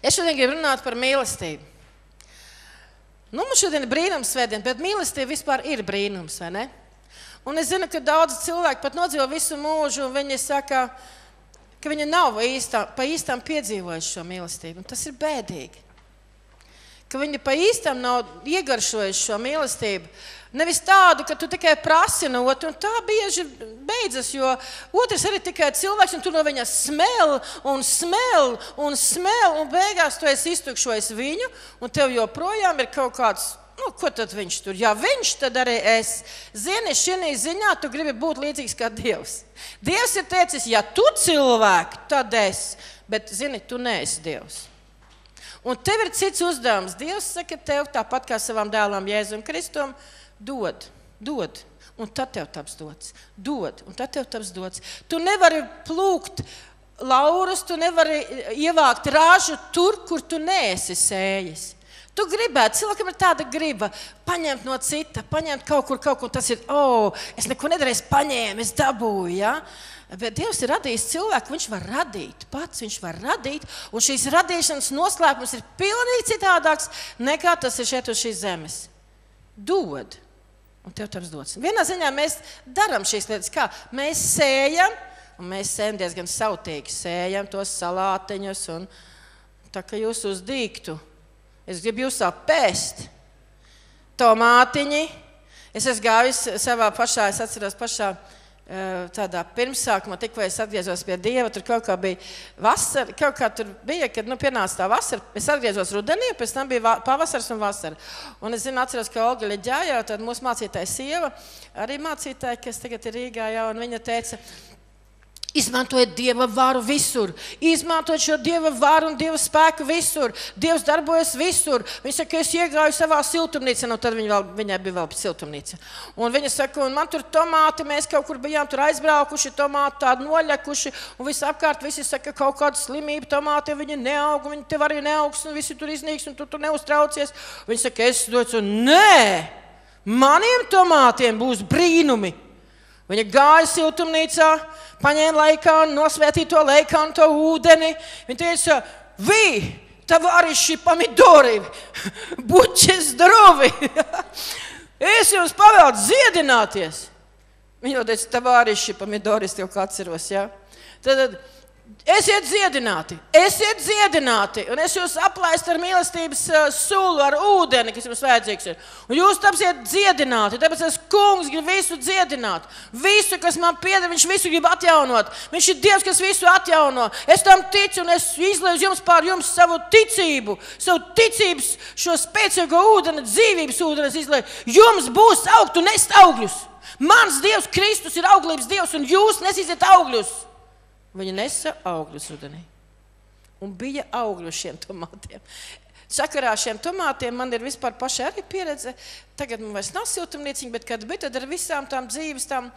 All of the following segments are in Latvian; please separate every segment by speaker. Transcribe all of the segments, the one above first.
Speaker 1: Es šodien gribu runāt par mīlestību. Nu, mums šodien ir brīnums, svētdien, bet mīlestība vispār ir brīnums, vai ne? Un es zinu, ka daudzi cilvēki pat nodzīvo visu mūžu, un viņi saka, ka viņi nav īstā, pa īstām piedzīvojuši šo mīlestību. Un tas ir bēdīgi. Ka viņi pa īstām nav iegaršojuši šo mīlestību. Nevis tādu, ka tu tikai prasi no otru, un tā bieži beidzas, jo otrs arī tikai cilvēks, un tu no viņa smēli un smēli un smēli, un beigās tu esi iztukšojis viņu, un tev joprojām ir kaut kāds. Nu, ko tad viņš tur? Ja viņš, tad arī es. Zini, šī ziņā tu gribi būt līdzīgs kā Dievs. Dievs ir teicis, ja tu cilvēki, tad es. Bet, zini, tu neesi Dievs. Un tev ir cits uzdevums. Dievs saka, tev tāpat kā savam dēlam, Jēzum Kristum, dod, dod. Un tad tev taps dots. Dod, un tad tev taps dots. Tu nevari plūkt laurus, tu nevari ievākt rāžu tur, kur tu neesi sējis. Tu gribētu, cilvēkam ir tāda griba paņemt no cita, paņemt kaut kur, kaut kur. Tas ir, oh, es neko nedarīju, paņēmu, es dabūju. Ja? Bet Dievs ir radījis cilvēku, viņš var radīt pats, viņš var radīt. Un šīs radīšanas noslēpums ir pilnīgi citādāks nekā tas ir šeit uz šīs zemes. Dod, un tev tas dots. Vienā ziņā mēs darām šīs lietas, kā mēs sējam, un mēs sējam diezgan sautīgi. Sējam tos salātiņus, un tā kā jūs uzdīgtu, es gribu jūs apēst. Tomātiņi. Es esmu gājis savā pašā, es atceros pašā tādā pirmsākumā, tikko es atgriezos pie Dieva, tur kaut kā bija vasara, kaut kā tur bija, kad nu, pienāca tā vasara. Es atgriezos rudenī, pēc tam bija pavasars un vasara. Un es zinu, atceros, ka Olga Leģājā, tad mūsu mācītāja sieva, arī mācītāja, kas tagad ir Rīgā jau, un viņa teica, Izmantojiet dieva varu visur. Izmantojiet šo dieva varu un dieva spēku visur. Dievs darbojas visur. Viņa saka, es iegāju savā siltumnīcā, nu, tad viņa vēl, viņai bija vēl siltumnīca. Un viņa saka, un man tur tomāti, mēs kaut kur bijām tur aizbraukuši, tomāti tādi noļekuši. Un viss apkārt, visi saka, kaut kāda slimība tomāti, viņi neaug, viņi tev arī neaugs, un visi tur iznīks, un tu tur neuztraucies. Viņa saka, es dodu, nē, maniem tomātiem būs brīnumi. Viņa gāja siltumnīcā, paņēma laikānu, nosvētīja to laikānu, to ūdeni. Viņa teica, vi, tavariši pomidori, buķi zdrovi. es jums pavēlu ziedināties. Viņa teica, tavariši pomidori, es tev atceros. Ja? Tad, tad Esiet dziedināti, esiet dziedināti, un es jūs aplaistu ar mīlestības uh, sulu, ar ūdeni, kas jums vajadzīgs. Ir. Un jūs tapsiet dziedināti, tāpēc es kungs gribu visu dziedināt. Visu, kas man pieder, viņš visu grib atjaunot. Viņš ir Dievs, kas visu atjauno. Es tam ticu, un es izlieku jums pār jums savu ticību, savu ticības, šo spēcīgo ūdeni, dzīvības ūdeni izlieku. Jums būs augt un nest augļus. Mans Dievs, Kristus, ir auglības Dievs, un jūs nesīsiet augļus. Viņa nesa augļus rudenī. Un bija augļu šiem tomātiem. Sakarā ar šiem tomātiem man ir vispār paša arī pieredze. Tagad man vairs nav siltumnīciņa, bet kad bija, tad ar visām tām dzīves, tām,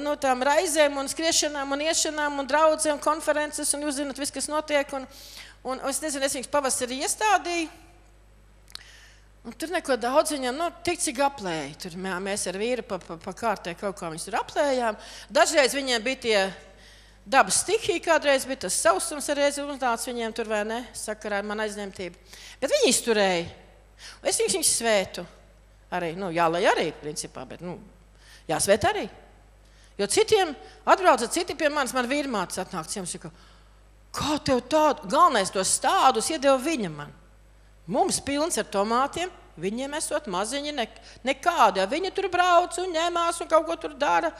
Speaker 1: no tām raizēm un skriešanām un iešanām un draudzēm, konferences un jūs zinat, viss, kas notiek. Un, un es nezinu, es viņus pavasarī iestādīju. Un tur neko daudz viņam, nu, tik cik aplēja. Tur mēs ar vīru pa, pa, pa kārtē kaut kā viņus tur aplējām. Dažreiz viņiem bija tie Dabas stihija kādreiz bija tas sausums, arī uznāca viņiem tur, vai ne? Sakarā ar manu aizņemtību. Bet viņi izturēja. Es viņus, viņus svētu. Arī, nu, jālai arī, principā, bet nu, jāsvēt arī. Jo citiem atbrauca citi pie manis, man vīrmāts atnāk, ciems, ka, kā tev tādu, galvenais tos stādus iedeva viņa man. Mums pilns ar tomātiem, viņiem esot maziņi, ne, nekādi. Viņi tur brauc un ņemās un kaut ko tur dara.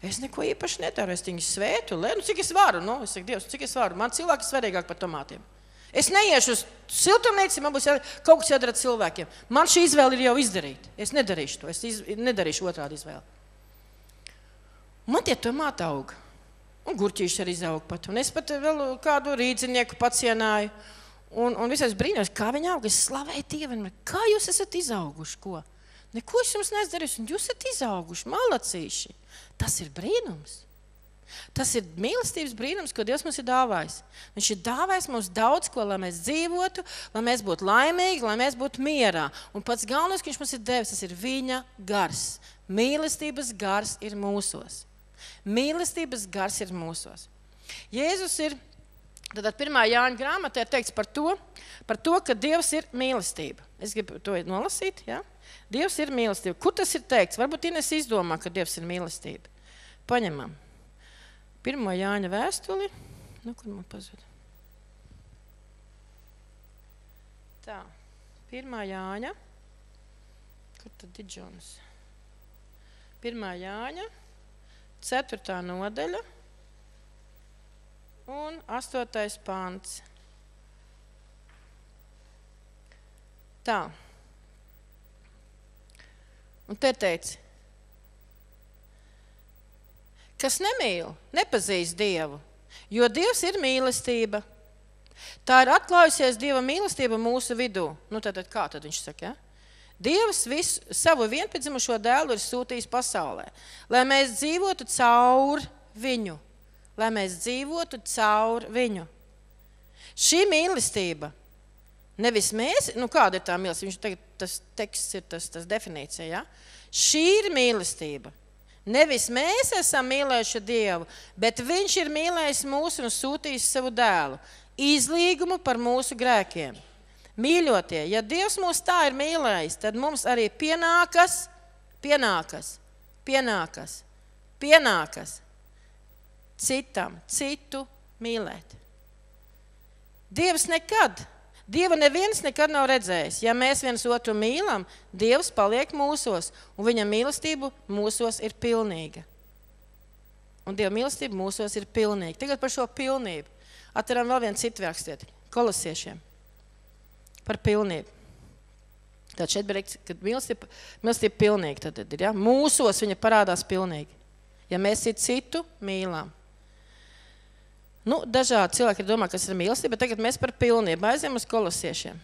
Speaker 1: Es neko īpaši nedaru. Es viņus svētu, lai nu, cik es varu. Nu, es saku, Dievs, cik es varu. Man cilvēks ir svarīgāk par tomātiem. Es neiešu uz siltumnīcu, man būs jā, kaut kas jādara cilvēkiem. Man šī izvēle ir jau izdarīta. Es nedarīšu to. Es iz, nedarīšu otrādi izvēli. Man tie tomāti aug. Un gurķīši arī izaug pat. Un es pat vēl kādu rīdzinieku pacienāju. Un, un visais brīnos, kā viņi aug. Es slavēju Dievu. Kā jūs esat izauguši? Ko? Neko es jums nedarīšu. Jūs esat izauguši, malacīši. Tas ir brīnums. Tas ir mīlestības brīnums, ko Dievs mums ir dāvājis. Viņš ir dāvājis mums daudz ko, lai mēs dzīvotu, lai mēs būtu laimīgi, lai mēs būtu mierā. Un pats galvenais, ko Viņš mums ir devis, tas ir Viņa gars. Mīlestības gars ir mūsos. Mīlestības gars ir mūsos. Jēzus ir Tad pirmā Jāņa grāmatā ir teikts par to, par to, ka Dievs ir mīlestība. Es gribu to nolasīt. Ja? Dievs ir mīlestība. Kur tas ir teikts? Varbūt Ines izdomā, ka Dievs ir mīlestība. Paņemam pirmo Jāņa vēstuli. Nu, kur man pazuda? Tā, pirmā Jāņa. Kur tad ir Džons? Pirmā Jāņa, ceturtā nodaļa un 8. pāns. Tā. Un te teica, kas nemīl, nepazīst Dievu, jo Dievs ir mīlestība. Tā ir atklājusies Dieva mīlestība mūsu vidū. Nu, tad, tad kā tad viņš saka? Ja? Dievs visu savu vienpiedzimušo dēlu ir sūtījis pasaulē, lai mēs dzīvotu caur viņu lai mēs dzīvotu caur viņu. Šī mīlestība, nevis mēs, nu kāda ir tā mīlestība, viņš tagad tas teksts ir tas, tas definīcija, ja? Šī ir mīlestība. Nevis mēs esam mīlējuši Dievu, bet Viņš ir mīlējis mūsu un sūtījis savu dēlu, izlīgumu par mūsu grēkiem. Mīļotie, ja Dievs mūs tā ir mīlējis, tad mums arī pienākas, pienākas, pienākas, pienākas citam, citu mīlēt. Dievs nekad, Dieva neviens nekad nav redzējis. Ja mēs viens otru mīlam, Dievs paliek mūsos, un viņa mīlestība mūsos ir pilnīga. Un Dieva mīlestība mūsos ir pilnīga. Tagad par šo pilnību. Atveram vēl vienu citu rakstieti, kolosiešiem. Par pilnību. Tad šeit bija ka mīlestība, mīlestība pilnīga. Tad ir, ja? Mūsos viņa parādās pilnīgi. Ja mēs citu mīlam, Nu, dažādi cilvēki domā, kas ir mīlestība, bet tagad mēs par pilnību aizjām uz kolosiešiem.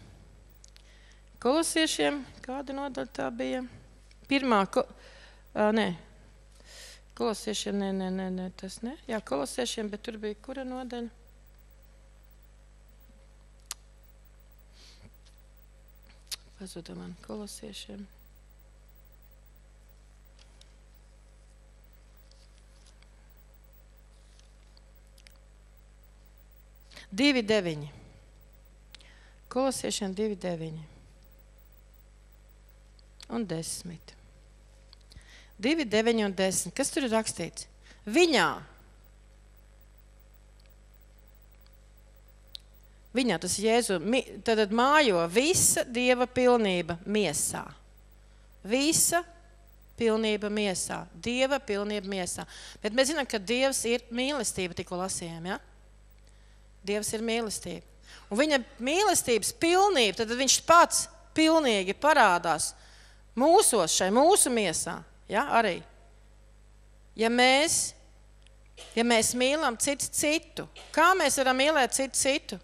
Speaker 1: Kolosiešiem, kāda nodaļa tā bija? Pirmā, ko, uh, nē, kolosiešiem, nē, nē, nē, nē, tas ne. Jā, kolosiešiem, bet tur bija kura nodaļa? Pazuda man kolosiešiem. 2,9. Kolosiešiem 2,9 un 10. 2,9 un 10. Kas tur ir rakstīts? Viņā. Viņā tas Jēzu, tad mājo visa dieva pilnība miesā. Visa pilnība miesā. Dieva pilnība miesā. Bet mēs zinām, ka Dievs ir mīlestība, tikko lasījām. Ja? Dievs ir mīlestība. Un viņa mīlestības pilnība, tad viņš pats pilnīgi parādās mūsos, šai mūsu miesā. Ja, arī. Ja mēs, ja mēs mīlam citu citu, kā mēs varam mīlēt citu citu?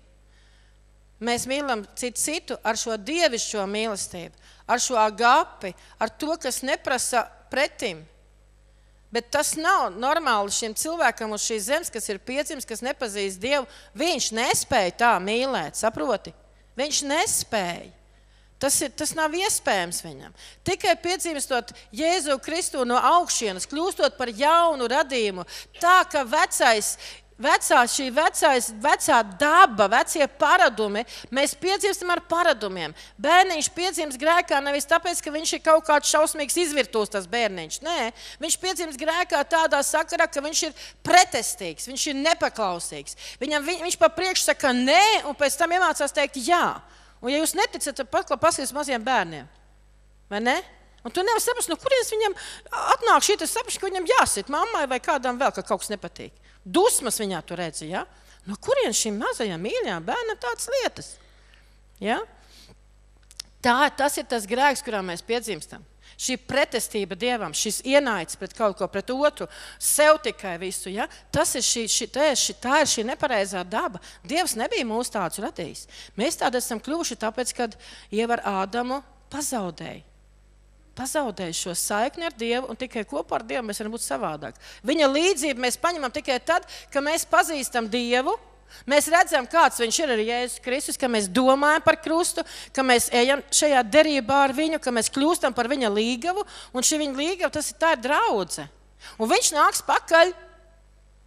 Speaker 1: Mēs mīlam citu citu ar šo dievišķo mīlestību, ar šo agapi, ar to, kas neprasa pretim. Bet tas nav normāli šim cilvēkam uz šīs zemes, kas ir piedzimis, kas nepazīst Dievu. Viņš nespēja tā mīlēt, saproti? Viņš nespēja. Tas, ir, tas nav iespējams viņam. Tikai piedzimstot Jēzu Kristu no augšas, kļūstot par jaunu radījumu, tā ka vecais Vecā, šī vecais, vecā daba, vecie paradumi, mēs piedzimstam ar paradumiem. Bērniņš piedzimst grēkā nevis tāpēc, ka viņš ir kaut kāds šausmīgs izvirtūs, tas bērniņš. Nē, viņš piedzimst grēkā tādā sakarā, ka viņš ir pretestīgs, viņš ir nepaklausīgs. Viņam, viņ, viņš pa priekšu saka nē, un pēc tam iemācās teikt jā. Un, ja jūs neticat, tad paskatieties maziem bērniem. Vai ne? Un tu nevari saprast, no kurienes viņam atnāk šī saprast, ka viņam jāsit mammai vai kādam vēl, ka kaut kas nepatīk. Dusmas viņā tur redzēja. Ja? No kurienes šim mazajam mīļajam bērnam tādas lietas? Ja? Tā, tas ir tas grēks, kurā mēs piedzimstam. Šī pretestība dievam, šis ienaids pret kaut ko, pret otru, sev tikai visu. Ja? Tas ir šī, šī, tā, šī, tā ir šī nepareizā daba. Dievs nebija mūs tādus radījis. Mēs tādi esam kļuvuši tāpēc, kad ievar Ādamu pazaudēja pazaudējuši šo saikni ar Dievu, un tikai kopā ar Dievu mēs varam būt savādāk. Viņa līdzību mēs paņemam tikai tad, kad mēs pazīstam Dievu. Mēs redzam, kāds viņš ir arī Jēzus Kristus, ka mēs domājam par krustu, ka mēs ejam šajā derībā ar viņu, ka mēs kļūstam par viņa līgavu, un šī viņa līgava tas ir, ir draudzene. Un viņš nāks pakaļ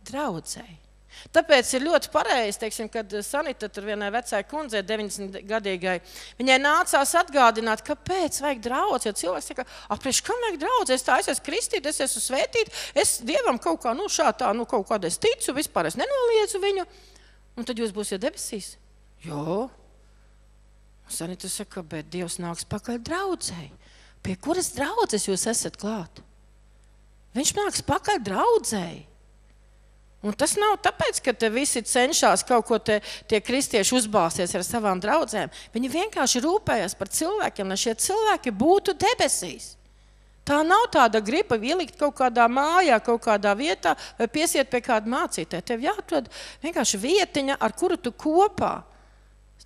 Speaker 1: draudzēji. Tāpēc ir ļoti pareizi, teiksim, kad Sanita tur vienai vecai kundzei, 90 gadīgai, viņai nācās atgādināt, kāpēc vajag draudzēt. Jo cilvēks saka, aprieš, kam vajag draudzēt? Es tā es esmu kristīta, es esmu svētīta, es dievam kaut kā, nu, šā tā, nu, kaut kādā es ticu, vispār es nenoliedzu viņu. Un tad jūs būsiet debesīs. Jo. Sanita saka, bet Dievs nāks pakaļ draudzēji. Pie kuras draudzes jūs esat klāt? Viņš nāks pakaļ draudzēji. Un tas nav tāpēc, ka te visi cenšas kaut ko te, tie kristieši uzbāzties ar savām draudzēm. Viņi vienkārši rūpējas par cilvēkiem, lai šie cilvēki būtu debesīs. Tā nav tāda griba ielikt kaut kādā mājā, kaut kādā vietā, vai piesiet pie kāda mācītāja. Tev jāatrod vienkārši vietiņa, ar kuru tu kopā,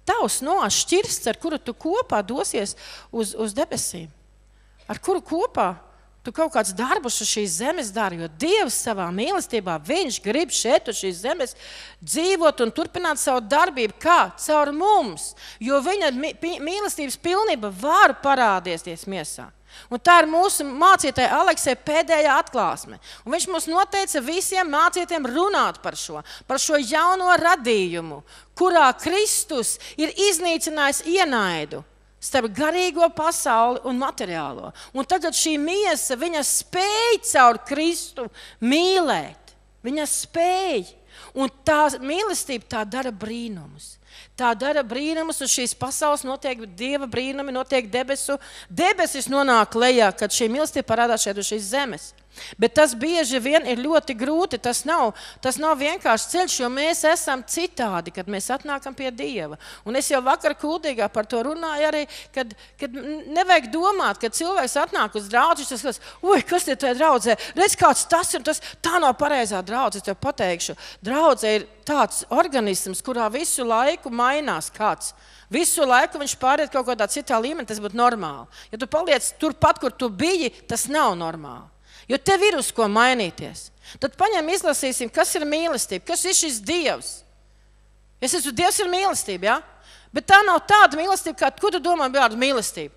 Speaker 1: tavs nošķirsts, ar kuru tu kopā dosies uz, uz debesīm. Ar kuru kopā tu kaut kādus darbus uz šīs zemes dari, jo Dievs savā mīlestībā, Viņš grib šeit uz šīs zemes dzīvot un turpināt savu darbību, kā caur mums, jo Viņa mīlestības pilnība var parādīties miesā. Un tā ir mūsu mācītāja Aleksija pēdējā atklāsme. Un viņš mums noteica visiem mācītājiem runāt par šo, par šo jauno radījumu, kurā Kristus ir iznīcinājis ienaidu starp garīgo pasauli un materiālo. Un tagad šī miesa, viņa spēj caur Kristu mīlēt. Viņa spēj. Un tā mīlestība tā dara brīnumus. Tā dara brīnumus, un šīs pasaules notiek dieva brīnumi, notiek debesu. Debesis nonāk lejā, kad šī mīlestība parādās šeit uz šīs zemes. Bet tas bieži vien ir ļoti grūti. Tas nav, tas nav vienkārši ceļš, jo mēs esam citādi, kad mēs atnākam pie Dieva. Un es jau vakar kūdīgā par to runāju, arī, kad, kad nevajag domāt, ka cilvēks atnāk uz draugu. Tas ir ui, kas ir tajā draudzē? Redz, kāds tas ir. Tas, tā nav pareizā draudzene. Es tev pateikšu, draudzē ir tāds organisms, kurā visu laiku mainās kāds. Visu laiku viņš pāriet kaut kādā citā līmenī, tas būtu normāli. Ja tu paliec turpat, kur tu biji, tas nav normāli. Jo tev ir uz ko mainīties. Tad paņem, izlasīsim, kas ir mīlestība, kas ir šis Dievs. Es esmu Dievs, ir mīlestība. Ja? Bet tā nav tāda mīlestība, kāda tu domā, kāda mīlestība.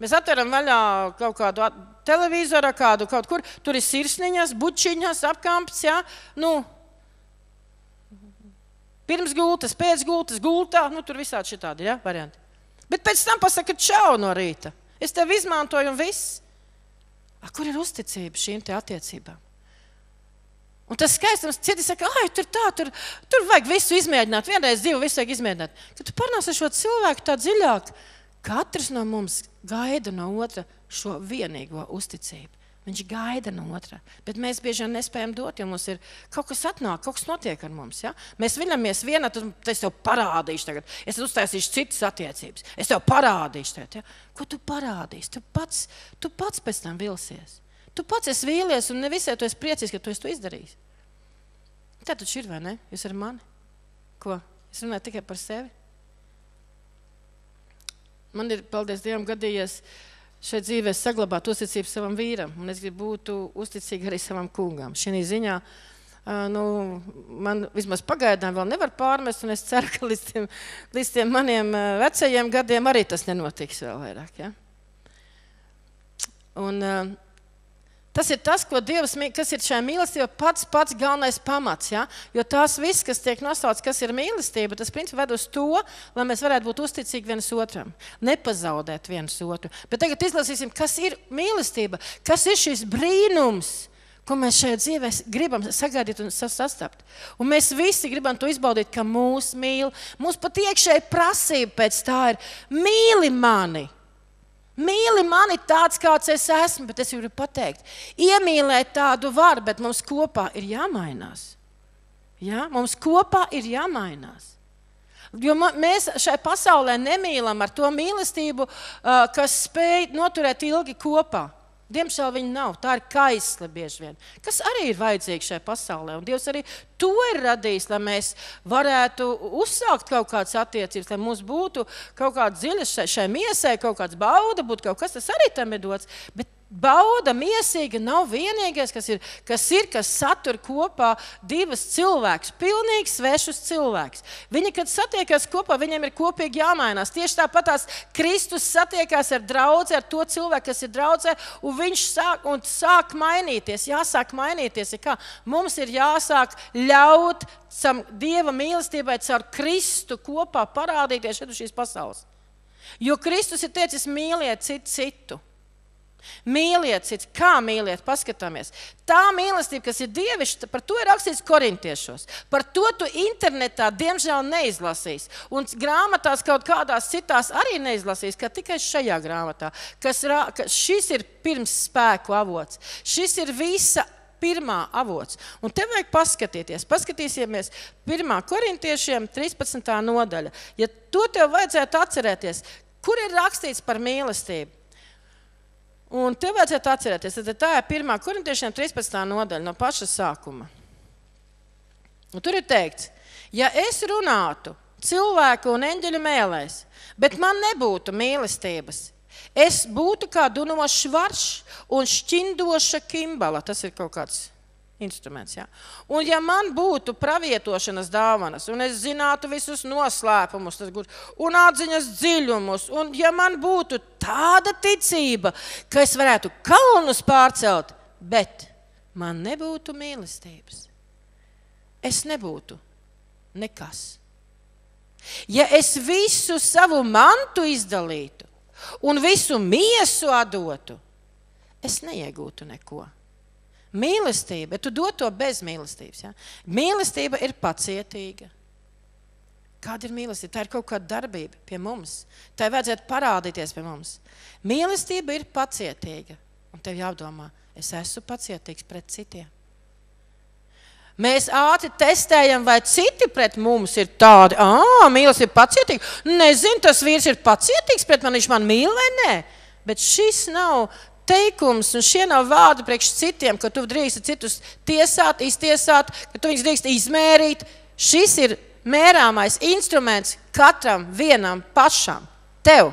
Speaker 1: Mēs atveram vaļā kaut kādu televizoru, kādu kaut kur. Tur ir sirsniņas, bučiņas, apgāzts. Ja? Nu, pirms gultas, pēc gultas, gultā. Nu, tur visādi šitādi ja? varianti. Bet pēc tam pasaka, čau no rīta. Es tevi izmantoju un viss. A, kur ir uzticība šīm attiecībām? Un tas skaistums, citi saka, ah, tur tā, tur, tur vajag visu izmēģināt, vienreiz dzīvi, visu vajag izmēģināt. Kad tu parunāsi ar šo cilvēku tā dziļāk, katrs no mums gaida no otra šo vienīgo uzticību. Viņš gaida no otra. Bet mēs bieži vien nespējam dot, jo mums ir kaut kas atnāk, kaut kas notiek ar mums. Ja? Mēs viļamies vienā, tad es tev parādīšu, tagad. es uztaisīšu citas attiecības. Es tev parādīšu, tagad, ja? ko tu parādīsi. Tu pats, tu pats pēc tam vilsies. Tu pats esi vīlies, un ne visai tu esi priecīgs, ka tu esi to izdarījis. Tā taču ir, vai ne? Jūs ar mani? Ko? Es runāju tikai par sevi. Man ir, paldies Dievam, gadījies šeit dzīvē saglabāt uzticību savam vīram, un es gribu būt uzticīga arī savam kungam. Šī ziņā nu, man vismaz pagaidām vēl nevar pārmest, un es ceru, ka līdz tiem, līdz tiem maniem vecajiem gadiem arī tas nenotiks vēl vairāk. Ja? Un, uh, Tas ir tas, Dievs, kas ir šajā mīlestībā, pats pats galvenais pamats. Ja? Jo tās viss, kas tiek nosaukts, kas ir mīlestība, tas principā ved uz to, lai mēs varētu būt uzticīgi viens otram, nepazaudēt viens otru. Bet tagad izlasīsim, kas ir mīlestība, kas ir šis brīnums. Ko mēs šajā dzīvē gribam sagaidīt un sastapt. Un mēs visi gribam to izbaudīt, ka mūs mīl. Mums pat iekšēji prasība pēc tā ir: mīli mani! Mīli mani tāds, kāds es esmu, bet es gribu pateikt, iemīlēt tādu var, bet mums kopā ir jāmainās. Ja? Mums kopā ir jāmainās. Jo mēs šai pasaulē nemīlam ar to mīlestību, kas spēj noturēt ilgi kopā. Diemžēl viņi nav. Tā ir kaisla bieži vien, kas arī ir vajadzīga šajā pasaulē. Un Dievs arī to ir radījis, lai mēs varētu uzsākt kaut kādas attiecības, lai mums būtu kaut kāda dziļa šai, šai miesai, kaut kāds bauda, būtu kaut kas, tas arī tam ir dots. Bet Bauda mīsīga nav vienīgais, kas ir, kas ir, kas satur kopā divus cilvēkus, pilnīgi svešus cilvēkus. Viņi, kad satiekas kopā, viņiem ir kopīgi jāmainās. Tieši tāpat Kristus satiekās ar draugu, ar to cilvēku, kas ir draudzē, un viņš sāk, un sāk mainīties. Jāsāk mainīties. Ja Mums ir jāsāk ļaut sam Dieva mīlestībai caur Kristu kopā parādīties šeit uz šīs pasaules. Jo Kristus ir teicis mīliet citu citu. Mīliet, cits, kā mīliet, paskatāmies. Tā mīlestība, kas ir dievišķa, par to ir rakstīts korintiešos. Par to tu internetā, diemžēl, neizlasīsi. Un grāmatās kaut kādās citās arī neizlasīsi, kā tikai šajā grāmatā. Kas, ka šis ir pirms spēku avots. Šis ir visa pirmā avots. Un te vajag paskatīties. Paskatīsimies 1. korintiešiem 13. nodaļa. Ja to tev vajadzētu atcerēties, kur ir rakstīts par mīlestību? Un te vajadzētu atcerēties, ka tā ir 1. korintiešiem 13. nodaļa no paša sākuma. Un tur ir teikts, ja es runātu cilvēku un eņģeļu mēlēs, bet man nebūtu mīlestības, es būtu kā dunošs varš un šķindoša kimbala. Tas ir kaut kāds instruments. Ja? Un, ja man būtu pravietošanas dāvanas, un es zinātu visus noslēpumus, un atziņas dziļumus, un ja man būtu tāda ticība, ka es varētu kalnus pārcelt, bet man nebūtu mīlestības, es nebūtu nekas. Ja es visu savu mantu izdalītu un visu miesu atdotu, es neiegūtu neko. Mīlestība, tu dod to bez mīlestības. Ja? Mīlestība ir pacietīga. Kāda ir mīlestība? Tā ir kaut kāda darbība pie mums. Tai vajadzētu parādīties pie mums. Mīlestība ir pacietīga. Un tev jādomā, es esmu pacietīgs pret citiem. Mēs ātri testējam, vai citi pret mums ir tādi, ah, mīlestība ir pacietīga. Nezinu, tas vīrs ir pacietīgs pret mani, viņš man mīl vai nē. Bet šis nav teikums, un šie nav vārdi priekš citiem, ka tu drīkst citus tiesāt, iztiesāt, ka tu viņus drīkst izmērīt. Šis ir mērāmais instruments katram vienam pašam. Tev.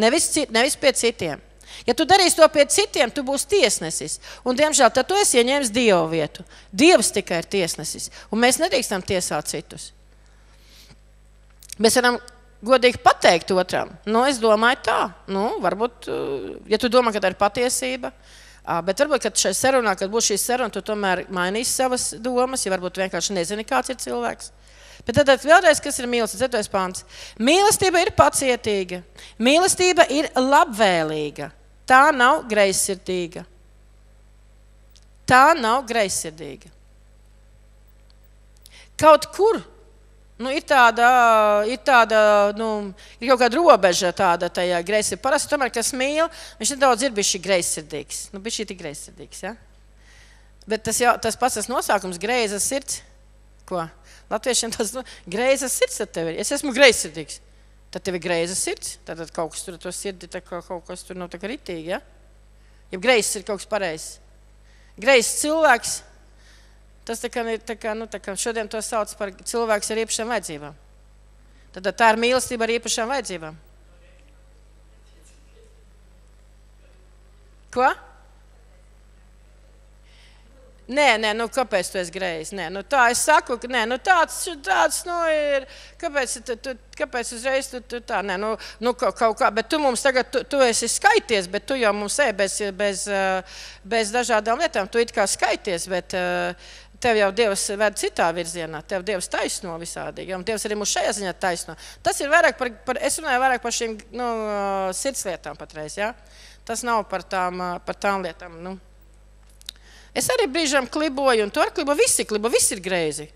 Speaker 1: Nevis, cit, nevis pie citiem. Ja tu darīsi to pie citiem, tu būsi tiesnesis. Un, diemžēl, tad tu esi ieņēmis dievu vietu. Dievs tikai ir tiesnesis. Un mēs nedrīkstam tiesāt citus. Mēs varam godīgi pateikt otram. Nu, es domāju, tā. Nu, varbūt, eh, ja tu domā, ka tā ir patiesība, bet varbūt, kad šai sarunā, kad būs šī saruna, tu tomēr mainīsi savas domas, ja varbūt vienkārši nezini, kāds ir cilvēks. Bet tad vēlreiz, kas ir mīlestība? 4. pāns. Mīlestība ir pacietīga, mīlestība ir labvēlīga. Tā nav greizsirdīga. Tā nav greizsirdīga. Kaut kur Nu, ir tāda, ir tāda nu, ir kaut kāda robeža tāda tajā greizsirdībā. Parasti tomēr, kas mīl, viņš nedaudz ir bijis greizsirdīgs. Nu, bija šī greizsirdīgs. Ja? Bet tas, jau, tas pats tas nosaukums, greiza sirds. Ko? Latviešiem tas nu, greiza sirds tad tev ir. Es esmu greizsirdīgs. Tad tev ir greiza sirds. Tad kaut kas tur to sirdi, tā kā kaut kas tur nav tā kā ritīgi. Ja? Ja greizs ir kaut kas pareizs. Greizs cilvēks Tas tā kā, tā kā, nu, tā kā šodien to sauc par cilvēku ar īpašām vajadzībām. Tad tā ir mīlestība ar īpašām vajadzībām. Ko? Nē, nē, nu, kāpēc tu esi grējis? Nē, nu, tā es saku, ka nē, nu, tāds, tāds nu, ir. Kāpēc, tu, tu, kāpēc uzreiz tu, tu tā? Nē, nu, nu, kaut kā, bet tu mums tagad, tu, tu esi skaities, bet tu jau mums ej bez, bez, bez dažādām lietām. Tu it kā skaities, bet Tev jau Dievs ved citā virzienā, tev Dievs taisno visādīgi, un Dievs arī mūs šajā ziņā taisno. Tas ir vairāk par, par es runāju vairāk par šīm nu, sirdslietām patreiz, ja? Tas nav par tām, par tām lietām. Nu. Es arī brīžām kliboju, un tu arī klibo, visi klibo, visi ir greizi.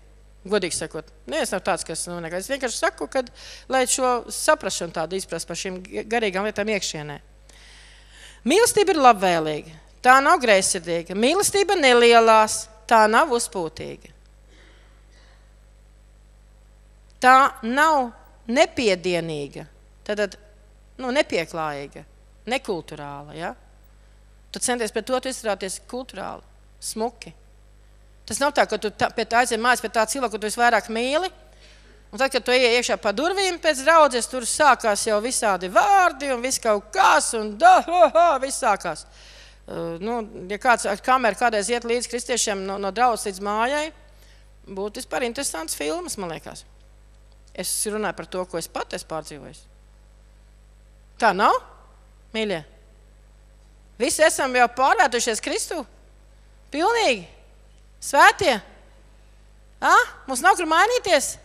Speaker 1: Godīgi sakot, neviens nav tāds, kas nu, nekā. Es vienkārši saku, kad, lai šo saprašanu tādu izprast par šīm garīgām lietām iekšienē. Mīlestība ir labvēlīga, tā nav greizsirdīga. Mīlestība nelielās, tā nav uzpūtīga. Tā nav nepiedienīga, tad nu, nepieklājīga, nekulturāla. Ja? Tu centies pret to izturēties kultūrāli, smuki. Tas nav tā, ka tu tā, pie tā aizjūti mājās pie tā cilvēka, ko tu visvairāk mīli. Un tad, kad tu ienāc iekšā pa durvīm pēc draudzes, tur sākās jau visādi vārdi un viss kaut kas, un da, ha, ha, viss sākās. Uh, nu, ja kāds ar kameru kādreiz iet līdz kristiešiem no, no draudzes līdz mājai, būtu vispār interesants filmas, man liekas. Es runāju par to, ko es pats esmu pārdzīvojis. Tā nav, mīļie. Visi esam jau pārvērtušies Kristu. Pilnīgi. Svētie. A? Mums nav kur mainīties.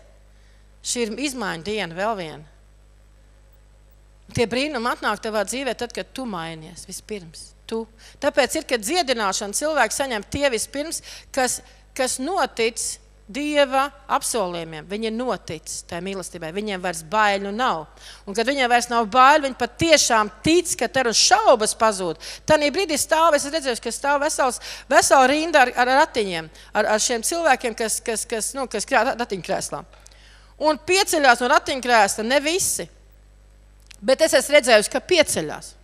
Speaker 1: Šī ir izmaiņa diena, vēl viena. Tie brīnumi atnāk tavā dzīvē, tad, kad tu mainies vispirms. Tu. Tāpēc ir, kad dziedināšana cilvēks saņem tie vispirms, kas, kas notic Dieva apsolījumiem. Viņi ir noticis tajā mīlestībai. Viņiem vairs baiļu nav. Un, kad viņiem vairs nav baiļu, viņi patiešām tic, ka tur uz šaubas pazūd. Tad brīdī stāv, es redzēju, ka stāv vesels, vesela rinda ar, ar ratiņiem, ar, ar šiem cilvēkiem, kas, kas, kas, nu, kas krāt ratiņkrēslā un pieceļās no ratiņkrēsla. Ne visi. Bet es esmu redzējusi, ka pieceļās.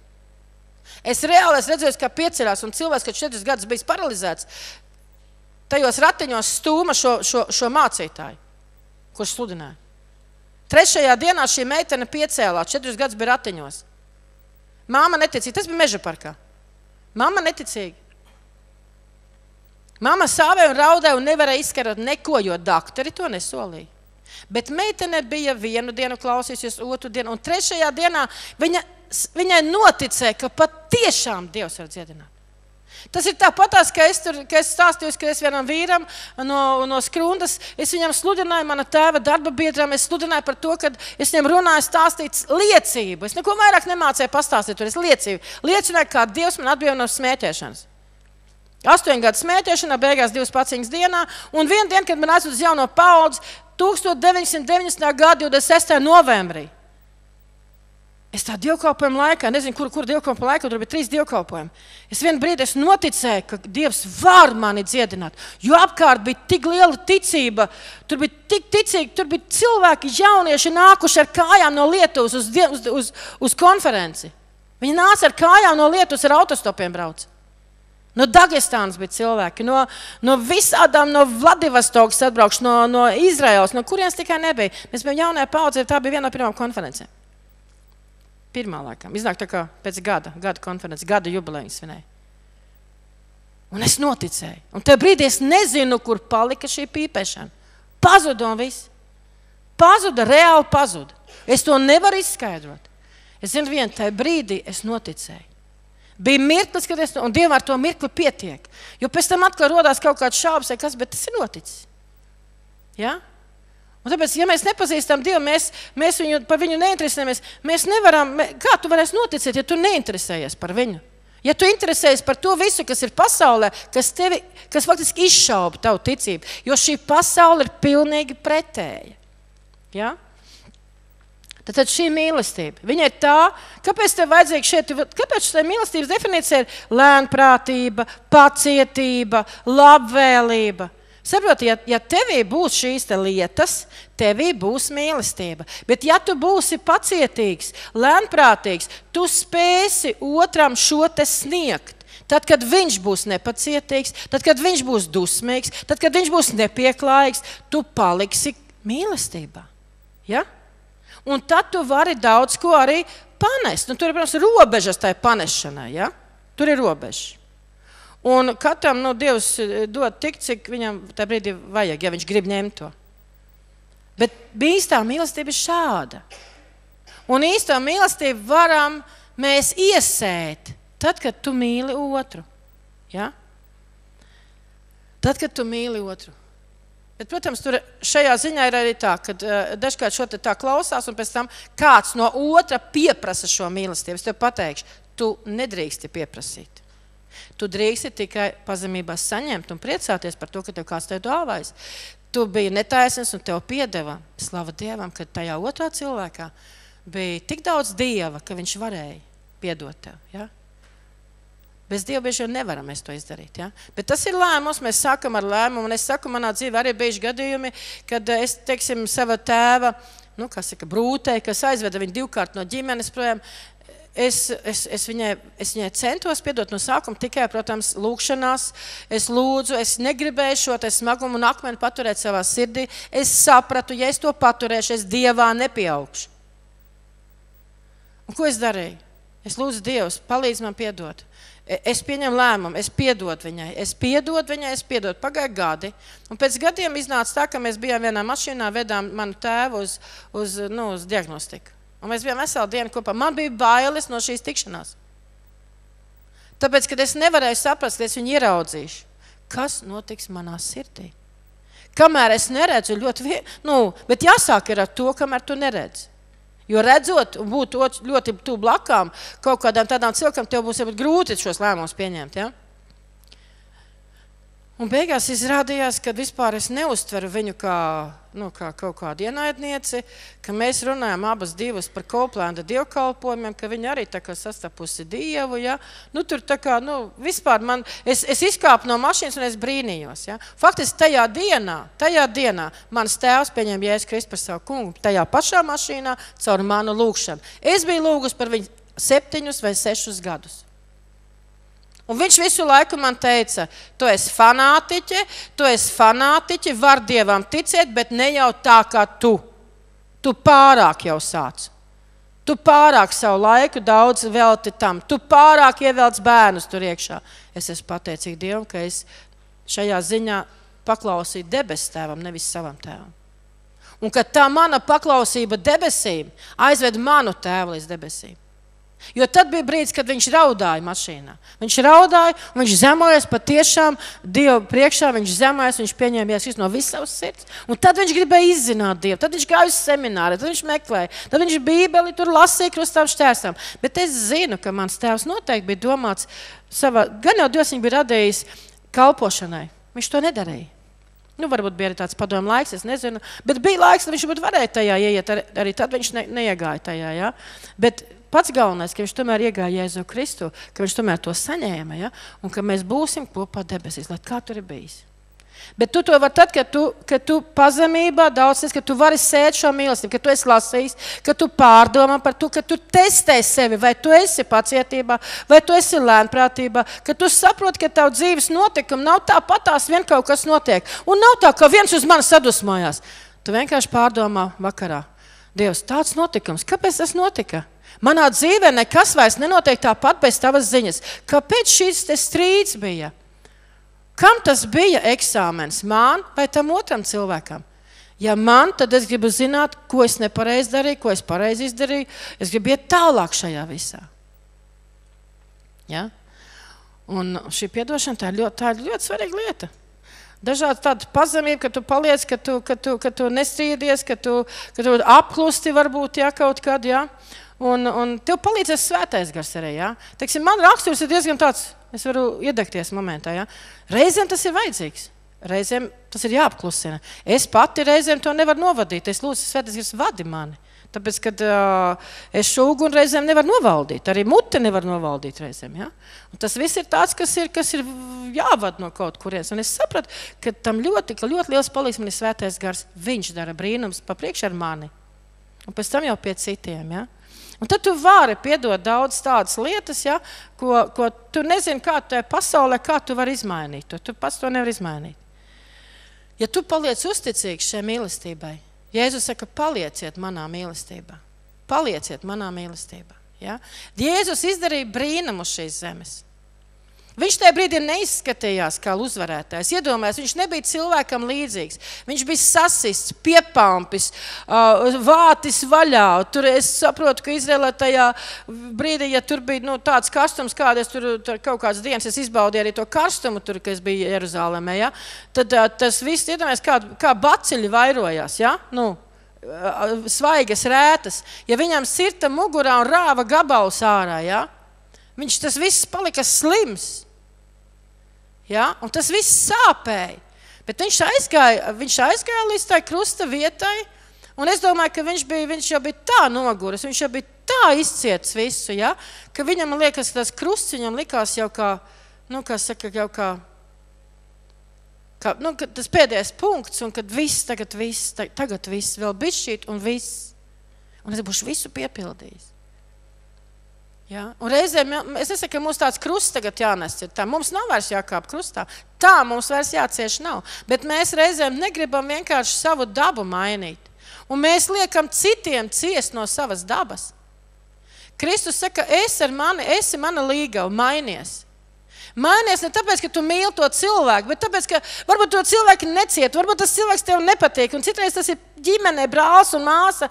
Speaker 1: Es reāli esmu redzējusi, ka pieceļās, un cilvēks, kas četrus gadus bijis paralizēts, tajos ratiņos stūma šo, šo, šo mācītāju, kurš sludināja. Trešajā dienā šī meitene piecēlās, četrus gadus bija ratiņos. Māma neticīja, tas bija meža parkā. Māma neticīga. Māma sāvēja un raudāja un nevarēja izskarot neko, jo doktori to nesolīja. Bet meitene bija vienu dienu klausījusies, otru dienu, un trešajā dienā viņa, viņai noticēja, ka patiešām Dievs var dziedināt. Tas ir tāpat, kā es, tur, ka es stāstīju, ka es vienam vīram no, no skrundas, es viņam sludināju, mana tēva darba biedram, es sludināju par to, ka es viņam runāju, stāstīt liecību. Es neko vairāk nemācēju pastāstīt, tur es liecību. Liecināju, kā Dievs man atbrīvoja no smēķēšanas. Astoņu gadu smēķēšanā, beigās divas paciņas dienā, un vienā dienā, kad man aizsūta uz jauno paudzi, 1990. gada 26. novembrī. Es tā dievkalpojuma laikā, nezinu, kur, kur dievkalpojuma laikā, tur bija trīs dievkalpojumi. Es vienā brīdī noticēju, ka Dievs var mani dziedināt. Jo apkārt bija tik liela ticība, tur bija tik ticīgi, tur bija cilvēki, jaunieši nākuši ar kājām no Lietuvas uz, uz, uz, uz konferenci. Viņi nāca ar kājām no Lietuvas, ar autostopiem brauca. No Dagestānas bija cilvēki, no, no visādām, no Vladivostokas atbraukšu, no, no Izraels, no kurienes tikai nebija. Mēs bijām jaunajā paudzē, tā bija viena no pirmām konferencēm. Pirmā laikam. Iznāk tā kā pēc gada, gada konferences, gada jubilejas svinēja. Un es noticēju. Un tajā brīdī es nezinu, kur palika šī pīpēšana. Pazuda un viss. Pazuda, reāli pazuda. Es to nevaru izskaidrot. Es zinu, vienu tajā brīdī es noticēju. Bija mirklis, kad es un Dievam ar to mirkli pietiek. Jo pēc tam atkal radās kaut kāds šaubas, kas, bet tas ir noticis. Ja? Un tāpēc, ja mēs nepazīstam Dievu, mēs, mēs viņu, par viņu neinteresējamies. Mēs nevaram, kā tu varēsi noticēt, ja tu neinteresējies par viņu? Ja tu interesējies par to visu, kas ir pasaulē, kas, tevi, kas faktiski izšauba tavu ticību, jo šī pasaule ir pilnīgi pretēja. Ja? Tad šī mīlestība, viņa ir tā, kāpēc tev vajadzīga šeit, kāpēc šī mīlestības definīcija ir lēnprātība, pacietība, labvēlība. Saprotiet, ja, ja tevī būs šīs lietas, tevī būs mīlestība. Bet, ja tu būsi pacietīgs, lēnprātīgs, tu spēsi otram šo te sniegt. Tad, kad viņš būs nepacietīgs, tad, kad viņš būs dusmīgs, tad, kad viņš būs nepieklājīgs, tu paliksi mīlestībā. Ja? un tad tu vari daudz ko arī panest. Nu, tur ir, protams, robežas tai panešanai. Ja? Tur ir robežas. Un katram nu, Dievs eh, dod tik, cik viņam tajā brīdī vajag, ja viņš grib ņemt to. Bet īstā mīlestība ir šāda. Un īstā mīlestību varam mēs iesēt tad, kad tu mīli otru. Ja? Tad, kad tu mīli otru. Bet, protams, tur šajā ziņā ir arī tā, ka uh, dažkārt šo tā klausās, un pēc tam kāds no otra pieprasa šo mīlestību. Es tev pateikšu, tu nedrīksti pieprasīt. Tu drīksti tikai pazemībā saņemt un priecāties par to, ka tev kāds te dāvājas. Tu biji netaisnīgs un tev piedeva. Slava Dievam, ka tajā otrā cilvēkā bija tik daudz dieva, ka viņš varēja piedot tev. Ja? Bez Dieva bieži vien nevaram to izdarīt. Ja? Bet tas ir lēmums. Mēs sākam ar lēmumu. Un es saku, manā dzīvē arī bijuši gadījumi, kad es teiksim, sava tēva nu, saka, brūtē, kas aizveda viņu divkārt no ģimenes projām. Es, es, es, viņai, es viņai centos piedot no sākuma tikai, protams, lūkšanās. Es lūdzu, es negribēju šo smagumu un akmeni paturēt savā sirdī. Es sapratu, ja es to paturēšu, es dievā nepieaugšu. Un ko es darīju? Es lūdzu Dievu, palīdz man piedot. E, es pieņemu lēmumu, es piedodu viņai, es piedodu viņai, es piedodu. Pagāja gadi. Un pēc gadiem iznāca tā, ka mēs bijām vienā mašīnā, vedām manu tēvu uz, uz, nu, uz diagnostiku. Un mēs bijām veselu dienu kopā. Man bija bailes no šīs tikšanās. Tāpēc, kad es nevarēju saprast, ka es viņu ieraudzīšu, kas notiks manā sirdī. Kamēr es neredzu, ļoti viegli, nu, bet jāsāk ar to, kamēr tu neredzi. Jo redzot, būt ļoti tuvu blakām kaut kādām tādām cilvēkam, tev būs grūti šos lēmumus pieņemt. Ja? Un beigās izrādījās, ka vispār es neuztveru viņu kā, nu, kā kaut kādu ienaidnieci, ka mēs runājam abas divas par Koplēna dievkalpojumiem, ka viņa arī tā kā sastapusi Dievu. Ja? Nu, tur tā kā, nu, vispār man, es, es izkāpu no mašīnas un es brīnījos. Ja? Faktiski tajā dienā, tajā dienā mans tēvs pieņēma Jēzus Kristus par savu kungu, tajā pašā mašīnā caur manu lūgšanu. Es biju lūgus par viņu septiņus vai sešus gadus. Un viņš visu laiku man teica, tu esi fanātiķe, tu esi fanātiķe, var dievam ticēt, bet ne jau tā kā tu. Tu pārāk jau sāc. Tu pārāk savu laiku daudz velti tam. Tu pārāk ievelc bērnus tur iekšā. Es esmu pateicīga Dievam, ka es šajā ziņā paklausīju debesu tēvam, nevis savam tēvam. Un ka tā mana paklausība debesīm aizved manu tēvu līdz debesīm. Jo tad bija brīdis, kad viņš raudāja mašīnā. Viņš raudāja, viņš zemojas patiešām Dievu priekšā. Viņš zemojas, viņš pieņēma Jēzus no visas savas sirds. Un tad viņš gribēja izzināt Dievu. Tad viņš gāja uz semināru, tad viņš meklēja, tad viņš Bībeli tur lasīja krustām šķērsām. Bet es zinu, ka mans tēvs noteikti bija domāts savā, gan jau Dievs viņu bija radījis kalpošanai. Viņš to nedarīja. Nu, varbūt bija arī tāds padomu laiks, es nezinu. Bet bija laiks, kad viņš varēja tajā ieiet. Arī tad viņš ne, neiegāja tajā. Ja? Bet pats galvenais, ka viņš tomēr iegāja Jēzu Kristu, ka viņš tomēr to saņēma, ja? un ka mēs būsim kopā debesīs, lai kā tur ir bijis. Bet tu to vari tad, kad tu, kad tu pazemībā daudz esi, ka tu vari sēt šo mīlestību, ka tu esi lasījis, ka tu pārdomā par to, ka tu testē sevi, vai tu esi pacietībā, vai tu esi lēnprātībā, ka tu saproti, ka tavu dzīves notikumi nav tāpatās, vien kaut kas notiek. Un nav tā, ka viens uz mani sadusmojās. Tu vienkārši pārdomā vakarā. Dievs, tāds notikums, kāpēc tas notika? Manā dzīvē nekas vairs nenotiek tāpat bez tavas ziņas. Kāpēc šis strīds bija? Kam tas bija eksāmens? Man vai tam otram cilvēkam? Ja man, tad es gribu zināt, ko es nepareizi darīju, ko es pareizi izdarīju. Es gribu iet tālāk šajā visā. Ja? Un šī atdošana tā ir ļoti, tā ir ļoti svarīga lieta. Dažādi tādi pazemība, ka tu paliec, ka tu, ka tu, ka tu nestrīdies, ka tu, ka tu apklusti varbūt ja, kaut kad. Ja? Un, un tev palīdzēs svētais gars arī. Ja? Teiksim, man raksturs ir diezgan tāds, es varu iedegties momentā. Ja? Reizēm tas ir vajadzīgs. Reizēm tas ir jāapklusina. Es pati reizēm to nevaru novadīt. Es lūdzu, svētais gars vadi mani. Tāpēc, kad uh, es šo uguni reizēm nevaru novaldīt, arī muti nevar novaldīt reizēm. Ja? Un tas viss ir tāds, kas ir, kas ir jāvada no kaut kurienes. Un es sapratu, ka tam ļoti, ka ļoti liels palīdz man ir svētais gars. Viņš dara brīnums pa priekšu ar mani. Un pēc tam jau pie citiem. Ja? Un tad tu vari piedot daudz tādas lietas, ja, ko, ko tu nezini, kā tajā pasaulē, kā tu vari izmainīt. To. Tu pats to nevari izmainīt. Ja tu paliec uzticīgs šai mīlestībai, Jēzus saka, palieciet manā mīlestībā. Palieciet manā mīlestībā. Ja? Jēzus izdarīja brīnumu šīs zemes. Viņš tajā brīdī neizskatījās kā uzvarētājs. Iedomājieties, viņš nebija cilvēkam līdzīgs. Viņš bija sasists, piepampis, vātis vaļā. Tur es saprotu, ka Izrēlē tajā brīdī, ja tur bija nu, tāds karstums, kāds tur, tur kaut kādas dienas, es izbaudīju arī to karstumu, tur, kad es biju Jeruzalemē. Ja? Tad tas viss, iedomājieties, kā, kā baciļi vairojās. Ja? Nu, svaigas rētas, ja viņam sirta mugurā un rāva gabals ārā, ja? viņš tas viss palika slims. Ja? Un tas viss sāpēja. Bet viņš aizgāja, viņš aizgāja līdz tai krusta vietai. Un es domāju, ka viņš, bija, viņš jau bija tā noguris, viņš jau bija tā izcietis visu, ja? ka viņam liekas, ka tas krusts viņam likās jau kā, nu, kā saka, jau kā, kā nu, tas pēdējais punkts, un kad viss, tagad viss, tagad viss, vēl bišķīt un viss. Un es būšu visu piepildījis. Ja? Un reizēm es nesaku, ka mums tāds krusts tagad jānes. Tā. Mums nav vairs jākāp krustā. Tā mums vairs jācieš nav. Bet mēs reizēm negribam vienkārši savu dabu mainīt. Un mēs liekam citiem ciest no savas dabas. Kristus saka, es ar mani, esi mana līga, mainies. Mainies ne tāpēc, ka tu mīli to cilvēku, bet tāpēc, ka varbūt to cilvēku neciet, varbūt tas cilvēks tev nepatīk. Un citreiz tas ir ģimene, brālis un māsa.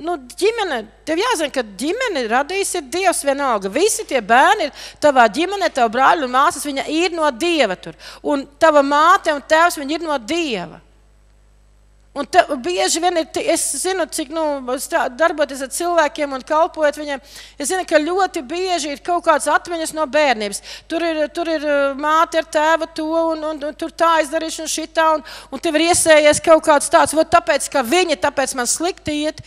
Speaker 1: Nu, ģimene, tev jāzina, ka ģimene radījis ir Dievs vienalga. Visi tie bērni ir tavā ģimenē, tavā brāļa un māsas, viņa ir no Dieva tur. Un tava māte un tēvs, viņi ir no Dieva. Un te, bieži vien ir, es zinu, cik nu, darboties ar cilvēkiem un kalpojot viņiem. Es zinu, ka ļoti bieži ir kaut kādas atmiņas no bērnības. Tur ir, tur ir uh, māte ar tēvu to, un, un, un tur tā izdarījuši, un šitā, un, un tev ir iesējies kaut kāds tāds, vot tāpēc, ka viņi, tāpēc man slikti iet.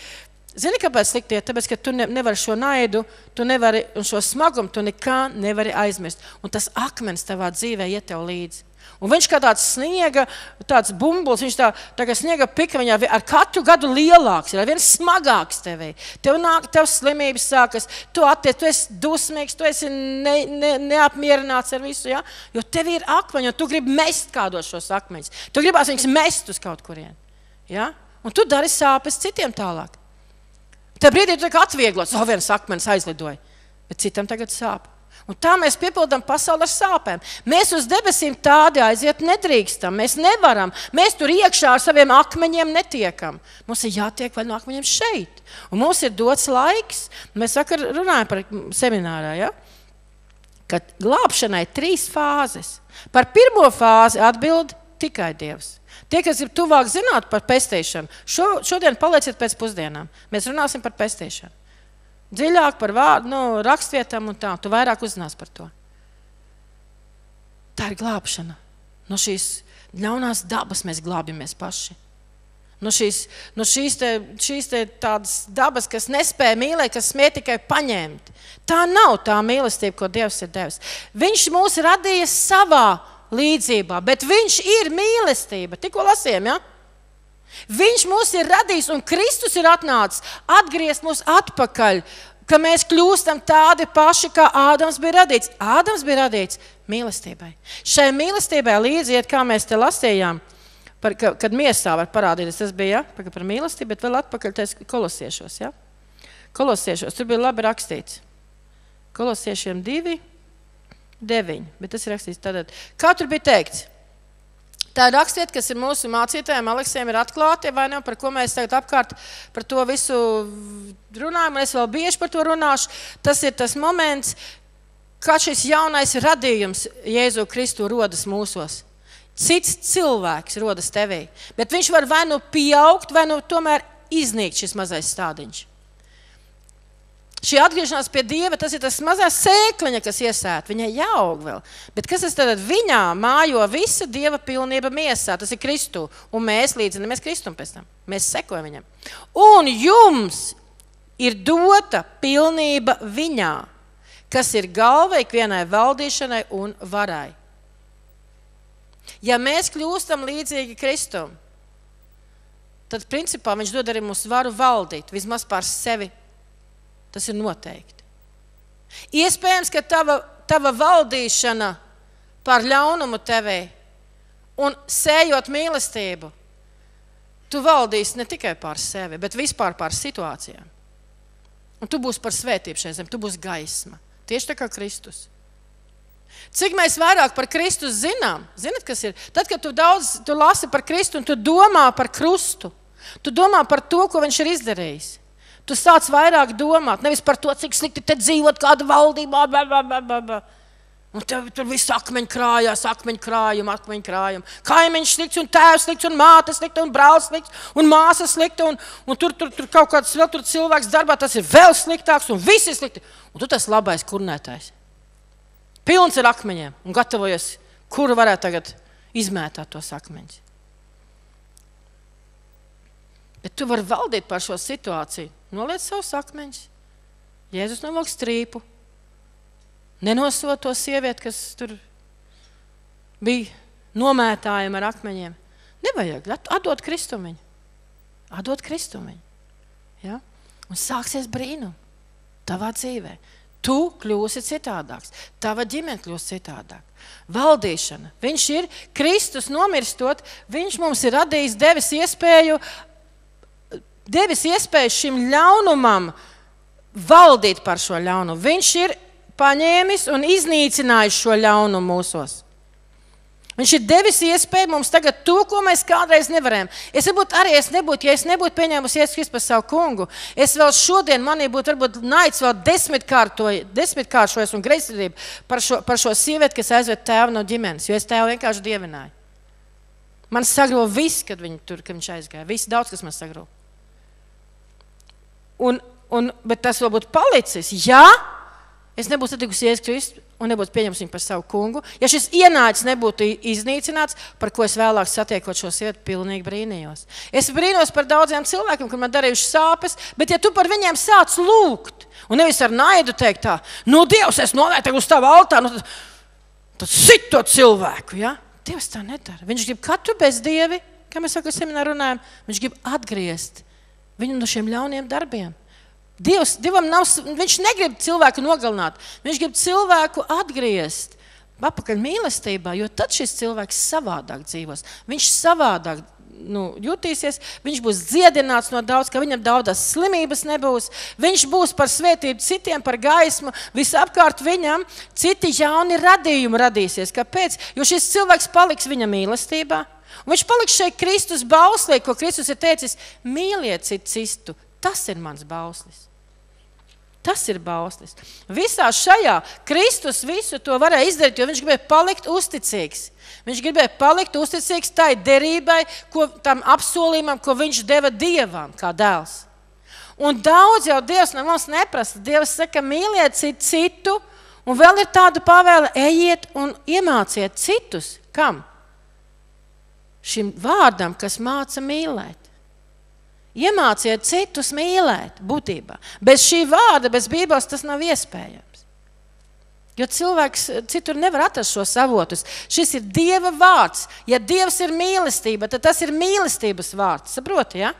Speaker 1: Zini, kāpēc slikti iet? Tāpēc, ka tu ne, nevari šo naidu, tu nevari, un šo smagumu tu nekā nevari aizmirst. Un tas akmens tavā dzīvē iet tev līdzi. Un viņš kā tāds sniega, tāds bumbulis, viņš tā, tā kā sniega pika, viņā ar katru gadu lielāks, ir viens smagāks tevī. Tev nāk, tev slimības sākas, tu attiec, tu esi dusmīgs, tu esi ne, ne, neapmierināts ar visu, ja? jo tev ir akmeņi, un tu gribi mest kādos šos akmeņus. Tu gribās viņus mest uz kaut kurien. Ja? Un tu dari sāpes citiem tālāk. Tajā brīdī tu atvieglots, oh, viens akmens aizlidoja, bet citam tagad sāp. Un tā mēs piepildām pasauli ar sāpēm. Mēs uz debesīm tādi aiziet nedrīkstam. Mēs nevaram. Mēs tur iekšā ar saviem akmeņiem netiekam. Mums ir jātiek vēl no akmeņiem šeit. Un mums ir dots laiks. Mēs vakar runājam par seminārā. Ja? Kad glābšanai ir trīs fāzes. Par pirmo fāzi atbild tikai Dievs. Tie, kas ir tuvāk zināt par pestīšanu, šo, šodien palieciet pēc pusdienām. Mēs runāsim par pestīšanu dziļāk par vārdu, nu, rakstvietām un tā. Tu vairāk uzzināsi par to. Tā ir glābšana. No šīs ļaunās dabas mēs glābjamies paši. No šīs, no šīs, te, šīs te tādas dabas, kas nespēja mīlēt, kas smie tikai paņemt. Tā nav tā mīlestība, ko Dievs ir devis. Viņš mūs radīja savā līdzībā, bet Viņš ir mīlestība. Tikko lasījām, ja? Viņš mūs ir radījis, un Kristus ir atnācis atgriezt mūs atpakaļ, ka mēs kļūstam tādi paši, kā Ādams bija radīts. Ādams bija radīts mīlestībai. Šai mīlestībai līdziet, kā mēs te lasījām, par, ka, kad miesā var parādīties. Tas bija ja, par mīlestību, bet vēl atpakaļ tajos kolosiešos. Ja? Kolosiešos tur bija labi rakstīts. Kolosiešiem divi, deviņi. Bet tas ir rakstīts tādā. Kā tur bija teikts? Tā rakstiet, kas ir mūsu mācītājiem, Aleksiem, ir atklāti, vai ne? Par ko mēs tagad apkārt par to visu runājam, un es vēl bieži par to runāšu. Tas ir tas moments, kad šis jaunais radījums Jēzu Kristu rodas mūsos. Cits cilvēks rodas tevī, bet viņš var vai nu pieaugt, vai nu tomēr iznīkt šis mazais stādiņš. Šī atgriešanās pie Dieva, tas ir tas mazais sēkliņa, kas iesēta. Viņai jāaug vēl. Bet kas tas tad viņā mājo visa Dieva pilnība miesā? Tas ir Kristu. Un mēs līdzinamies Kristum pēc tam. Mēs sekojam viņam. Un jums ir dota pilnība viņā, kas ir galva ikvienai valdīšanai un varai. Ja mēs kļūstam līdzīgi Kristum, tad principā viņš dod arī mums varu valdīt, vismaz pār sevi Tas ir noteikti. Iespējams, ka tava, tava valdīšana pār ļaunumu tevī un sējot mīlestību, tu valdīsi ne tikai pār sevi, bet vispār pār situācijām. Un tu būsi par svētību šai zemē, tu būsi gaisma. Tieši tā kā Kristus. Cik mēs vairāk par Kristu zinām? Ziniet, kas ir? Tad, kad tu daudz tu lasi par Kristu un tu domā par krustu, tu domā par to, ko viņš ir izdarījis. Tu sāc vairāk domāt, nevis par to, cik slikti te dzīvot kāda valdībā. Ba, ba, ba, ba, ba. Un tev tur viss akmeņi krājās, akmeņi krājumi, akmeņi krājumi. Kaimiņš slikts, un tēvs slikts, un māte slikta, un brālis slikts, un māsa slikta. Un, un tur, tur, tur kaut kāds vēl tur cilvēks darbā, tas ir vēl sliktāks, un viss ir slikti. Un tu tas labais kurnētājs. Pilns ar akmeņiem, un gatavojies, kuru varētu tagad izmētāt tos akmeņus. Bet tu vari valdīt par šo situāciju. Noliec savus akmeņus. Jēzus novilks strīpu. Nenosot to sievieti, kas tur bija nomētājama ar akmeņiem. Nevajag atdot kristumiņu. Atdot kristumiņu. Ja? Un sāksies brīnums tavā dzīvē. tu kļūsi citādāks. Tava ģimene kļūs citādāk. Valdīšana. Viņš ir Kristus nomirstot, viņš mums ir radījis, devis iespēju, devis iespēju šim ļaunumam valdīt par šo ļaunumu. Viņš ir paņēmis un iznīcinājis šo ļaunumu mūsos. Viņš ir devis iespēju mums tagad to, ko mēs kādreiz nevarējām. Es varbūt arī es nebūtu, ja es nebūtu pieņēmusi Jēzus par savu kungu. Es vēl šodien manī būtu varbūt naids vēl desmitkāršojies un greizsirdība par šo, par šo sievieti, kas aizved tēvu no ģimenes, jo es tēvu vienkārši dievināju. Man sagrauja viss, kad, tur, kad viņš aizgāja. Viss daudz, kas man sagrauja. Un, un, bet tas vēl būtu palicis. Jā, es nebūtu satikusi Jēzus Kristus un nebūtu pieņemts viņu par savu kungu. Ja šis ienācis nebūtu iznīcināts, par ko es vēlāk satiekot šo sievieti, pilnīgi brīnījos. Es brīnos par daudziem cilvēkiem, kur man darījuši sāpes, bet ja tu par viņiem sāc lūgt, un nevis ar naidu teikt, tā, nu, Dievs, es novērtēju uz tavu altāru, nu, tad, tad sit to cilvēku. Ja? Dievs tā nedara. Viņš grib katru bez dievi, kā mēs sakām, seminārā runājam, viņš grib atgriezt viņu no šiem ļauniem darbiem. Dievs, Dievam nav, viņš negrib cilvēku nogalināt. Viņš grib cilvēku atgriezt atpakaļ mīlestībā, jo tad šis cilvēks savādāk dzīvos. Viņš savādāk nu, jutīsies, viņš būs dziedināts no daudz, ka viņam daudzas slimības nebūs. Viņš būs par svētību citiem, par gaismu. Visapkārt viņam citi jauni radījumi radīsies. Kāpēc? Jo šis cilvēks paliks viņa mīlestībā. Un viņš paliks šeit Kristus bauslī, ko Kristus ir teicis: mīliet citu. Tas ir mans bauslis. Tas ir bauslis. Visā šajā Kristus visu to varēja izdarīt, jo viņš gribēja palikt uzticīgs. Viņš gribēja palikt uzticīgs tai derībai, ko, tam apsolījumam, ko viņš deva dievam, kā dēls. Un daudz jau Dievs no mums neprasa. Dievs saka, mīliet citu, un vēl ir tāda pavēle, ejiet un iemāciet citus. Kam? Šim vārdam, kas māca mīlēt. Iemāciet citus mīlēt, būtībā. Bez šī vārda, bez Bībeles tas nav iespējams. Jo cilvēks citur nevar atrast šos avotus. Šis ir Dieva vārds. Ja Dievs ir mīlestība, tad tas ir mīlestības vārds. Saprotiet? Ja?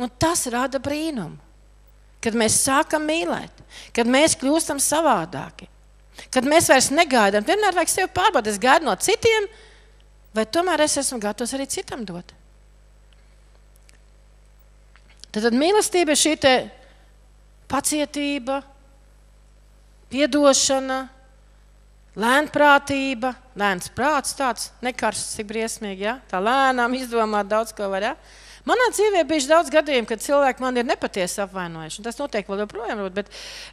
Speaker 1: Un tas rada brīnumu. Kad mēs sākam mīlēt, kad mēs kļūstam savādāki, kad mēs vairs negaidām, vienmēr vajag sevi pārbaudīt. Es gaidu no citiem, vai tomēr es esmu gatavs arī citam dot. Tad, tad mīlestība ir šī pacietība, atdošana, lēnprātība, lēns prāts, tāds nekarsts, cik briesmīgi. Ja? Tā lēnām izdomāt daudz ko var. Ja? Manā dzīvē bija daudz gadījumu, kad cilvēki man ir nepatiesi apvainojuši. Tas notiek vēl joprojām, bet,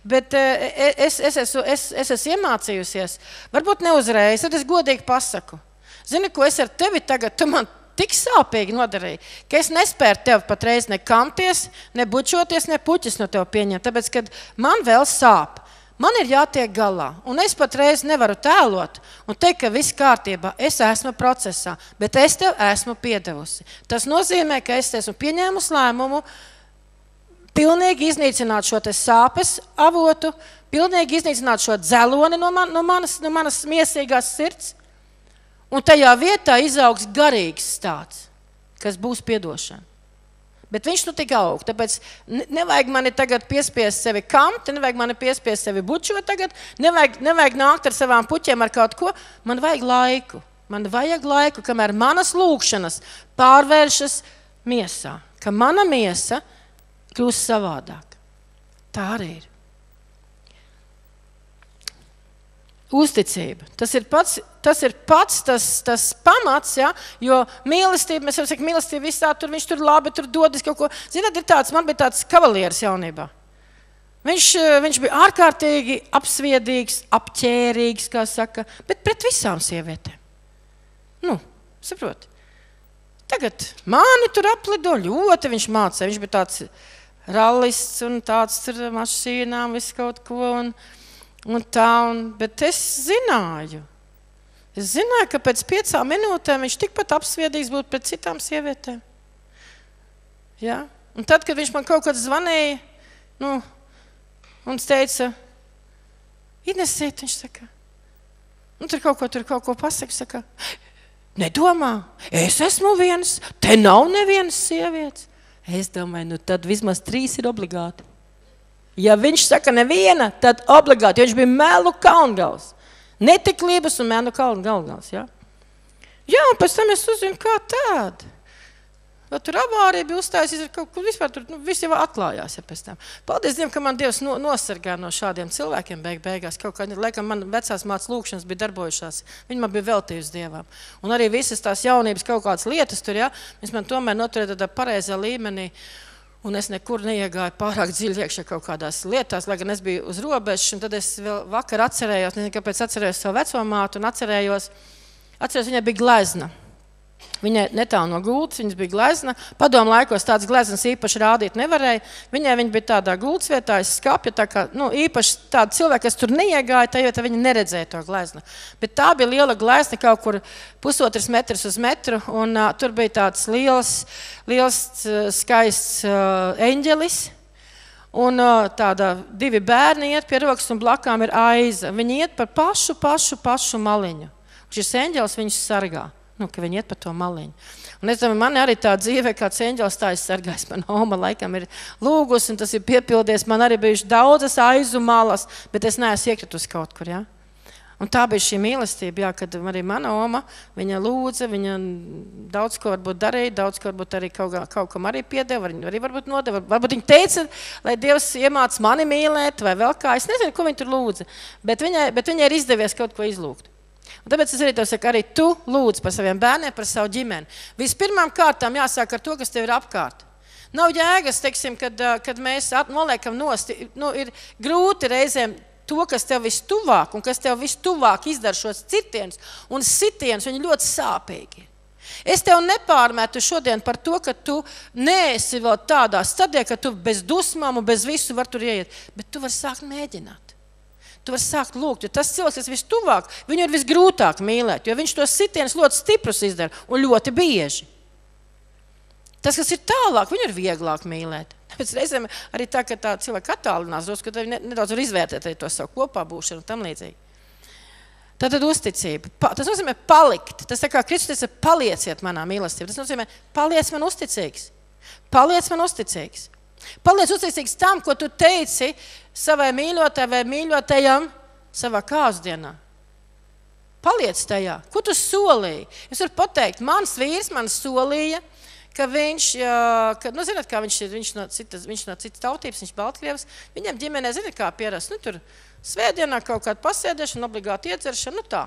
Speaker 1: bet eh, es, es, esmu, es, es esmu iemācījusies. Varbūt ne uzreiz, tad es godīgi pasaku. Zini, ko es ar tevi tagad, tu man tik sāpīgi nodarīja, ka es nespēju tev patreiz ne kamties, ne bučoties, ne puķis no tevis pieņemt. Tāpēc, kad man vēl sāp, man ir jātiek galā. Un es patreiz nevaru tēlot un teikt, ka viss kārtībā, es esmu procesā, bet es tev esmu piedevusi. Tas nozīmē, ka es esmu pieņēmusi lēmumu. Pilnīgi iznīcināt šo sāpes avotu, pilnīgi iznīcināt šo dzeloni no, man, no, manas, no manas miesīgās sirds, Un tajā vietā izaugs garīgs stāsts, kas būs piedošana. Bet viņš nu tik aug. Tāpēc nevajag mani tagad piespiest sevi kamti, nevajag mani piespiest sevi bučot tagad, nevajag, nevajag nākt ar savām puķiem ar kaut ko. Man vajag laiku. Man vajag laiku, kamēr manas lūkšanas pārvēršas miesā, ka mana miesa kļūst savādāk. Tā arī ir. Uzticība. Tas ir pats tas, ir pats tas, tas pamats, ja? jo mīlestība, mēs jau sakām, mīlestība visā tur, viņš tur labi tur dodas kaut ko. Ziniet, ir tāds, man bija tāds kavalieris jaunībā. Viņš, viņš bija ārkārtīgi apsviedīgs, apģērbīgs, kā saka, bet pret visām sievietēm. Nu, saprotiet? Tagad mani tur aplido ļoti, viņš mācīja. Viņš bija tāds rallists un tāds ar mašīnām, visu kaut ko. Un, Un tā, un, bet es zināju, es zināju, ka pēc piecām minūtēm viņš tikpat apsviedīgs būtu pret citām sievietēm. Ja? Un tad, kad viņš man kaut kad zvanīja, nu, un teica, Inesiet, viņš saka, nu, tur kaut ko, tur kaut ko pasaka, saka, nedomā, es esmu viens, te nav nevienas sievietes. Es domāju, nu tad vismaz trīs ir obligāti. Ja viņš saka, neviena, tad obligāti, jo viņš bija melu kalngals. Netiklības un melu kalngals. Ja? Jā, un pēc tam es uzzinu, kā tāda. Vai tur avārija bija uzstājusies, kaut kur vispār tur nu, viss jau atklājās. Ja pēc tam. Paldies Dievam, ka man Dievs no, nosargā no šādiem cilvēkiem beig beigās. Kaut kā, laikam, man vecās mācas lūkšanas bija darbojušās. Viņi man bija veltījusi Dievam. Un arī visas tās jaunības kaut kādas lietas tur, ja, viņas man tomēr noturēja tādā pareizā līmenī. Un es nekur neiegāju pārāk dziļi iekšā kaut kādās lietās, lai gan es biju uz robežas. Tad es vēl vakar atcerējos, nezinu, kāpēc atcerējos savu veco mātu un atcerējos, atceros, viņai bija glezna. Viņai netālu no gultas, viņas bija glezna. Padomu laikos tādas gleznas īpaši rādīt nevarēja. Viņai viņa bija tādā gultas vietā, skāpja. Tā kā, nu, īpaši tādi cilvēki, kas tur neiegāja, tajā vietā viņi neredzēja to gleznu. Bet tā bija liela glezna, kaut kur pusotras metras uz metru. Un, uh, tur bija tāds liels, liels skaists uh, eņģelis. Un uh, tāda divi bērni iet pie rokas, un blakām ir aiza. Viņi iet par pašu, pašu, pašu maliņu. Šis eņģelis viņus sargā nu, ka viņi iet pa to maliņu. Un es domāju, man arī tā dzīve, kāds eņģēlis tā aizsargājis. Man oma laikam ir lūgus, un tas ir piepildies. Man arī bijuši daudzas aizumalas, bet es neesmu iekritus kaut kur. Ja? Un tā bija šī mīlestība, jā, kad arī mana oma, viņa lūdza, viņa daudz ko varbūt darīja, daudz ko varbūt arī kaut, kaut kam arī piedeva, viņa arī varbūt nodeva. Varbūt viņa teica, lai Dievs iemāc mani mīlēt, vai vēl kā. Es nezinu, ko viņa tur lūdza, bet viņai, bet viņai ir izdevies kaut ko izlūgt. Un tāpēc es arī tev saku, arī tu lūdz par saviem bērniem, par savu ģimeni. Vispirmām kārtām jāsāk ar to, kas tev ir apkārt. Nav jēgas, teiksim, kad, kad mēs noliekam nost. Nu, ir grūti reizēm to, kas tev vistuvāk un kas tev vistuvāk izdara šos cirtienus un sitienus, viņi ļoti sāpīgi. Es tev nepārmetu šodien par to, ka tu neesi vēl tādā stadijā, ka tu bez dusmām un bez visu vari tur ieiet, bet tu vari sākt mēģināt. Tu vari sākt lūgt, jo tas cilvēks, kas vistuvāk, viņu ir visgrūtāk mīlēt, jo viņš tos sitienus ļoti stiprus izdara un ļoti bieži. Tas, kas ir tālāk, viņu ir vieglāk mīlēt. Tāpēc reizēm arī tā, ka tā cilvēka attālinās, ka viņi nedaudz var izvērtēt to savu kopā būšanu un tam līdzīgi. Tā tad uzticība. Pa, tas nozīmē palikt. Tas tā kā Kristus teica, palieciet manā mīlestībā. Tas nozīmē, paliec man uzticīgs. Paliec man uzticīgs. Paliec uzticīgs tam, ko tu teici savai mīļotājai vai mīļotajam savā kāzdienā. Paliec tajā, ko tu solīji. Es varu pateikt, mans vīrs man solīja, ka viņš, ka, nu, zināt, kā viņš ir, viņš no citas, viņš no citas tautības, viņš Baltkrievs. Viņam ģimenē, zināt, kā pierast, nu, tur svētdienā kaut kāda pasēdēšana, obligāti iedzeršana, nu tā.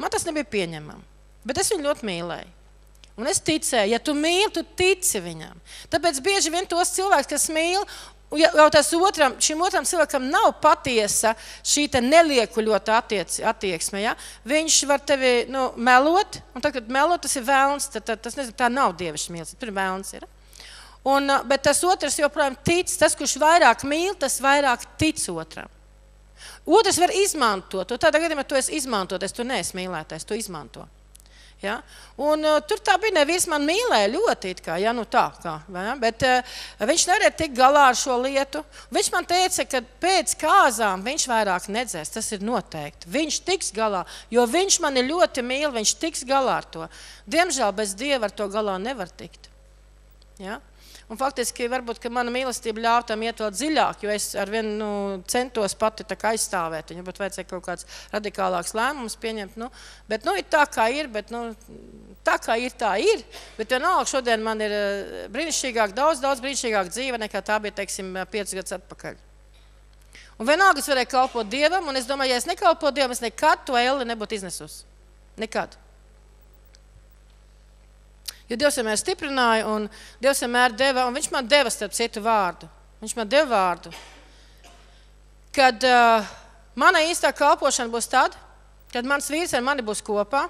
Speaker 1: Man tas nebija pieņemami, bet es viņu ļoti mīlēju. Un es ticēju, ja tu mīli, tu tici viņam. Tāpēc bieži vien tos cilvēkus, kas mīl, jau tas otram, šim otram cilvēkam nav patiesa šī neliekuļota attiec, attieksme. Ja? Viņš var tevi nu, melot, un tad, kad melot, tas ir vēlns, tad, tad tas nezinu, tā nav dievišķa mīlestība. Tur vēlns. Ir. Un, bet tas otrs joprojām tic, tas, kurš vairāk mīl, tas vairāk tic otram. Otrs var izmantot to. Tādā gadījumā tu esi izmantotais, tu neesi mīlētais, tu izmanto. Ja? Un, uh, tur tā bija nevis man mīlēja ļoti, kā, ja, nu tā, kā, ja? bet uh, viņš nevarēja tikt galā ar šo lietu. Viņš man teica, ka pēc kāzām viņš vairāk nedzēs. Tas ir noteikti. Viņš tiks galā, jo viņš mani ļoti mīl, viņš tiks galā ar to. Diemžēl bez Dieva ar to galā nevar tikt. Ja? Un faktiski, varbūt mana mīlestība ļāva tam iet vēl dziļāk, jo es ar vienu nu, centos pati aizstāvēt viņu. Varbūt vajadzēja kaut kāds radikālāks lēmums pieņemt. Nu, bet, nu, tā kā ir, bet nu, tā kā ir, tā ir. Bet vienalga, šodien man ir eh, brīnišķīgāk, daudz, daudz brīnišķīgāka dzīve nekā tā bija, teiksim, piecus gadus atpakaļ. Un vienalga, es varēju kalpot Dievam, un es domāju, ja es nekalpotu Dievam, es nekad to eli nebūtu iznesusi. Nekad. Jo Dievs vienmēr stiprināja, un Dievs vienmēr deva, un Viņš man deva starp citu vārdu. Viņš man deva vārdu. Kad uh, mana īstā kalpošana būs tad, kad mans vīrs ar mani būs kopā,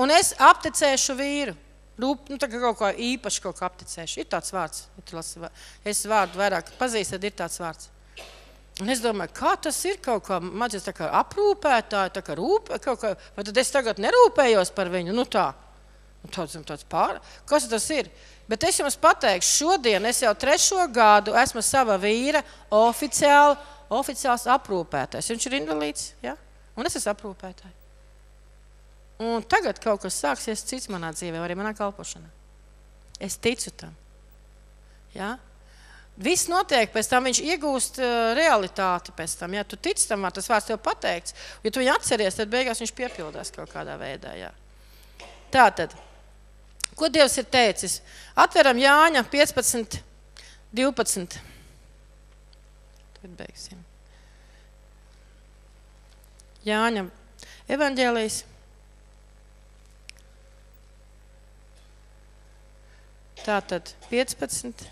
Speaker 1: un es aptecēšu vīru. Rūp, nu, tā kā kaut ko īpaši kaut ko apticēšu. Ir tāds vārds, es vārdu vairāk pazīstu, tad ir tāds vārds. Un es domāju, kā tas ir kaut kā mazliet tā kā aprūpētāji, tā kā rūpē, kaut kā, vai tad es tagad nerūpējos par viņu, nu tā. Tāds, tāds pār... Kas tas ir? Bet es jums pateikšu, šodien es jau trešo gadu esmu sava vīra oficiāli, oficiāls aprūpētājs. Viņš ir invalīds, ja? un es esmu aprūpētājs. Un tagad kaut kas sāksies cits manā dzīvē, arī manā kalpošanā. Es ticu tam. Ja? Viss notiek, pēc tam viņš iegūst uh, realitāti. Tam, ja tu tici tam, tas vārds tev pateikts, ja tu viņu atceries, tad beigās viņš piepildās kaut kādā veidā. Jā. Tā tad, ko Dievs ir teicis? Atveram Jāņa 15, 12. Tad beigsim. Jāņa evaņģēlijas. Tā tad 15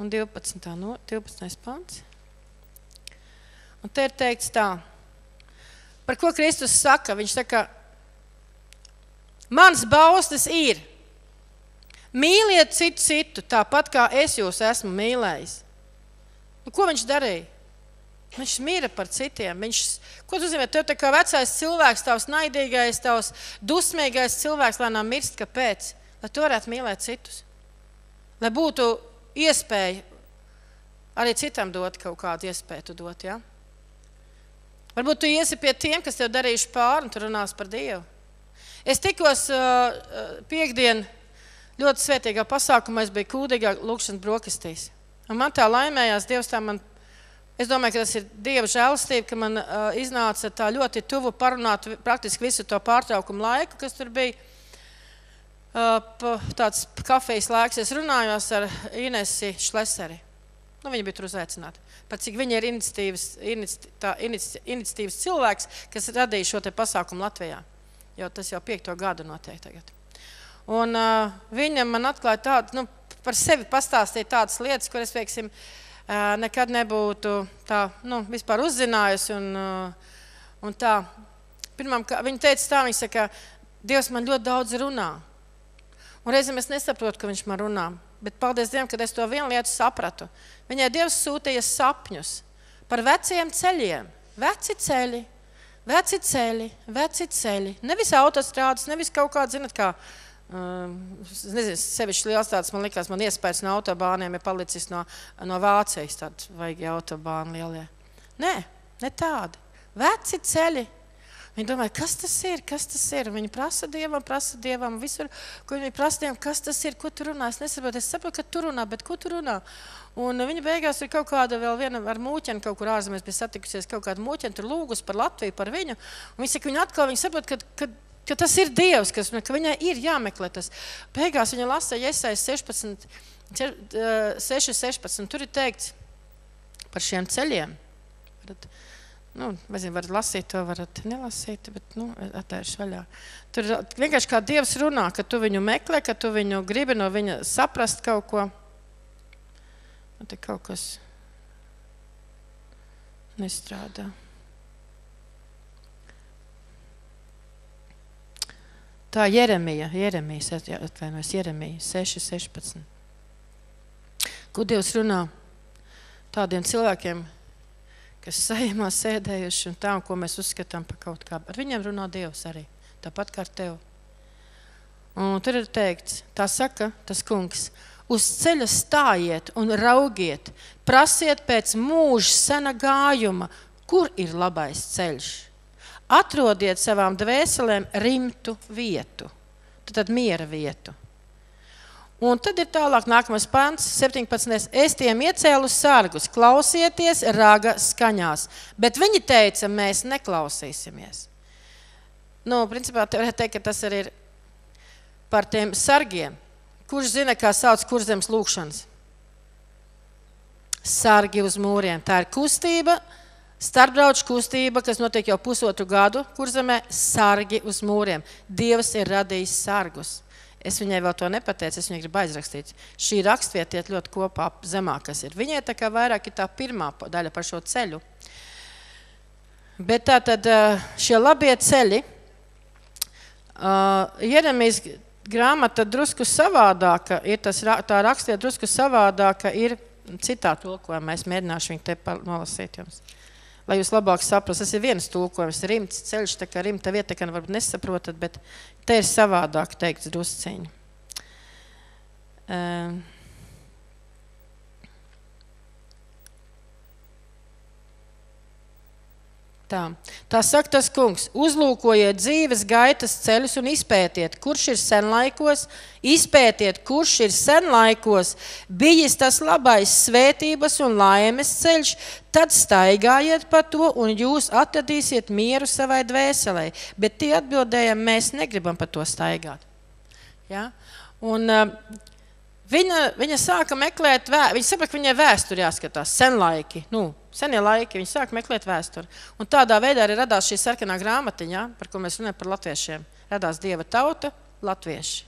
Speaker 1: un 12. No, 12. pants. Un te ir teikts tā, par ko Kristus saka. Viņš saka, mans bauslis ir mīliet citu citu, tāpat kā es jūs esmu mīlējis. Nu, ko viņš darīja? Viņš mīra par citiem. Viņš, ko tu zini, tev kā vecais cilvēks, tavs naidīgais, tavs dusmīgais cilvēks, lēnām mirst, kāpēc? Lai tu varētu mīlēt citus. Lai būtu iespēja arī citam dot kaut kādu iespēju dot. Ja? Varbūt tu iesi pie tiem, kas tev darījuši pāri, un tu runās par Dievu. Es tikos uh, piekdienā ļoti svētīgā pasākumā, es biju kūdīgā lūkšanas brokastīs. Un man tā laimējās, Dievs tā man, es domāju, ka tas ir Dieva žēlastība, ka man uh, iznāca tā ļoti tuvu parunāt praktiski visu to pārtraukumu laiku, kas tur bija tāds kafijas laiks, es runāju ar Inesu Šleseri. Nu, viņa bija tur uzaicināta. Pat cik viņa ir iniciatīvas, iniciatīvas cilvēks, kas radīja šo pasākumu Latvijā. Jo tas jau piekto gadu notiek tagad. Un, uh, viņa man atklāja tādu, nu, par sevi pastāstīja tādas lietas, kuras, teiksim, uh, nekad nebūtu tā, nu, vispār uzzinājusi. Un, uh, un tā. Pirmām, viņa teica tā, viņa saka, Dievs man ļoti daudz runā. Un reizēm es nesaprotu, ka viņš man runā. Bet paldies Dievam, ka es to vienu lietu sapratu. Viņai Dievs sūtīja sapņus par veciem ceļiem. Veci ceļi, veci ceļi, veci ceļi. Nevis autostrādes, nevis kaut kāda, zinot, kā. Um, es nezinu, sevišķi liels tāds man likās, man iespējas no autobāniem ir palicis no, no Vācijas. Tad vajag autobāni lielie. Nē, ne tādi. Veci ceļi, Viņi domāja, kas tas ir, kas tas ir. Viņi prasa dievam, prasa dievam, visur, ko viņi prasa dievam, kas tas ir, ko tu runā. Es nesaprotu, es saprotu, ka tu runā, bet ko tu runā? Un viņa beigās ir kaut kāda vēl viena ar mūķeni, kaut kur ārzemēs bija satikusies, kaut kāda mūķeni, tur lūgus par Latviju, par viņu. Un viņa saka, viņa atkal, viņa saprot, ka, ka, ka tas ir Dievs, kas, ka viņai ir jāmeklē tas. Beigās viņa lasa Iesais 16, 6, 16. Tur ir teikts par šiem ceļiem. Varat, Nu, nezinu, varat lasīt to, varat nelasīt, bet nu, atvēršu vaļā. Tur vienkārši kā Dievs runā, ka tu viņu meklē, ka tu viņu gribi no viņa saprast kaut ko. Un te kaut kas nestrādā. Tā Jeremija, Jeremijas, atvainojos, Jeremija 6, 16. Ko Dievs runā tādiem cilvēkiem, kas saimā sēdējuši un tā, un ko mēs uzskatām par kaut kā. Ar viņiem runā Dievs arī, tāpat kā ar tevi. Un tur ir teikts, tā saka tas kungs, uz ceļa stājiet un raugiet, prasiet pēc mūža sena gājuma, kur ir labais ceļš. Atrodiet savām dvēselēm rimtu vietu, tad miera vietu. Un tad ir tālāk, nākamais pants, 17. Es tiem iecēlu sargus, klausieties raga skaņās. Bet viņi teica, mēs neklausīsimies. Nu, principā, varētu teikt, ka tas arī ir par tiem sargiem. Kurš zina, kā sauc kurzemes lūkšanas? Sargi uz mūriem. Tā ir kustība, starpbrauču kustība, kas notiek jau pusotru gadu kurzemē. Sargi uz mūriem. Dievs ir radījis sargus. Es viņai vēl to nepateicu, es viņai gribu aizrakstīt. Šī rakstvieta iet ļoti kopā zemāk, kas ir. Viņai tā kā vairāk ir tā pirmā daļa par šo ceļu. Bet tā tad šie labie ceļi, uh, Jeremijas grāmata drusku savādāka, ir tas, tā rakstvieta drusku savādāka, ir citā tulkojumā. Es mēģināšu viņu te nolasīt jums lai jūs labāk saprastu. Tas ir viens tulkojums, rimts ceļš, tā kā rimta vieta, kā varbūt nesaprotat, bet te ir savādāk teikts drusciņi. Um, Tā, tā saka tas kungs, uzlūkojiet dzīves gaitas ceļus un izpētiet, kurš ir senlaikos, izpētiet, kurš ir senlaikos bijis tas labais svētības un laimes ceļš, tad staigājiet pa to un jūs atradīsiet mieru savai dvēselē. Bet tie atbildēja, mēs negribam pa to staigāt. Ja? Un, uh, Viņa, viņa sāka meklēt, viņa saprata, ka viņai vēsture jāskatās, senlaiki, nu, senie laiki. Viņa sāka meklēt vēsturi. Un tādā veidā arī radās šī sarkanā grāmatiņa, par ko mēs runājam par latviešiem. Radās dieva tauta, latvieši.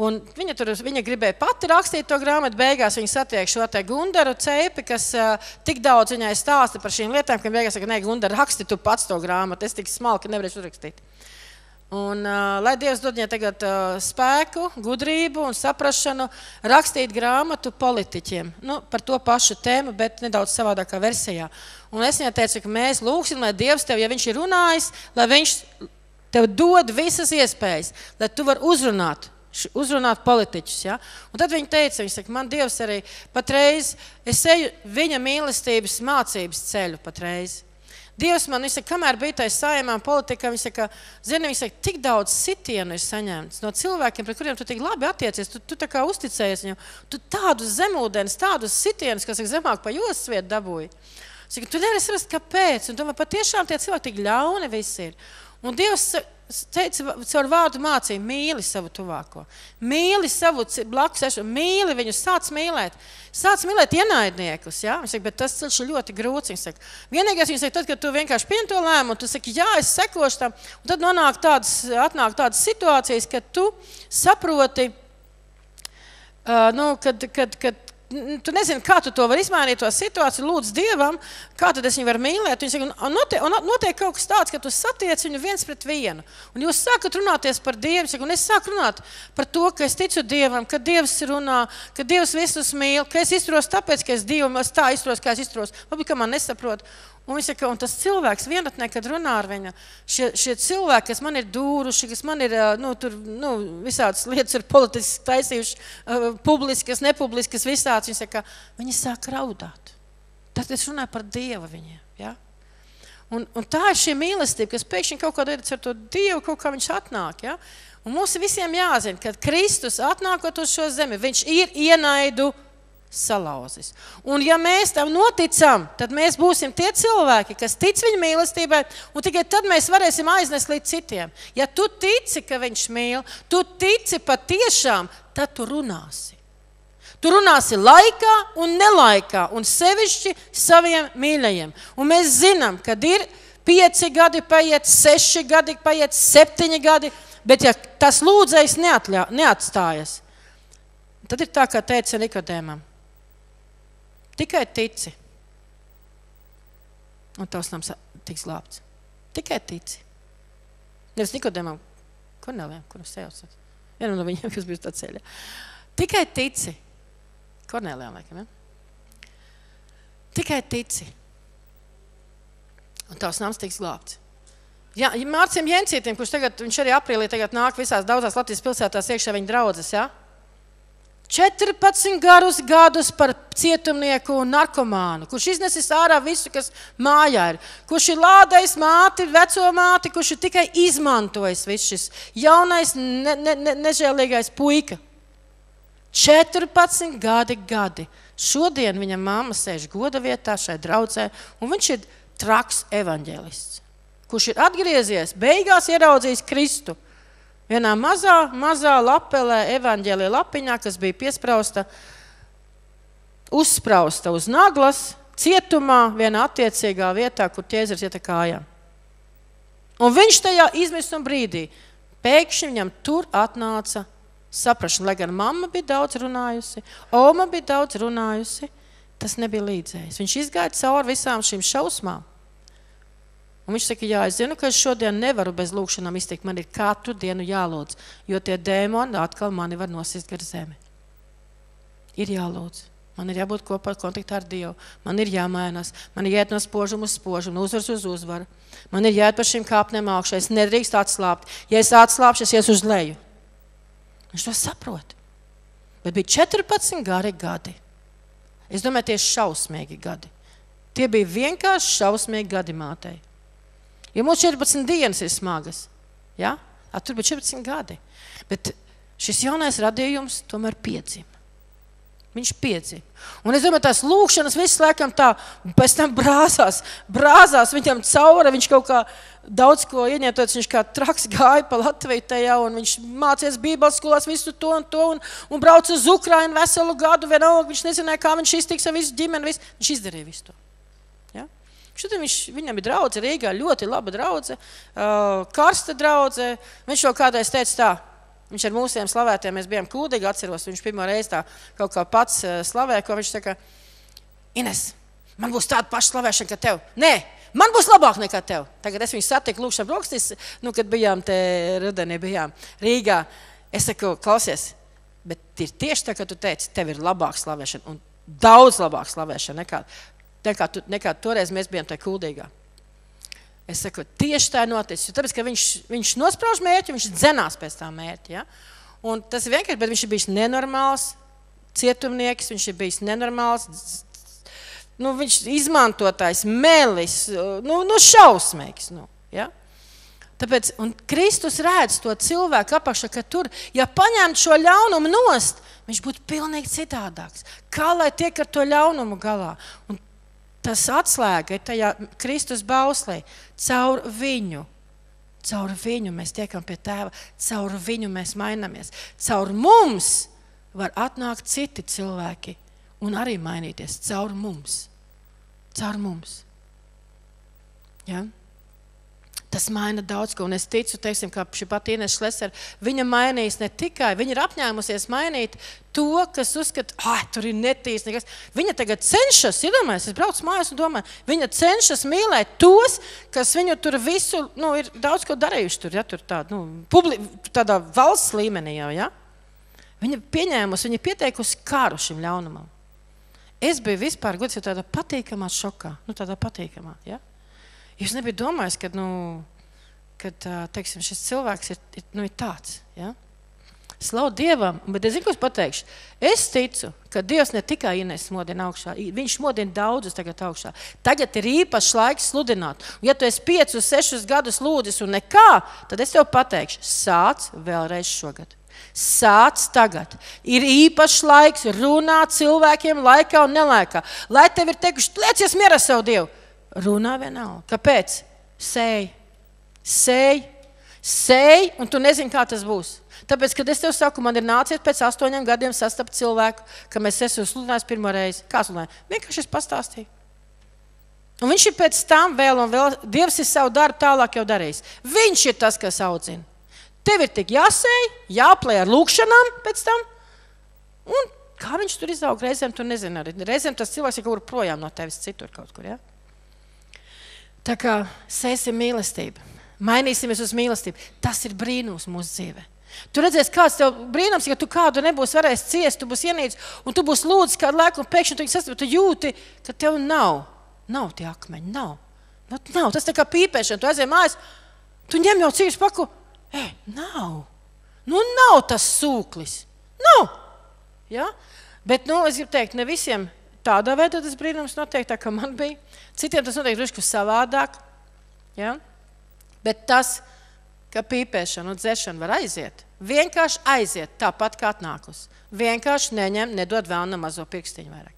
Speaker 1: Un viņa, tur, viņa gribēja pati rakstīt to grāmatu. Beigās viņa satiek šo te Gundaru cēpi, kas uh, tik daudz viņai stāsta par šīm lietām, ka beigās saka, nē, Gundara, raksti tu pats to grāmatu. Es tik smalki nevarēšu uzrakstīt. Un, uh, lai Dievs dod viņai tagad uh, spēku, gudrību un saprāšanu rakstīt grāmatu politiķiem nu, par to pašu tēmu, bet nedaudz savādākā versijā. Un es viņai teicu, ka mēs lūgsim, lai Dievs tev, ja viņš ir runājis, lai viņš tev dod visas iespējas, lai tu vari uzrunāt. Uzrunāt politiķus. Ja? Un tad viņa teica, viņa saka, man Dievs arī patreiz, es eju viņa mīlestības mācības ceļu patreiz. Dievs man saka, kamēr bija tajā saimā politikā, viņš saka, zini, viņš saka, tik daudz sitienu ir saņemts no cilvēkiem, pret kuriem tu tik labi attiecies, tu, tu tā kā uzticējies viņam, tu tādus zemūdens, tādus sitienus, kas saka, zemāk pa jūras vietu dabūji. Saka, tu nevari saprast, kāpēc, un domā, patiešām tie cilvēki tik ļauni visi ir. Un Dievs teica, caur vārdu mācīja, mīli savu tuvāko, mīli savu blakus esošu, mīli viņus, sāc mīlēt. Sāc mīlēt ienaidniekus, ja? saka, bet tas ceļš ir ļoti grūts. Saka, vienīgais, viņš saka, tad, kad tu vienkārši pieņem to lēmumu, tu saki, jā, es sekošu tam, un tad nonāk tādas, atnāk tādas situācijas, kad tu saproti, uh, nu, kad, kad, kad, tu nezini, kā tu to vari izmainīt, to situāciju, lūdz Dievam, kā tad es viņu varu mīlēt. Viņš saka, un notiek, un notiek kaut kas tāds, ka tu satiec viņu viens pret vienu. Un jūs sākat runāties par Dievu, saka, un es sāku runāt par to, ka es ticu Dievam, ka Dievs runā, ka Dievs visus mīl, ka es izturos tāpēc, ka es Dievam tā izturos, kā es izturos. Varbūt, ka man nesaprot. Un viņš saka, un tas cilvēks vienatnē, kad runā ar viņu, šie, šie cilvēki, kas man ir dūruši, kas man ir nu, tur, nu, visādas lietas, ir politiski taisījuši, publiskas, nepubliskas, visādas, viņš saka, viņi sāk raudāt. Tad es runāju par Dievu viņiem. Ja? Un, un tā ir šī mīlestība, kas pēkšņi kaut kādā veidā ar to Dievu kaut kā viņš atnāk. Ja? Un mums visiem jāzina, ka Kristus atnākot uz šo zemi, viņš ir ienaidu salauzis. Un, ja mēs tam noticam, tad mēs būsim tie cilvēki, kas tic viņa mīlestībai, un tikai tad mēs varēsim aiznest līdz citiem. Ja tu tici, ka viņš mīl, tu tici patiešām, tad tu runāsi. Tu runāsi laikā un nelaikā, un sevišķi saviem mīļajiem. Un mēs zinām, ka ir pieci gadi, paiet, seši gadi, paiet, septiņi gadi, bet ja tas lūdzējs neatļā, neatstājas, tad ir tā, kā teica Nikodēmam. Tikai tici. Un tavs nams tiks glābts. Tikai tici. Nevis Nikodēmam, Kornelijam, kuras sejaucas. Vienam no viņiem, kas bija tā ceļa. Tikai tici. Kornelijam, laikam, ja? Tikai tici. Un tavs nams tiks glābts. Jā, Mārcis Jensītam, kurš tagad, viņš arī aprīlī nāk visās daudzās Latvijas pilsētās iekšā viņa draudzes. Ja? 14 garus gadus par cietumnieku un narkomānu, kurš iznesis ārā visu, kas mājā ir, kurš ir lādējis māti, veco māti, kurš ir tikai izmantojis visu šis jaunais, ne, ne, ne, nežēlīgais puika. 14 gadi, gadi. Šodien viņa mamma sēž goda vietā šai draudzē, un viņš ir traks evaņģēlists, kurš ir atgriezies, beigās ieraudzījis Kristu vienā mazā, mazā lapelē, evanģēlīja lapiņā, kas bija piesprāsta, uzsprāsta uz naglas, cietumā, vienā attiecīgā vietā, kur ķēzars iet kājām. Un viņš tajā izmisuma brīdī pēkšņi viņam tur atnāca saprašana. Lai gan mamma bija daudz runājusi, Oma bija daudz runājusi, tas nebija līdzējis. Viņš izgāja cauri visām šīm šausmām. Un viņš saka, jā, es zinu, ka es šodien nevaru bez lūkšanām iztikt. Man ir katru dienu jālūdz, jo tie dēmoni atkal mani var nosist gar zemi. Ir jālūdz. Man ir jābūt kopā kontaktā ar Dievu. Man ir jāmainās. Man ir jāiet no spožuma uz spožumu, no uzvaras uz uzvaru. Man ir jāiet pa šīm kāpnēm augšā. Es nedrīkstu atslābt. Ja es atslābšu, es iešu uz leju. Viņš to saprot. Bet bija 14 gari gadi. Es domāju, tieši šausmīgi gadi. Tie bija vienkārši šausmīgi gadi mātei. Ja mums 14 dienas ir smagas, ja? A, tur bija 14 gadi. Bet šis jaunais radījums tomēr piedzima. Viņš piedzima. Un es domāju, tās lūkšanas visas laikam tā, pēc tam brāzās, brāzās viņam cauri. Viņš kaut kā daudz ko ieņēmts, viņš kā traks gāja pa Latviju tajā, un viņš mācījās Bībeles skolās visu to un to, un, un brauca uz Ukrajinu veselu gadu, vienalga, viņš nezināja, kā viņš iztiks ar visu ģimeni, visu. viņš izdarīja visu to. Ja? Šodien viņš, viņam ir draudzene Rīgā, ļoti laba draudzene, uh, karsta draudzene. Viņš jau kādreiz teica tā, Viņš ar mūsiem slavētiem, mēs bijām kūdīgi, atceros, viņš pirmo reizi tā kaut kā pats uh, slavēja, ko viņš saka, Ines, man būs tāda paša slavēšana, kā tev. Nē, man būs labāk nekā tev. Tagad es viņu satiku lūkšanā brokastīs, nu, kad bijām te rudenī, bijām Rīgā. Es saku, klausies, bet ir tieši tā, kā tu teici, tev ir labāka slavēšana un daudz labāka slavēšana nekā, nekā, tu, nekā toreiz mēs bijām tajā kūdīgā. Es saku, tieši tā ir noticis. Tāpēc, ka viņš, viņš nosprauž mērķi, viņš dzenās pēc tā mērķa. Ja? Un tas ir vienkārši, bet viņš ir bijis nenormāls cietumnieks, viņš ir bijis nenormāls. Nu, viņš izmantotājs, melis, nu, nu šausmīgs. Nu, ja? Tāpēc Kristus redz to cilvēku apakšā, ka tur, ja paņemtu šo ļaunumu nost, viņš būtu pilnīgi citādāks. Kā lai tiek ar to ļaunumu galā? Un Tas atslēga ir tajā Kristus bauslī. Caur viņu, caur viņu mēs tiekam pie tēva, caur viņu mēs mainamies. Caur mums var atnākt citi cilvēki un arī mainīties caur mums. Caur mums. Ja? Tas maina daudz ko. Un es ticu, teiksim, ka šī pati Inês Šlesera, viņa mainīs ne tikai, viņa ir apņēmusies mainīt to, kas uzskata, ah, tur ir netīrs. Nekas. Viņa tagad cenšas, iedomājieties, es braucu mājās un domāju, viņa cenšas mīlēt tos, kas viņu tur visu, nu, ir daudz ko darījuši tur, ja tur tā, nu, publi, tādā valsts līmenī jau, ja. Viņa pieņēmusi, viņa pieteikusi karu šim ļaunumam. Es biju vispār, godīgi, tādā patīkamā šokā, nu, tādā patīkamā, ja. Jūs nebijat domājis, ka nu, kad, teiksim, šis cilvēks ir, ir, nu, ir tāds. Ja? Slavu Dievam, bet es zinu, ko es pateikšu. Es ticu, ka Dievs ne tikai ienes modina augšā, viņš modina daudzus tagad augšā. Tagad ir īpašs laiks sludināt. Un, ja tu esi piecus, sešus gadus lūdzis un nekā, tad es tev pateikšu, sāc vēlreiz šogad. Sāc tagad. Ir īpašs laiks runāt cilvēkiem, laikā un nelaikā. Lai tev ir teikuši, liecies mierā savu Dievu runā vienalga. Kāpēc? Sēj, sēj, sēj, un tu nezini, kā tas būs. Tāpēc, kad es tev saku, man ir nācies pēc astoņiem gadiem sastapt cilvēku, ka mēs esam sludinājis pirmo reizi. Kā sludinājis? Vienkārši es pastāstīju. Un viņš ir pēc tam vēl un vēl, Dievs ir savu darbu tālāk jau darījis. Viņš ir tas, kas audzina. Tev ir tik jāsēj, jāplē ar lūkšanām pēc tam. Un kā viņš tur izaug, reizēm tu nezini. Arī. Reizēm tas cilvēks ir kaut kur projām no tevis citur kaut kur. Ja? Tā kā sēsim mīlestību, mainīsimies uz mīlestību. Tas ir brīnums mūsu dzīvē. Tu redzēsi, kāds tev brīnums, ja tu kādu nebūsi varējis ciest, tu būsi ienīcis, un tu būsi lūdzis kādu laiku, un pēkšņi tu, sastāv, tu jūti, ka tev nav, nav tie akmeņi. Nav. Nu, nav. Tas tā kā pīpēšana. Tu aizej mājās, tu ņem jau cīņas paku. Ei, nav. Nu, nav tas sūklis. Nav. Ja? Bet nu, es gribu teikt, ne visiem tādā veidā tas brīnums notiek, tā kā man bija. Citiem tas notiek drusku savādāk. Ja? Bet tas, ka pīpēšana un dzēšana var aiziet, vienkārši aiziet tāpat kā atnākus. Vienkārši neņem, nedod vēl ne mazo pirkstiņu vairāk.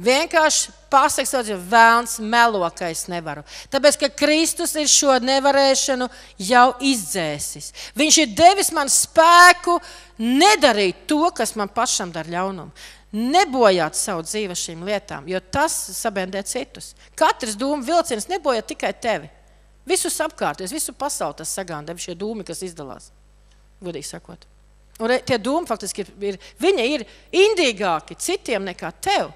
Speaker 1: Vienkārši pasakot, ka vēlams melo, ka es nevaru. Tāpēc, ka Kristus ir šo nevarēšanu jau izdzēsis. Viņš ir devis man spēku nedarīt to, kas man pašam dara ļaunumu nebojāt savu dzīvi šīm lietām, jo tas sabendē citus. Katrs dūmu vilciens nebojā tikai tevi. Visus apkārtējos, visu pasauli tas sagādā, šie dūmi, kas izdalās. Godīgi sakot. Un tie dūmi faktiski ir, ir, viņi ir indīgāki citiem nekā tev.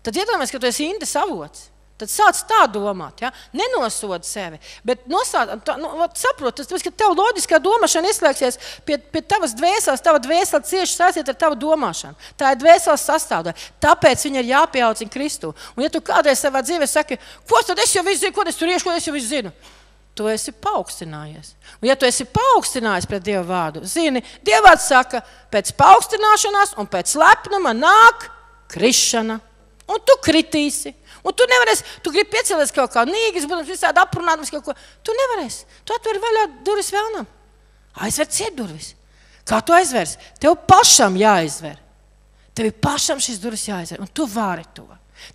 Speaker 1: Tad iedomājieties, ka tu esi indes avots. Tad sāc tā domāt, ja? nenosod sevi. Bet nosād, tā, nu, saprot, tas, ka tev loģiskā domāšana ieslēgsies pie, pie tavas dvēseles, tava dvēsele cieši saistīta ar tavu domāšanu. Tā ir dvēseles sastāvdaļa. Tāpēc viņa ir jāpieaudzina Kristu. Un ja tu kādreiz savā dzīvē saki, ko tad es jau zinu, ko es tur iešu, ko es jau zinu. Tu esi paaugstinājies. Un, ja tu esi paaugstinājies pret Dieva vārdu, zini, Dieva vārds saka, pēc paaugstināšanās un pēc lepnuma nāk krišana un tu kritīsi. Un tu nevarēsi, tu gribi piecelties kaut kā nīgas, būtams visādi aprunāt kaut ko. Tu nevarēsi. Tu atver vaļā durvis vēlnam. Aizver ciet durvis. Kā tu aizvers? Tev pašam jāizver. Tev pašam šis durvis jāizver, un tu vari to.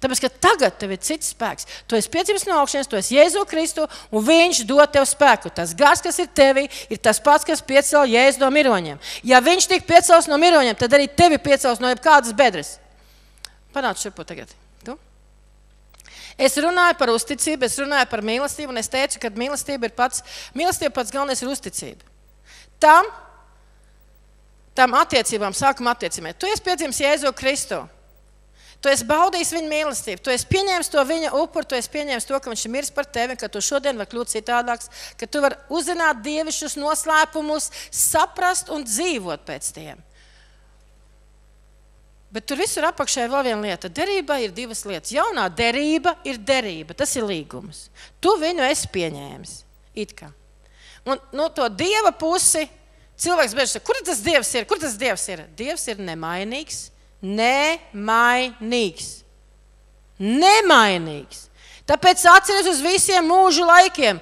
Speaker 1: Tāpēc, ka tagad tev ir cits spēks. Tu esi piedzimis no augšas, tu esi Jēzu Kristu, un Viņš dod tev spēku. Tas gars, kas ir tevī, ir tas pats, kas piecēla Jēzu no miroņiem. Ja Viņš tika piecelts no miroņiem, tad arī tevi piecels no jebkādas bedres. Panāc šurpu tagad. Es runāju par uzticību, es runāju par mīlestību, un es teicu, ka mīlestība ir pats, mīlestība pats galvenais ir uzticība. Tam, tam attiecībām, sākuma attiecībām. Tu esi piedzimis Jēzu Kristu. Tu esi baudījis viņa mīlestību, tu esi pieņēmis to viņa upuru, tu esi pieņēmis to, ka viņš ir miris par tevi, ka tu šodien vari kļūt citādāks, ka tu vari uzzināt dievišķus noslēpumus, saprast un dzīvot pēc tiem. Bet tur visur apakšā ir vēl viena lieta. Derībā ir divas lietas. Jaunā derība ir derība, tas ir līgums. Tu viņu esi pieņēmis. Un no to dieva pusi cilvēks bieži saka, kur tas dievs ir? Kur tas dievs ir? Dievs ir nemainīgs nemainīgs. Nemainīgs. Tāpēc atceries uz visiem mūžu laikiem.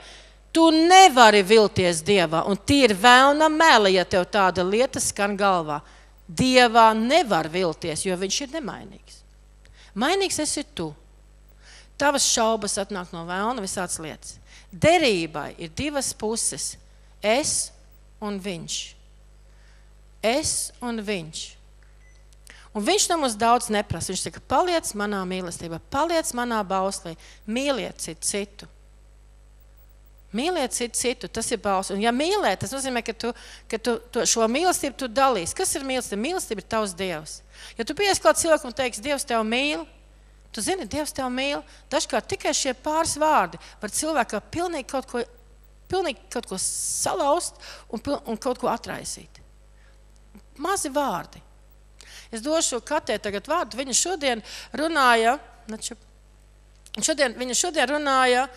Speaker 1: Tu nevari vilties dievā, un tie ir vēlna meli, ja tev tāda lieta skan galvā. Dievā nevar vilties, jo viņš ir nemainīgs. Mainīgs esi tu. Tavas šaubas atnāk no vēlna, visādas lietas. Derībai ir divas puses - es un viņš. Es un viņš. Un viņš no mums daudz neprasa. Viņš saka, paliec manā mīlestībā, paliec manā bauslī, mīliet citu. citu. Mīliet citu, citu, tas ir balss. Un, ja mīlēt, tas nozīmē, ka tu, ka tu to, šo mīlestību tu dalīsi. Kas ir mīlestība? Mīlestība ir tavs dievs. Ja tu pieies klāt cilvēkam un teiksi, Dievs tev mīl, tu zini, Dievs tev mīl. Dažkārt tikai šie pāris vārdi var cilvēkā pilnīgi kaut ko, pilnīgi kaut ko salauzt un, un kaut ko atraisīt. Mazi vārdi. Es došu Katē tagad vārdu. Viņa šodien runāja, naču, šodien, viņa šodien runāja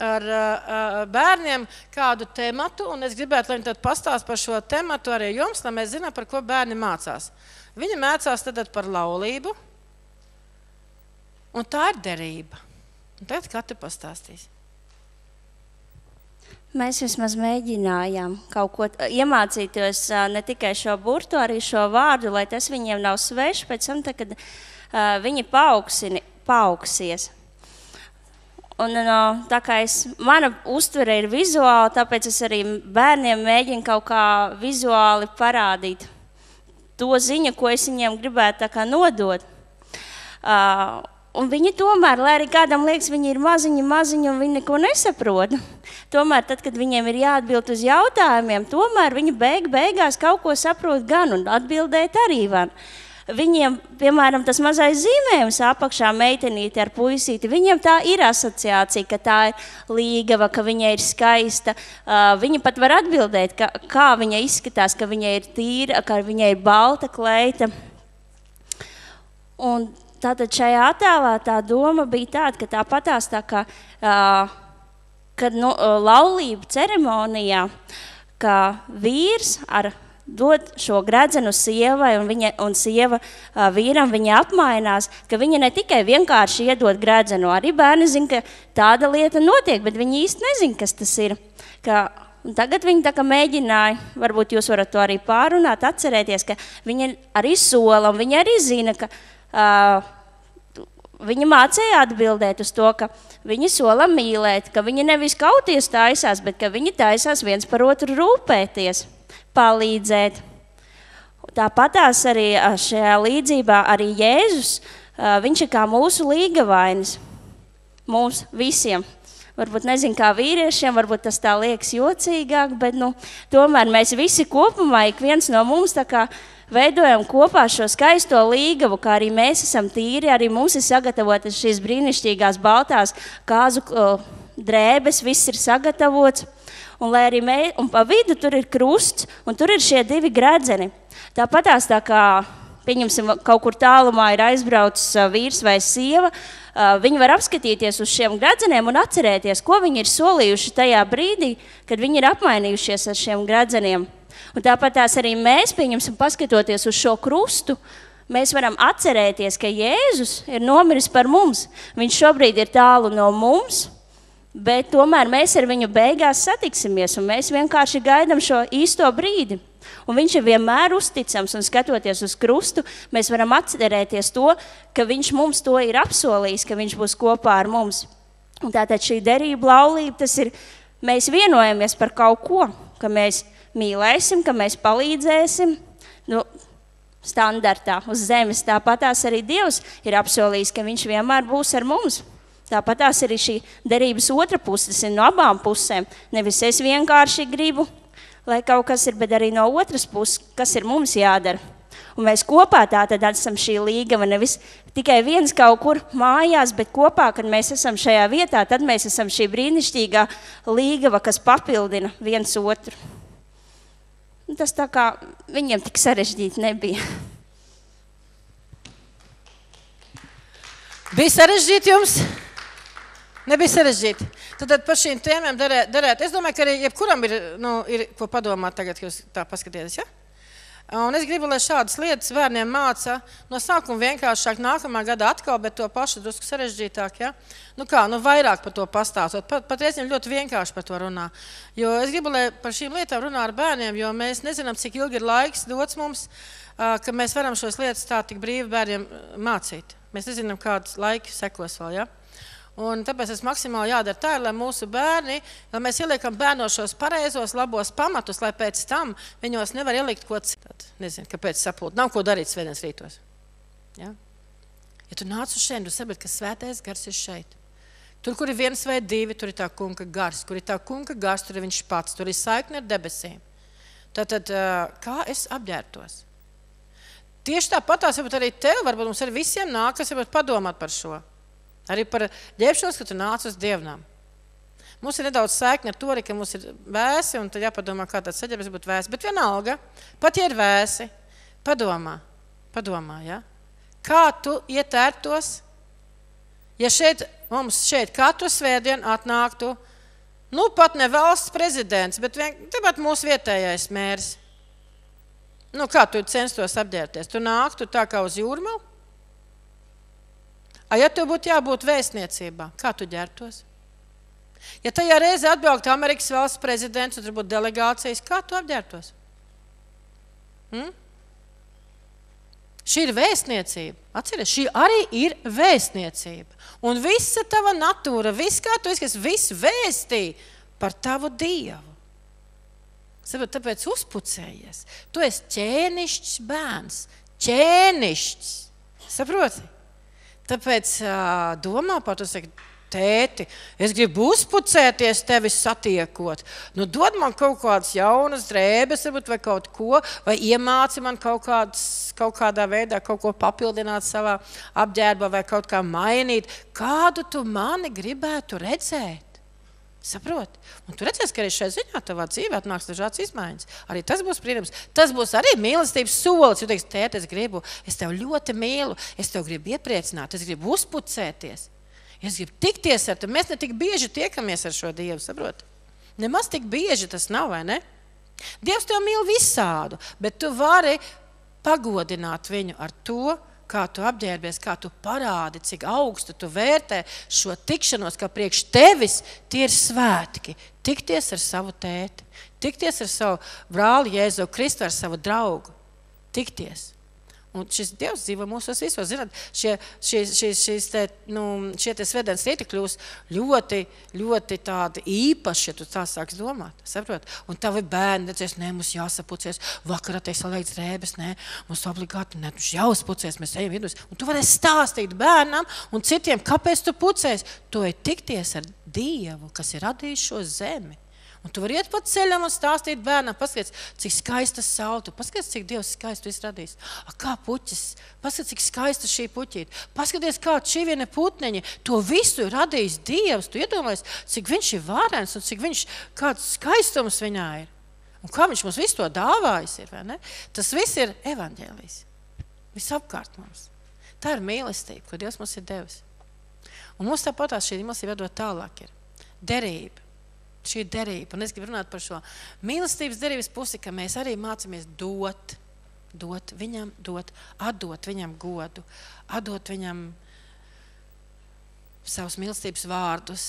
Speaker 1: ar uh, bērniem kādu tematu, un es gribētu, lai viņi pastāst par šo tematu arī jums, lai mēs zinām, par ko bērni mācās. Viņi mācās tad par laulību, un tā ir derība. Un tagad Kate pastāstīs.
Speaker 2: Mēs vismaz mēģinājām kaut ko iemācīties, ne tikai šo burtu, arī šo vārdu, lai tas viņiem nav svešs. Pēc tam, tā, kad uh, viņi paaugsini, paaugsies. Un, no, tā kā es, mana uztvere ir vizuāla, tāpēc es arī bērniem mēģinu kaut kā vizuāli parādīt to ziņu, ko es viņiem gribētu nodot. Uh, Un viņi tomēr, lai arī kādam liekas, viņi ir maziņi, maziņi un viņi neko nesaprot. Tomēr, tad, kad viņiem ir jāatbild uz jautājumiem, tomēr viņi beig, beigās kaut ko saprot gan un atbildēt arī var. Viņiem, piemēram, tas mazais zīmējums apakšā meitenīte ar puisīti, viņiem tā ir asociācija, ka tā ir līgava, ka viņa ir skaista. Viņa pat var atbildēt, ka, kā viņa izskatās, ka viņa ir tīra, ka viņa ir balta kleita. Un Tātad šajā attēlā tā doma bija tāda, ka tāpatās tā kā kad nu, laulību ceremonijā, ka vīrs ar dod šo gradzenu sievai, un, viņa, un sieva uh, vīram viņa apmainās, ka viņa ne tikai vienkārši iedod gradzenu, arī bērni zina, ka tāda lieta notiek, bet viņi īsti nezina, kas tas ir. Ka, Un tagad viņi tā kā mēģināja, varbūt jūs varat to arī pārunāt, atcerēties, ka viņi arī sola, un viņi arī zina, ka uh, Viņa mācīja atbildēt uz to, ka viņi sola mīlēt, ka viņi nevis kauties taisās, bet ka viņi taisās viens par otru rūpēties, palīdzēt. Tāpatās arī šajā līdzībā arī Jēzus, viņš ir kā mūsu līgavainis, mums visiem. Varbūt nezinu, kā vīriešiem, varbūt tas tā liekas jocīgāk, bet nu, tomēr mēs visi kopumā, ik viens no mums tā kā veidojam kopā šo skaisto līgavu, kā arī mēs esam tīri, arī mums ir sagatavotas šīs brīnišķīgās baltās kāzu drēbes, viss ir sagatavots. Un, mēs, un pa vidu tur ir krusts, un tur ir šie divi gredzeni. Tāpat tā kā, pieņemsim, kaut kur tālumā ir aizbraucis vīrs vai sieva, viņi var apskatīties uz šiem gredzeniem un atcerēties, ko viņi ir solījuši tajā brīdī, kad viņi ir apmainījušies ar šiem gredzeniem. Un tāpat tās arī mēs, pieņemsim, paskatoties uz šo krustu, mēs varam atcerēties, ka Jēzus ir nomiris par mums. Viņš šobrīd ir tālu no mums, bet tomēr mēs ar viņu beigās satiksimies, un mēs vienkārši gaidām šo īsto brīdi. Un viņš ir vienmēr uzticams, un skatoties uz krustu, mēs varam atcerēties to, ka viņš mums to ir apsolījis, ka viņš būs kopā ar mums. Un tātad šī derība, laulība, tas ir, mēs vienojamies par kaut ko, ka mēs mīlēsim, ka mēs palīdzēsim. Nu, standartā uz zemes. Tāpat arī Dievs ir apsolījis, ka Viņš vienmēr būs ar mums. Tāpat arī šī derības otra puse, tas ir no abām pusēm. Nevis es vienkārši gribu, lai kaut kas ir, bet arī no otras puses, kas ir mums jādara. Un mēs kopā tātad esam šī līgava, nevis tikai viens kaut kur mājās, bet kopā, kad mēs esam šajā vietā, tad mēs esam šī brīnišķīgā līgava, kas papildina viens otru. Un tas tā kā viņiem tik sarežģīti nebija.
Speaker 1: Bija sarežģīti jums? Nebija sarežģīti. Tad, tad par šīm tēmām darēt. Es domāju, ka arī jebkuram ir, nu, ir ko padomāt tagad, kad jūs tā paskatieties. Ja? Un es gribu, lai šādas lietas bērniem māca no sākuma vienkāršāk, nākamā gada atkal, bet to pašu drusku sarežģītāk. Ja? Nu kā, nu vairāk par to pastāstot. Pat, pat reizēm ļoti vienkārši par to runā. Jo es gribu, lai par šīm lietām runā ar bērniem, jo mēs nezinām, cik ilgi ir laiks dots mums, ka mēs varam šos lietas tā tik brīvi bērniem mācīt. Mēs nezinām, kāds laiks sekos vēl. Ja? Un tāpēc tas maksimāli jādara tā, lai mūsu bērni, lai mēs ieliekam bērnos šos pareizos, labos pamatus, lai pēc tam viņos nevar ielikt ko citu. Nezinu, kāpēc sapult. Nav ko darīt svētdienas rītos. Ja? ja tu nāc uz šeit, tu saproti, ka svētais gars ir šeit. Tur, kur ir viens vai divi, tur ir tā kunga gars. Kur ir tā kunga gars, tur ir viņš pats. Tur ir saikne ar debesīm. Tātad, kā es apģērbtos? Tieši tāpat varbūt arī tev, varbūt mums arī visiem nākas padomāt par šo. Arī par ģērbšanos, ka tu nāc uz dievnām. Mums ir nedaudz sēkņa ar to, arī, ka mums ir vēsi, un tad jāpadomā, kā tāds saģērbs būtu vēsi. Bet vienalga, pat ja ir vēsi, padomā, padomā ja? kā tu ietērtos, ja šeit mums šeit katru svētdienu atnāktu, nu pat ne valsts prezidents, bet vien, tepat mūsu vietējais mērs. Nu, kā tu censtos apģērbties? Tu nāktu tā kā uz jūrmalu? A, ja tev būtu jābūt vēstniecībā, kā tu ģērbtos? Ja tajā reizē atbrauktu Amerikas valsts prezidents un tur būtu delegācijas, kā tu apģērbtos? Hmm? Šī ir vēstniecība. Atcerieties, šī arī ir vēstniecība. Un visa tava natūra, viss, kā tu esi, viss vēstī par tavu dievu. Saprot, tāpēc uzpucējies. Tu esi ķēnišķis bērns. Ķēnišķis. Saproti? Tāpēc uh, domā par to, tēti, es gribu uzpucēties tevi satiekot. Nu, dod man kaut kādas jaunas drēbes, varbūt, vai kaut ko, vai iemāci man kaut, kāds, kaut kādā veidā kaut ko papildināt savā apģērbā, vai kaut kā mainīt. Kādu tu mani gribētu redzēt? Saproti? Un tu redzēsi, ka arī šajā ziņā tavā dzīvē atnāks dažādas izmaiņas. Arī tas būs brīnums. Tas būs arī mīlestības solis. Jūs teiksiet, tēt, es gribu, es tevi ļoti mīlu, es tevi gribu iepriecināt, es gribu uzpucēties. Es gribu tikties ar tevi. Mēs ne tik bieži tiekamies ar šo Dievu, saproti? Nemaz tik bieži tas nav, vai ne? Dievs tev mīl visādu, bet tu vari pagodināt viņu ar to, kā tu apģērbies, kā tu parādi, cik augstu tu vērtē šo tikšanos, ka priekš tevis tie ir svētki. Tikties ar savu tēti, tikties ar savu brāli Jēzu Kristu, ar savu draugu. Tikties. Un šis Dievs dzīvo mūsos visos. Zināt, šie, šīs, šīs, šīs te, nu, šie te svētdienas rīti kļūst ļoti, ļoti tādi īpaši, ja tu tā sāks domāt. Saprot? Un tavi bērni redzēs, nē, mums jāsapucies, vakarā te saliekts rēbes, nē, mums obligāti, nē, tu jāuzpucies, mēs ejam vidus. Un tu varēsi stāstīt bērnam un citiem, kāpēc tu pucies. Tu ej tikties ar Dievu, kas ir radījis šo zemi. Un tu vari iet pa ceļam un stāstīt bērnam, paskatieties, cik skaista saule, paskatieties, cik Dievs skaistu izradījis. A, kā puķis, paskatieties, cik skaista šī puķīte. Paskatieties, kā šī viena putneņa, to visu ir radījis Dievs. Tu iedomājies, cik viņš ir varens un cik viņš, kāds skaistums viņā ir. Un kā viņš mums visu to dāvājis ir, vai ne? Tas viss ir evaņģēlijs. Visapkārt mums. Tā ir mīlestība, ko Dievs mums ir devis. Un mums tāpatās šī mīlestība dod tālāk ir derība šī derība. Un es gribu runāt par šo mīlestības derības pusi, ka mēs arī mācāmies dot. Dot viņam, dot, atdot viņam godu, atdot viņam savus mīlestības vārdus,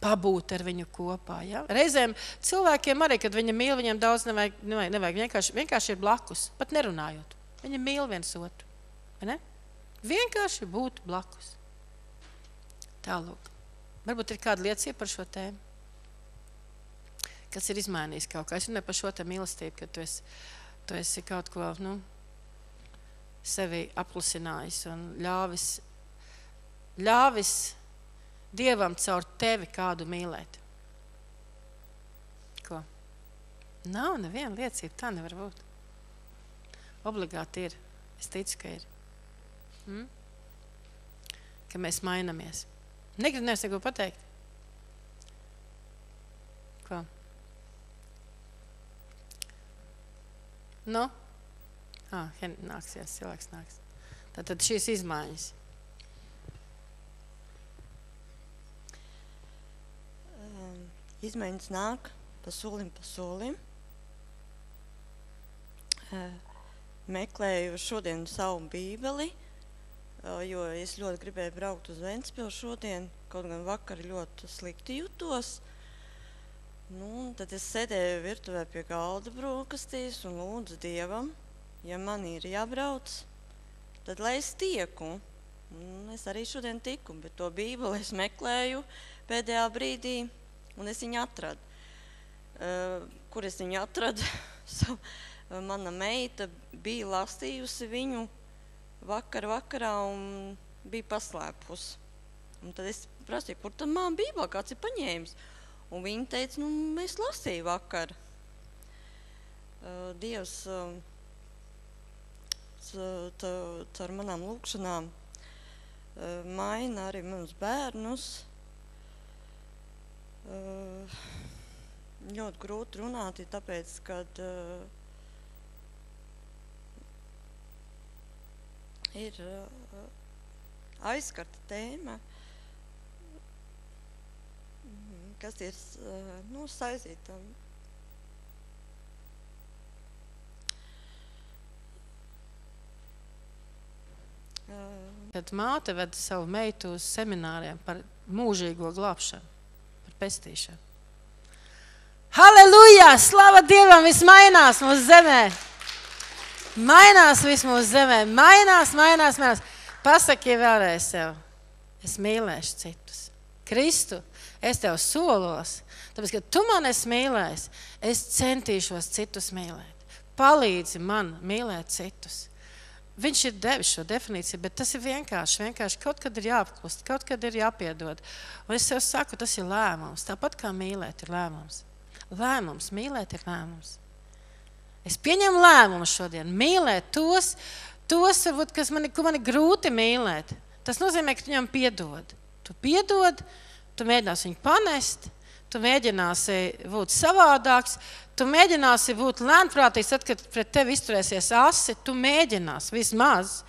Speaker 1: pabūt ar viņu kopā. Ja? Reizēm cilvēkiem arī, kad viņi mīl, viņiem daudz nevajag, nevajag, nevajag vienkārši, vienkārši ir blakus, pat nerunājot. Viņi mīl viens otru. Ne? Vienkārši būt blakus. Tālāk. Varbūt ir kāda liecība par šo tēmu, kas ir izmainījis kaut ko. Es runāju par šo mīlestību, ka tu esi, tu esi kaut ko nu, sevi apklusinājis un ļāvis, ļāvis Dievam caur tevi kādu mīlēt. Ko? Nav neviena liecība, tā nevar būt. Obligāti ir. Es ticu, ka ir. Mm? Ka mēs mainamies. Negribu nevis neko pateikt. Ko? Nu? Ah, nāksies, cilvēks nāks. Tātad šīs izmaiņas.
Speaker 3: izmaiņas nāk pa solim pa solim. Meklēju šodien savu bībeli, jo es ļoti gribēju braukt uz Ventspilu šodien, kaut gan vakar ļoti slikti jutos. Nu, tad es sēdēju virtuvē pie galda brokastīs un lūdzu Dievam, ja man ir jābrauc, tad lai es tieku. Un es arī šodien tiku, bet to bībeli es meklēju pēdējā brīdī, un es viņu atradu. Uh, kur es viņu atradu? Mana meita bija lasījusi viņu vakar vakarā un bija paslēpusi. Un tad es prasīju, kur tam māma bībā kāds ir paņēmis. Un viņa teica, nu, mēs lasīju vakar. Dievs caur manām lūkšanām maina arī manus bērnus. Ļoti grūti runāt, tāpēc, kad ir aizskarta tēma, kas ir uh, nu, saistīta.
Speaker 1: Kad māte ved savu meitu uz semināriem par mūžīgo glābšanu, pestīšanu. Halleluja! Slava Dievam! Viss mainās mūsu zemē! Mainās viss mūsu zemē! Mainās, mainās, mainās! Pasaki vēlreiz sev! Es mīlēšu citus. Kristu, es tev solos, tāpēc, ka tu man esi mīlējis, es centīšos citus mīlēt. Palīdzi man mīlēt citus. Viņš ir devis šo definīciju, bet tas ir vienkārši. vienkārši kaut kad ir jāapklust, kaut kad ir jāpiedod. Un es jau saku, tas ir lēmums. Tāpat kā mīlēt, ir lēmums. Lēmums, mīlēt, ir lēmums. Es pieņemu lēmumu šodien. Mīlēt tos, tos varbūt, kas man, man ir grūti mīlēt. Tas nozīmē, ka tu viņam piedod. Tu piedod, tu mēģināsi viņu panest, tu mēģināsi būt savādāks, Tu mēģināsi būt lēnprātīgs, tad, kad pret tevi izturēsies asi, tu mēģināsi vismaz.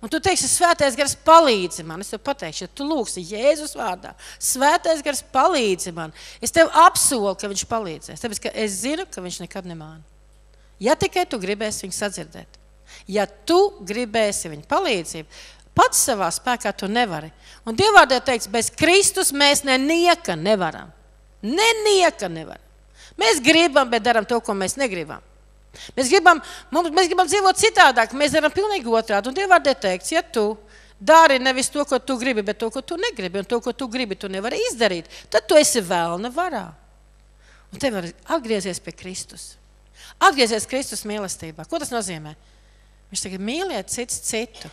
Speaker 1: Un tu teiksi, svētais gars palīdzi man. Es tev pateikšu, ja tu lūgsi Jēzus vārdā, svētais gars palīdzi man. Es tev apsolu, ka viņš palīdzēs. Tāpēc, ka es zinu, ka viņš nekad nemāna. Ja tikai tu gribēsi viņu sadzirdēt, ja tu gribēsi viņa palīdzību, pats savā spēkā tu nevari. Un Dievvvārdā teikts, bez Kristus mēs nenieka nevaram. Nenieka nevaram. Mēs gribam, bet darām to, ko mēs negribam. Mēs gribam, mums, mēs gribam dzīvot citādāk, mēs darām pilnīgi otrādi. Un Dievā ir teikts, ja tu dari nevis to, ko tu gribi, bet to, ko tu negribi, un to, ko tu gribi, tu nevari izdarīt, tad tu esi vēlna varā. Un te var atgriezties pie Kristus. Atgriezties Kristus mīlestībā. Ko tas nozīmē? Viņš tagad mīliet cits citu.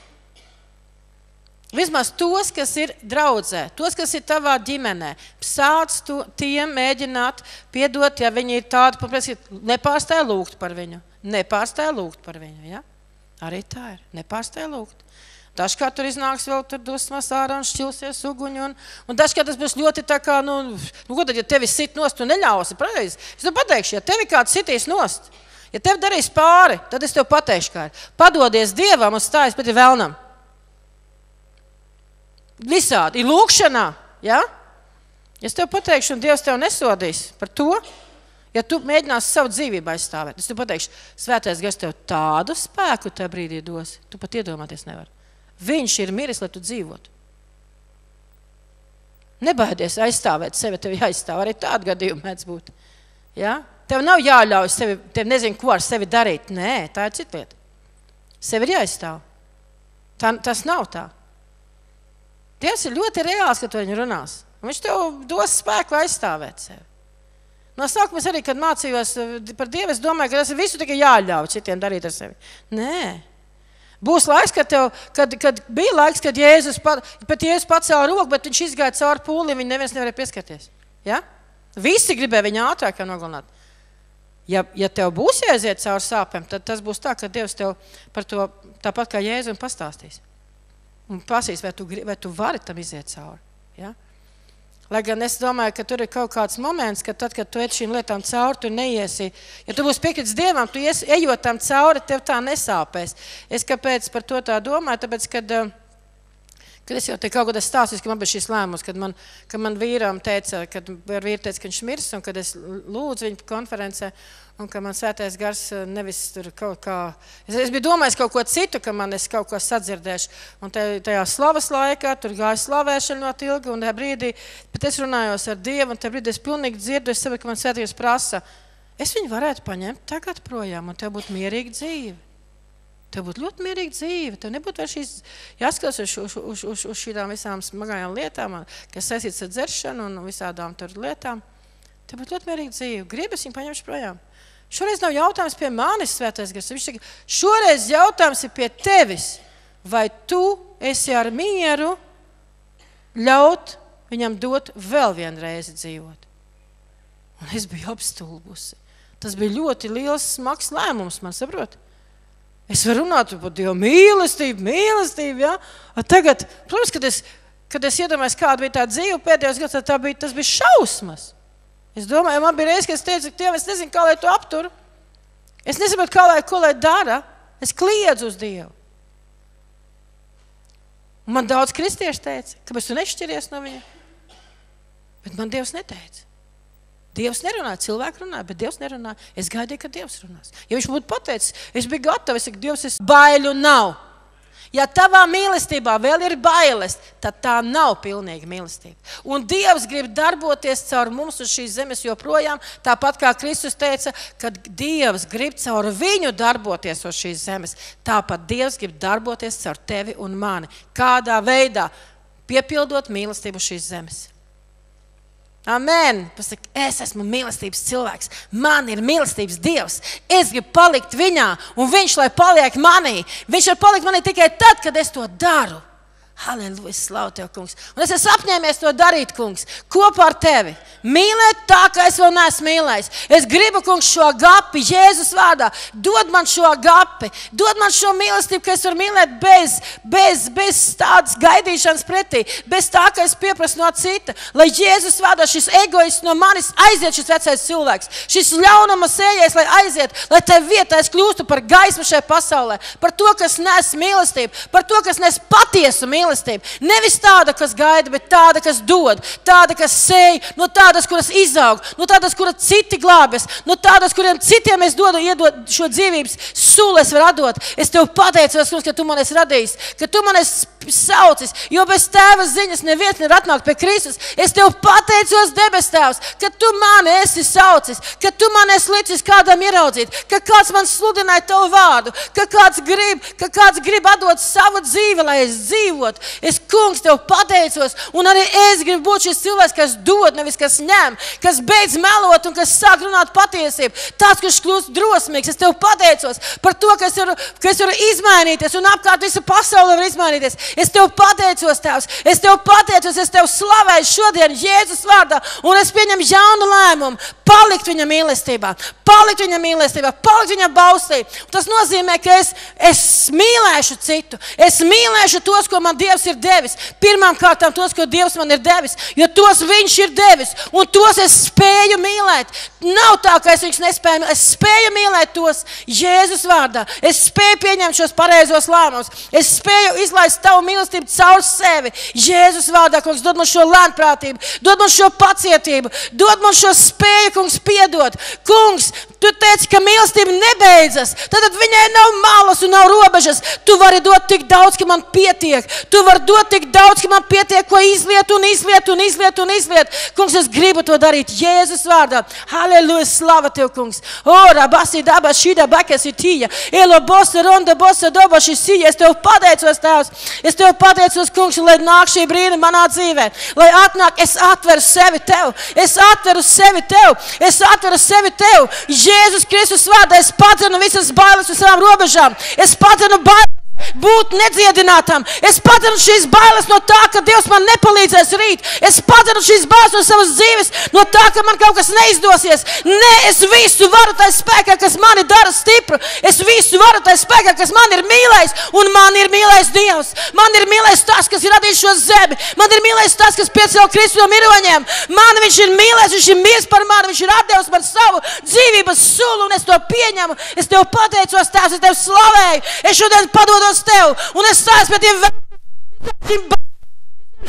Speaker 1: Vismaz tos, kas ir draudzē, tos, kas ir tavā ģimenē, sāc tu, tiem mēģināt piedot, ja viņi ir tādi, paprasīt, nepārstāj lūgt par viņu. Nepārstāj lūgt par viņu. Ja? Arī tā ir. Nepārstāj lūgt. Dažkārt tur iznāks vēl tur dusmas ārā un šķilsies uguņi. Un, un dažkārt tas būs ļoti tā kā, nu, nu ko tad, ja tevi sit nost, tu neļausi, pareizi. Es tev pateikšu, ja tevi kāds sitīs nost, ja tev darīs pāri, tad es tev pateikšu, kā ir. Padodies Dievam un stājas pret vēlnam. Visādi ir lūkšanā. Ja? Es tev pateikšu, un Dievs tev nesodīs par to. Ja tu mēģināsi savu dzīvību aizstāvēt, es tev pateikšu, Svētais Gars tev tādu spēku tajā brīdī dos, tu pat iedomāties nevari. Viņš ir miris, lai tu dzīvotu. Nebaidies aizstāvēt sevi, tev jāizstāv. Arī tādu gadījumu mēdz būt. Ja? Tev nav jāļauj sevi, tev nezinu, ko ar sevi darīt. Nē, tā ir cita lieta. Sev ir jāizstāv. Tā, tas nav tā. Dievs ir ļoti reāls, kad viņš runās. Viņš tev dos spēku aizstāvēt sevi. No sākuma es arī, kad mācījos par Dievu, es domāju, ka tas ir visu tikai jāļauj citiem darīt ar sevi. Nē, Būs laiks, kad, tev, kad, kad bija laiks, kad Jēzus pat, pat Jēzus pacēla roku, bet viņš izgāja cauri pūlim, viņa neviens nevarēja pieskarties. Ja? Visi gribēja viņu ātrāk nogalināt. Ja, ja tev būs jāiziet cauri sāpēm, tad tas būs tā, ka Dievs tev par to tāpat kā Jēzus pastāstīs. Un pasīs, vai tu, vai tu vari tam iziet cauri. Ja? Lai gan es domāju, ka tur ir kaut kāds moments, ka tad, kad tu ej šīm lietām cauri, tu neiesi. Ja tu būsi piekritis dievam, tu ies, ejot tam cauri, tev tā nesāpēs. Es kāpēc par to tā domāju? Tāpēc, kad, uh, Kad es jau te kaut kādā stāstīju, ka man bija šis lēmums, kad man, kad man vīram teica, kad vīri teica, ka viņš mirs, un kad es lūdzu viņu konferencē, un ka man svētais gars eh, nevis tur kaut kā, es, es biju domājis kaut ko citu, ka man es kaut ko sadzirdēšu, un te, tajā slavas laikā tur gāja slavēšana ļoti ilgi, un tajā brīdī, bet es runājos ar Dievu, un tajā brīdī es pilnīgi dzirdu, es saprotu, ka man svētais prasa, es viņu varētu paņemt tagad projām, un tev būtu mierīga dzīve. Tev būtu ļoti mierīga dzīve. Tev nebūtu vairs jāskatās uz, uz, uz, uz, uz šīm visām smagajām lietām, kas saistītas ar dzeršanu un visādām lietām. Tev būtu ļoti mierīga dzīve. Gribas viņu paņemt projām. Šoreiz nav jautājums pie manis, Svētais Gars. Viņš saka, šoreiz jautājums ir pie tevis. Vai tu esi ar mieru ļaut viņam dot vēl vienu reizi dzīvot? Un es biju apstulbusi. Tas bija ļoti liels, smags lēmums, man saprotat. Es varu runāt par Dieva mīlestību, mīlestību. Ja? Tagad, protams, kad es, kad es iedomājos, kāda bija tā dzīve pēdējos gados, tad bija, tas bija šausmas. Es domāju, man bija reize, kad es teicu, ka es nezinu, kā lai to apturu. Es nesaprotu, kā lai, ko lai dara. Es kliedzu uz Dievu. Un man daudz kristiešu teica, kāpēc tu nešķiries no viņa. Bet man Dievs neteica. Dievs nerunā, cilvēki runā, bet Dievs nerunā. Es gaidīju, ka Dievs runās. Ja viņš būtu pateicis, es biju gatavs, ka Dievs ir baiļu nav. Ja tavā mīlestībā vēl ir bailes, tad tā nav pilnīga mīlestība. Un Dievs grib darboties caur mums uz šīs zemes joprojām, tāpat kā Kristus teica, ka Dievs grib caur viņu darboties uz šīs zemes. Tāpat Dievs grib darboties caur tevi un mani. Kādā veidā? Piepildot mīlestību šīs zemes. Amen. Pasaka, es esmu mīlestības cilvēks. Man ir mīlestības dievs. Es gribu palikt viņā, un viņš lai paliek manī. Viņš var palikt manī tikai tad, kad es to daru. Halleluja, slavu tev, kungs. Un es esmu apņēmies to darīt, kungs, kopā ar tevi. Mīlēt tā, kā es vēl neesmu mīlējis. Es gribu, kungs, šo gapi, Jēzus vārdā. Dod man šo gapi, dod man šo mīlestību, ka es varu mīlēt bez, bez, bez tādas gaidīšanas pretī, bez tā, ka es pieprasu no cita. Lai Jēzus vārdā šis egoists no manis aiziet, šis vecais cilvēks, šis ļaunuma sējais, lai aiziet, lai tai vietā es kļūstu par gaismu šajā pasaulē, par to, kas nes mīlestību, par to, kas nes patiesu mīlestību mīlestība. Nevis tāda, kas gaida, bet tāda, kas dod, tāda, kas sēž, no tādas, kuras izaug, no tādas, kuras citi glābjas, no tādas, kuriem citiem es dodu iedod šo dzīvības sūli, es varu dot. Es tev pateicos, ka tu man esi radījis, ka tu man esi saucis, jo bez tēva ziņas neviens nevar atnākt pie Kristus. Es tev pateicos, debes Tēvs, ka tu mani esi saucis, ka tu man esi licis kādam ieraudzīt, ka kāds man sludināja tavu vārdu, ka kāds grib, ka kāds grib atdot savu dzīvi, lai es dzīvotu. Es, kungs, tev pateicos, un arī es gribu būt šis cilvēks, kas dod, nevis kas ņem, kas beidz melot un kas sāk runāt patiesību. Tāds, kurš kļūst drosmīgs, es tev pateicos par to, ka es varu, ka es varu izmainīties, un apkārt visa pasaule var izmainīties. Es tev pateicos, Tēvs, es tev pateicos, es tev slavēju šodien Jēzus vārdā, un es pieņemu jaunu lēmumu palikt viņa mīlestībā, palikt viņa mīlestībā, palikt viņa baustī. Tas nozīmē, ka es, es mīlēšu citu, es mīlēšu tos, ko man Dievs ir devis. Pirmkārt, tos, ko Dievs man ir devis, jo tos Viņš ir devis, un tos es spēju mīlēt. Nav tā, ka es viņus nespēju. Es spēju mīlēt tos Jēzus vārdā. Es spēju pieņemt šos pareizos lēmumus. Es spēju izlaist tavu mīlestību caur sevi. Jēzus vārdā, kungs, dod man šo lēnprātību, dod man šo pacietību, dod man šo spēju, kungs, piedot. Kungs, Tu teici, ka mīlestība nebeidzas. Tad viņai nav malas un nav robežas. Tu vari dot tik daudz, ka man pietiek. Tu vari dot tik daudz, ka man pietiek, ko izliet un izliet un izliet un izliet. Kungs, es gribu to darīt Jēzus vārdā. Halleluja, slava tev, kungs. Ora, basi daba, šīda bakasi tīja. Elo bosa, ronda bosa, doba šī sija. Es tev pateicos, tēvs. Es tev pateicos, kungs, lai nāk šī brīna manā dzīvē. Lai atnāk, es atveru sevi tev. Es atveru sevi tev. Es atveru sevi tev. Jēzus Kristus vārdā es padzinu visas bailes uz savām robežām. Es padzinu bailes būt nedziedinātam. Es padenu šīs bailes no tā, ka Dievs man nepalīdzēs rīt. Es padenu šīs bailes no savas dzīves, no tā, ka man kaut kas neizdosies. Nē, es visu varu tajā spēkā, kas mani dara stipru. Es visu varu tajā spēkā, kas man ir mīlējis, un man ir mīlējis Dievs. Man ir mīlējis tas, kas ir radījis šo zemi. Man ir mīlējis tas, kas piecēla Kristu no miroņiem. Man viņš ir mīlējis, viņš ir mīlis par mani, viņš ir atdevis man savu dzīvības sulu, un es to pieņemu. Es tev pateicos, Tēvs, es tev slavēju. Es šodien padodu paļaujos tev, un es stāju pret tiem visiem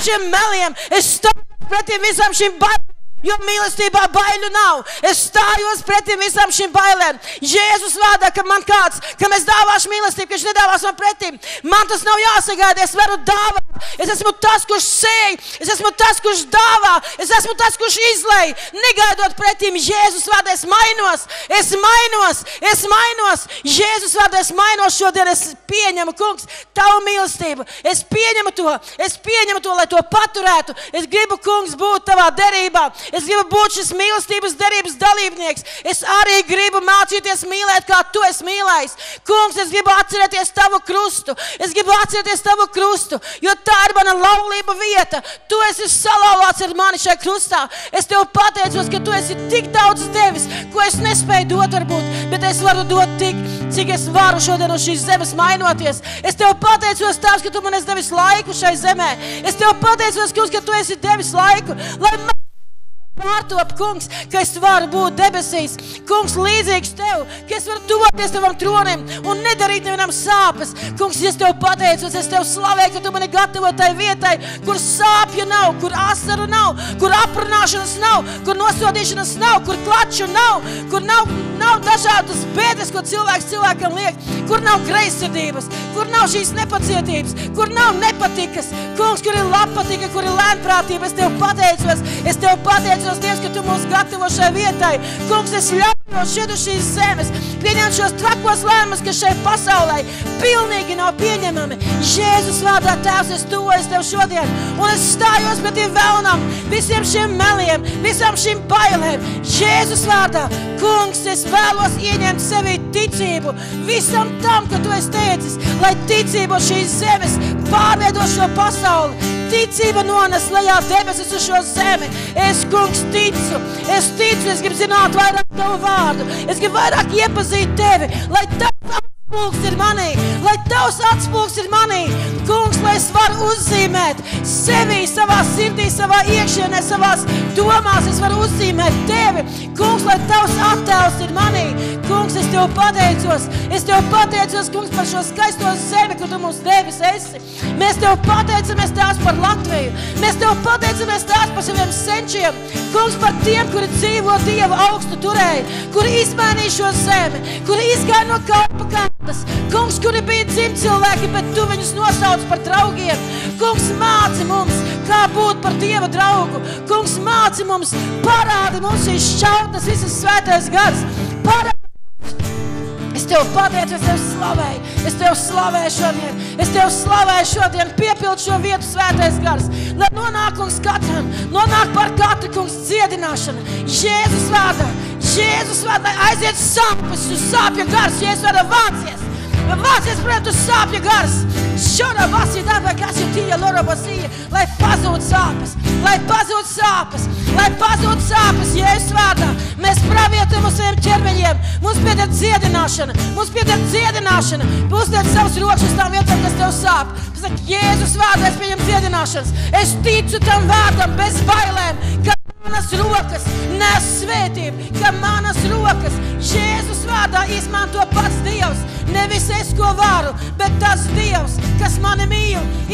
Speaker 1: šiem meliem. Es stāju pret visam šīm bailēm. Jo mīlestībā bailu nav. Es stājos pretī visam šīm bailēm. Jēzus vārdā, ka man kāds, ka mēs dāvāsim mīlestību, ka viņš nedāvās man pretī. Man tas nav jāsagaida. Es varu dāvāt. Es esmu tas, kurš sēž. Es esmu tas, kurš dāvā. Es esmu tas, kurš izlai. Negaidot pretī Jēzus vārdā, es mainos. Es mainos. Es mainos. Jēzus vārdā es mainos šodien. Es pieņemu, kungs, tavu mīlestību. Es pieņemu to. Es pieņemu to, lai to paturētu. Es gribu, kungs, būt tavā derībā. Es gribu būt šis mīlestības derības dalībnieks. Es arī gribu mācīties mīlēt, kā tu esi mīlējis. Kungs, es gribu atcerēties tavu krustu. Es gribu atcerēties tavu krustu, jo tā ir mana laulība vieta. Tu esi salauzts ar mani šajā krustā. Es tev pateicos, ka tu esi tik daudz devis, ko es nespēju dot, varbūt, bet es varu dot tik, cik es varu šodien uz šīs zemes mainoties. Es tev pateicos, Tēvs, ka tu man esi devis laiku šai zemē. Es tev pateicos, kungs, ka tu esi devis laiku, lai man Pārtop, kungs, ka es varu būt debesīs, kungs, līdzīgs tev, ka es varu tuvoties tavam tronim un nedarīt nevienam sāpes. Kungs, es tev pateicos, es tev slavēju, ka tu mani gatavo tai vietai, kur sāpju nav, kur asaru nav, kur aprunāšanas nav, kur nosodīšanas nav, kur klaču nav, kur nav, nav dažādas bēdas, ko cilvēks cilvēkam liek, kur nav greizsirdības, kur nav šīs nepacietības, kur nav nepatikas. Kungs, kur ir labpatika, kur ir lēnprātība, es tev pateicos, es tev pateicos pateicos, Dievs, ka Tu mūs gatavo šai vietai. Kungs, es ļaujos šeit uz šīs zemes, pieņemt šos trakos lēmumus, kas šai pasaulē pilnīgi nav pieņemami. Jēzus vārdā, Tēvs, es tuvojos Tev šodien, un es stājos pret Tiem vēlnam, visiem šiem meliem, visām šīm bailēm. Jēzus vārdā, Kungs, es vēlos ieņemt sevī ticību visam tam, ko Tu esi teicis, lai ticība šīs zemes pārveido šo pasauli ticība nones lejā debesis uz šo zemi. Es, kungs, ticu, es ticu, es gribu zināt vairāk tavu vārdu. Es gribu vairāk iepazīt tevi, lai tavs atspūgs ir manī, lai tavs atspūgs ir manī. Kungs, lai es varu uzzīmēt sevi, savā sirdī, savā iekšienē, savā domās, es varu uzzīmēt tevi. Kungs, lai tavs attēls ir manī. Kungs, es tev pateicos, es tev pateicos, kungs, par šo skaisto zemi, kur tu mums devis esi. Mēs tev pateicamies tās par Latviju. Mēs tev pateicamies tās par saviem senčiem. Kungs, par tiem, kuri dzīvo Dieva augstu turēji, kuri izmainīja šo zemi, kuri izgāja no kalpa kādas. Kungs, kuri bija dzimti cilvēki, bet tu viņus nosauc par draugiem. Kungs, māci mums, kā būt par Dieva draugu. Kungs, māci mums, parādi mums šīs šķautnes, visas svētais gars. Parādi Es tev pateicos, es tev slavēju, es tev slavēju šodien, es tev slavēju šodien, piepild šo vietu svētais gars, lai nonāk kungs katram, nonāk par katru kungs dziedināšanu, Jēzus vārdā, Jēzus vārdā, aiziet sāpes, uz sāpju gars, Jēzus vārdā vācies, vācies pret uz sāpju gars, šora vasī dabā, kas ir tīja lora vasīja, lai pazūd sāpes, lai pazūd sāpes, lai pazūd sāpes, Jēzus vārdā, mēs pravietojam uz saviem ķermeņiem, mums pieder dziedināšana, mums pieder dziedināšana, uzliec savus rokas tām vietām, kas tev sāp. Tu saki, Jēzus vārdā es pieņem dziedināšanas, es ticu tam vārdam bez bailēm, ka manas rokas nes svētību, ka manas rokas Jēzus vārdā izmanto pats Dievs. Nevis es, ko varu, bet tas Dievs,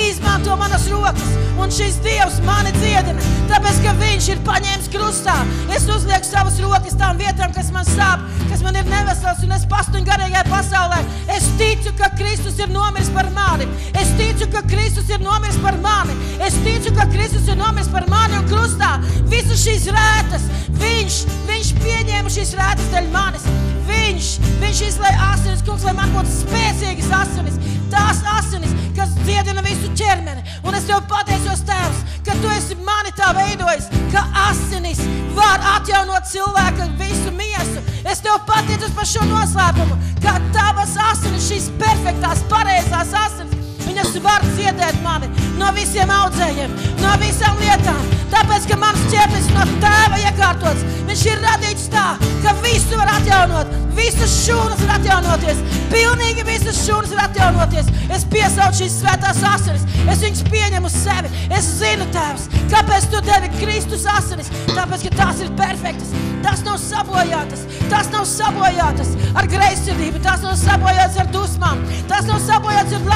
Speaker 1: izmanto manas rokas. Un šis Dievs mani dziedina, tāpēc, ka Viņš ir paņēmis krustā. Es uzlieku savas rokas tām vietām, kas man sāp, kas man ir nevesels, un es pastuņu garīgajā pasaulē. Es ticu, ka Kristus ir nomiris par mani. Es ticu, ka Kristus ir nomiris par mani. Es ticu, ka Kristus ir nomiris par mani un krustā. Visas šīs rētas, Viņš, viņš pieņēma šīs rētas dēļ manis. Viņš, viņš izlēja asinis, kungs, lai man būtu spēcīgas asinis. Tās asinis, kas dziedina visu ķermeni. Un es tev pateicos, Tēvs, ka tu esi mani tā veidojis, ka asinis var atjaunot cilvēku visu miesu. Es tev pateicos par šo noslēpumu, ka tavas asinis, šīs perfektās, pareizās asinis, viņas var dziedēt mani no visiem audzējiem, no visām lietām. Tāpēc, ka mans ķermenis no tēva iekārtots, viņš ir radīts tā, ka visu var atjaunot, visas šūnas var atjaunoties, pilnīgi visas šūnas var atjaunoties. Es piesaucu šīs svētās asinis, es viņus pieņemu sevi. Es zinu, Tēvs, kāpēc tu devi Kristus asinis, tāpēc, ka tās ir perfektas, tās nav sabojātas, tās nav sabojātas ar greizsirdību, tās nav sabojātas ar dusmām, tās nav sabojātas ar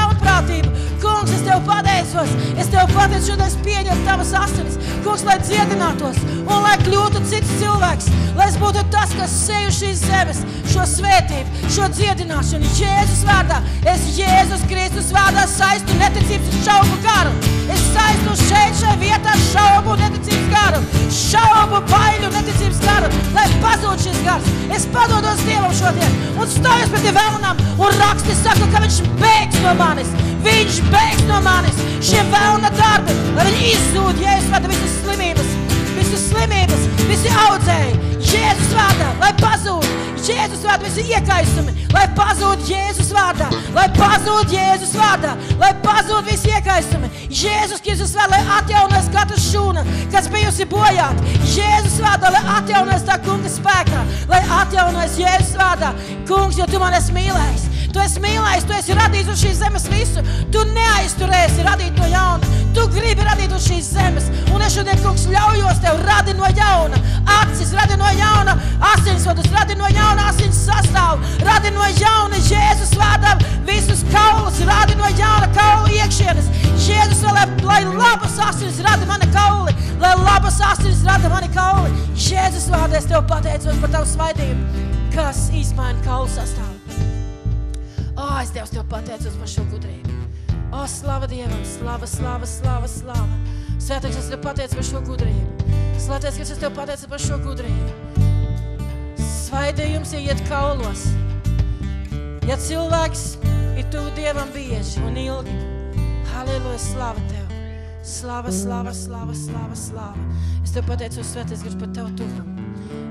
Speaker 1: ļaunprātību. Kungs, es tev pateicos, es tev pateicos, šodien es pieņemu tavas asinis, kungs, lai dziedinātos un lai kļūtu cits cilvēks, lai es būtu tas, kas seju šīs zemes, šo svētību, šo dziedināšanu. Jēzus vārdā, es Jēzus Kristus vārdā saistu neticības šaubu garu. Es saistu šeit, šai vietā šaubu neticības garu, šaubu baiļu neticības garu, lai pazūd šis gars. Es padodos Dievam šodien un stājos pret vēlnām un raksti saka, ka viņš bēgs no manis. Viņš bēgs no manis. Šie vēlna darbi, lai viņi izzūd, Jēzus vada visas slimības, visas slimības, visi audzēji, Jēzus vārdā, lai pazūd. Jēzus vārdā visi iekaisumi, lai pazūd Jēzus vārdā, lai pazūd Jēzus vārdā, lai pazūd visi iekaisumi. Jēzus Kristus vārdā, lai atjaunojas katra šūna, kas bijusi bojāta. Jēzus vārdā, lai atjaunojas tā kunga spēkā, lai atjaunojas Jēzus vārdā. Kungs, jo tu man esi mīlējis. Tu esi mīlējis, tu esi radījis uz šīs zemes visu. Tu neaizturēsi radīt no jauna. Tu gribi radīt uz šīs zemes. Un es šodien, kungs, ļaujos tev radīt no jauna. Acis radi no jauna, asinsvadus radi no jauna, asins sastāvu. Radi no jauna Jēzus vārdā visus kaulus, radi no jauna kaulu iekšienes. Jēzus lai, lai labas asins rada mani kauli, lai labas asins rada mani kauli. Jēzus vārdā es tev pateicos par tavu svaidību, kas izmaina kaulu sastāvu. O, es Dievs tev pateicos par šo gudrību. O, slava Dievam, slava, slava, slava, slava. Svētais, es tev pateicu par šo gudrību. Svētais, es tev pateicu par šo gudrību. Svaidījums iet kaulos. Ja cilvēks ir tuvu Dievam bieži un ilgi, halleluja, slava Tev. Slava, slava, slava, slava, slava. Es Tev pateicos, Svētais, Gars, par Tavu tuvumu.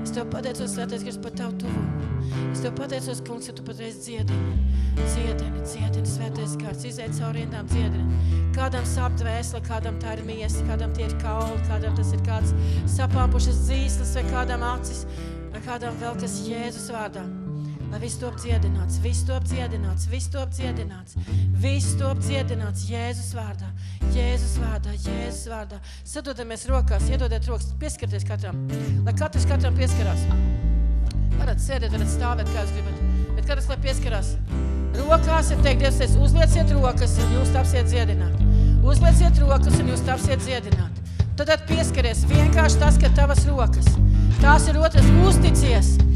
Speaker 1: Es Tev pateicos, Svētais, Gars, par Tavu tuvumu. Es Tev pateicos, Kungs, ka Tu patreiz dziedini. Dziedini, dziedini, Svētais, Gars, iziet cauri rindām, dziedini. Kādam sāp dvēsele, kādam tā ir miesa, kādam tie ir kauli, kādam tas ir kāds sapāpušas dzīslas vai kādam acis, vai kādam vēl kas Jēzus vārdā. Lai viss top dziedināts, viss top dziedināts, viss top dziedināts, viss top dziedināts Jēzus vārdā, Jēzus vārdā, Jēzus vārdā. Sadodamies rokās, iedodiet rokas, pieskarties katram, lai katrs katram pieskarās. Varat sēdēt, varat stāvēt, kā jūs gribat, bet katrs, lai pieskarās. Rokās ir teikt, Dievs, teiks, uzlieciet rokas un jūs tapsiet dziedināt. Uzlieciet rokas un jūs tapsiet dziedināt. Tad pieskaries vienkārši tas, ka tavas rokas. Tās ir otras, uzticies. Uzticies,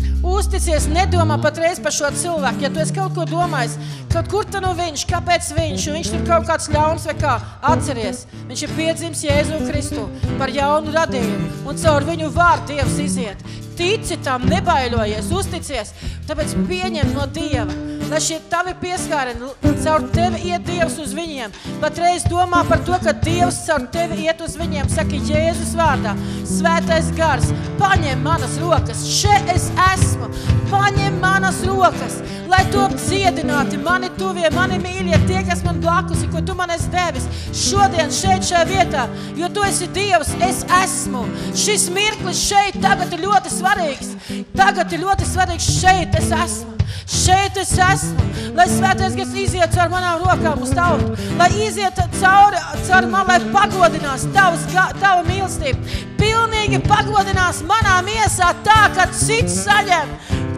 Speaker 1: nedomā patreiz par šo cilvēku. Ja tu esi kaut ko domājis, kaut kur tur nu viņš, kāpēc viņš, un viņš tur kaut kāds ļauns vai kā, atceries. Viņš ir piedzimis Jēzu Kristu par jaunu radījumu, un caur viņu vārdu Dievs iziet. Tici tam, nebaidojies, uzticies, tāpēc pieņem no Dieva. Lai šie tavi pieskārieni, caur tevi iet Dievs uz viņiem. Patreiz domā par to, ka Dievs caur tevi iet uz viņiem. Saka Jēzus vārdā, svētais gars, paņem manas rokas, šeit es esmu, paņem manas rokas, lai top dziedināti mani tuvie, mani mīļie, tie, kas man blakus ir, ko tu man esi devis. Šodien šeit, šajā vietā, jo tu esi Dievs, es esmu. Šis mirklis šeit tagad ir ļoti svarīgs. Tagad ir ļoti svarīgs šeit es esmu. Šeit es esmu, lai svētais gars iziet caur manām rokām uz tautu, lai iziet cauri, caur man, lai pagodinās tavas, tava mīlestība. Pilnīgi pagodinās manā miesā tā, ka cits saņem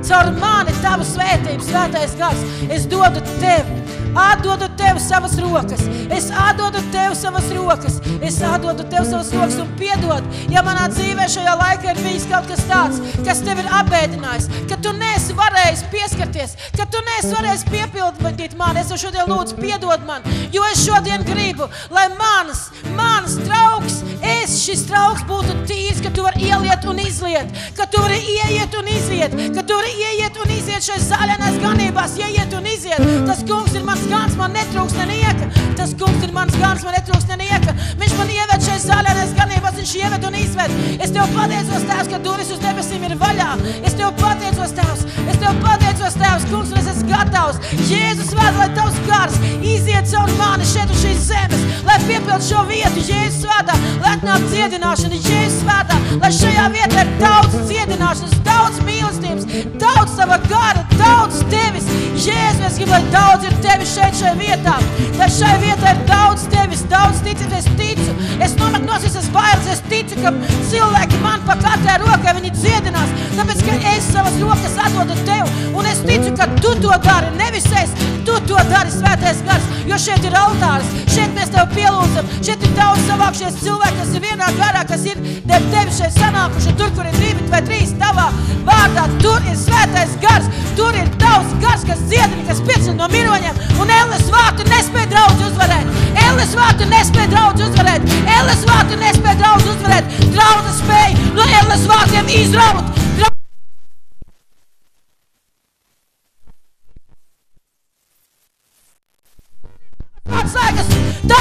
Speaker 1: caur mani tavu svētību, svētais gars. Es dodu tev, atdodu tev savas rokas, es atdodu tev savas rokas, es atdodu tev savas rokas un piedod, ja manā dzīvē šajā laikā ir bijis kaut kas tāds, kas tev ir apbēdinājis, ka tu neesi varējis pieskarties, ka tu neesi varējis piepildīt mani. Es šodien lūdzu, piedod man, jo es šodien gribu, lai manas, manas trauks, es šis trauks būtu tīrs, ka tu vari ieliet un izliet, ka tu vari ieiet un iziet, ka tu vari ieiet un iziet šajās zaļās ganībās, ieiet un iziet. Tas kungs ir mans gans, man netrūks nenieka. Tas kungs ir mans gans, man netrūks nenieka. Viņš man ieved šajās zaļās ganībās, viņš ieved un izved. Es tev pateicos, Tēvs, ka durvis uz debesīm ir vaļā. Es tev pateicos, Tēvs, es tev pateicos, Tēvs, kungs, un es esmu gatavs. Jēzus vēd, lai tavs gars iziet caur mani šeit uz šīs zemes, lai piepild šo vietu Jēzus vārdā, lai atnāk dziedināšana Jēzus vārdā, lai šajā vietā ir daudz dziedināšanas, daudz mīlestības, daudz tava gara, daudz tevis. Jēzus, es gribu, lai daudz ir tevis šeit šajā vietā, lai šajā vietā ir daudz tevis, daudz ticības, es ticu. Es nometu no visas bailes, es ticu, ka cilvēki man pa katrai rokai viņi dziedinās, tāpēc, ka es savas rokas atdodu tev, un es ticu, ka tu to dari, nevis es, tu to dari, svētais gars, jo šeit ir altārs, šeit mēs tev pielūdzam, šeit ir daudz savākšies cilvēki, kas ir vienā garā, kas ir tevi šeit sanākuši, tur, kur ir divi vai trīs tavā vārdā, tur ir svētais gars, tur ir tavs gars, kas dziedina, kas piecina no miroņiem, un Elles vārtu nespēja draudz uzvarēt, Elles vārtu nespēja draudz uzvarēt, Elles vārtu nespēja draudz uzvarēt, draudz spēja no Elles vārtiem izraut, draudz atsākas, tā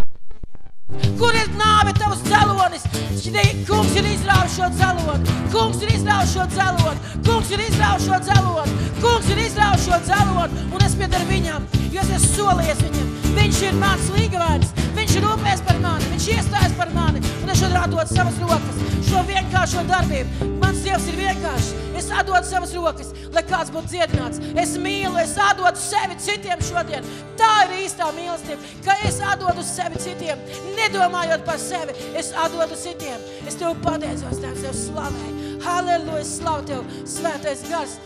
Speaker 1: Kur ir nāve tavs dzelonis? Šī- Kungs ir izrāvis šo dzeloni. Kungs ir izrāvis šo dzeloni. Kungs ir izrāvis šo dzeloni. Kungs ir izrāvis šo dzeloni. Un es piedaru viņam, jo es esmu solies viņam. Viņš ir mans līgavainis. Viņš rūpēs par mani. Viņš iestājas par mani. Es šodien atdodu savas rokas. Šo vienkāršo darbību. Mans Dievs ir vienkāršs. Es atdodu savas rokas, lai kāds būtu dziedināts. Es mīlu, es atdodu sevi citiem šodien. Tā ir īstā mīlestība, ka es atdodu sevi citiem, nedomājot par sevi. Es atdodu citiem. Es tev pateicos, Tēvs, tev slavēju. Halleluja, slavu tev, svētais gars.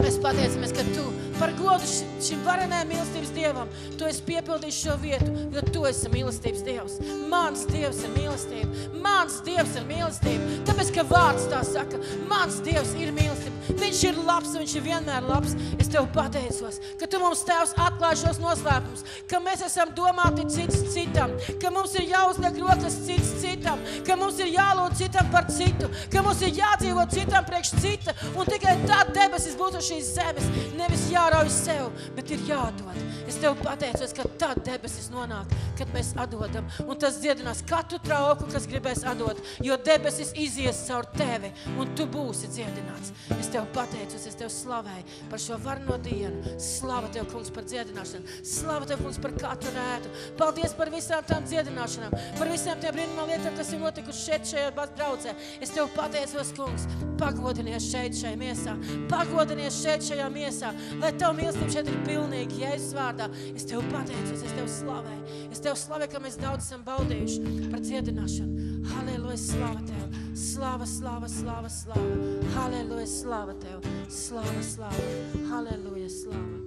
Speaker 1: Mēs pateicamies, ka tu par godu ši- šim varenajam mīlestības dievam, tu esi piepildījis šo vietu, jo tu esi mīlestības dievs. Mans dievs ir mīlestība. Mans dievs ir mīlestība. Tāpēc, ka vārds tā saka, mans dievs ir mīlestība. Viņš ir labs, viņš ir vienmēr labs. Es tev pateicos, ka tu mums tēvs atklāj šos noslēpumus, ka mēs esam domāti cits citam, ka mums ir jāuzliek rokas cits citam, ka mums ir jālūdz citam par citu, ka mums ir jādzīvo citam priekš cita, un tikai tad debesis būs uz šīs zemes. Nevis jārauj sev, bet ir jādod. Es tev pateicos, ka tad debesis nonāk, kad mēs atdodam, un tas dziedinās katru trauku, kas gribēs atdot, jo debesis izies caur tevi, un tu būsi dziedināts. Es tev pateicos, es tev slavēju par šo varno dienu. Slava tev, kungs, par dziedināšanu. Slava tev, kungs, par katru rētu. Paldies par visām tām dziedināšanām, par visām tiem brīnumā lietām, kas ir notikušas šeit, šajā draudzē. Es tev pateicos, kungs, pagodinies šeit, šajā miesā. Pagodinies šeit, šajā miesā, lai tavu mīlestību šeit ir pilnīgi Jēzus vārdā. Es tev pateicos, es tev slavēju. Es tev slavēju, ka mēs daudz esam baudījuši par dziedināšanu. Halleluja, slava tev. Slava, slava, slava, slava. Halleluja, slava tev. Slava, slava. Halleluja, slava.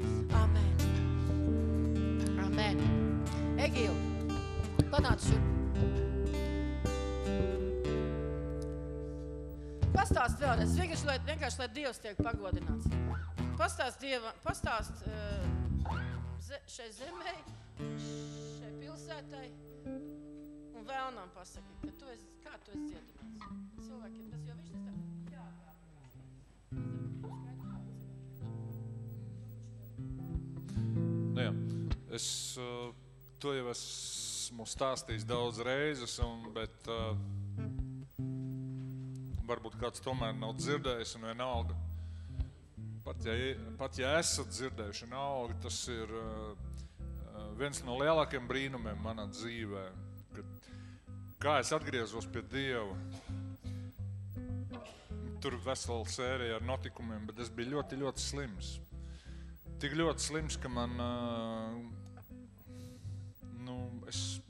Speaker 1: Amen. Amen. Egīl, panāc šurp. Pastāst vēlreiz, vienkārši lai, vienkārši, lai Dievs tiek pagodināts. Pastāst Dievam, pastāst uh, šai zemē, šai pilsētai un vēlnām pasaki, ka tu esi, kā tu esi dziedināts. Cilvēkiem tas jau viņš tas tā. Jā, jā.
Speaker 4: Nu, jā. es uh, to jau esmu stāstījis daudz reizes, un, bet uh, varbūt kāds tomēr nav dzirdējis un vienalga. Pat ja, pat ja esat dzirdējuši vienalga, tas ir uh, uh, viens no lielākiem brīnumiem manā dzīvē. Kad, kā es atgriezos pie Dieva, tur vesela sērija ar notikumiem, bet es biju ļoti, ļoti slims. tik ļoti slims, ka man, uh, nu, es,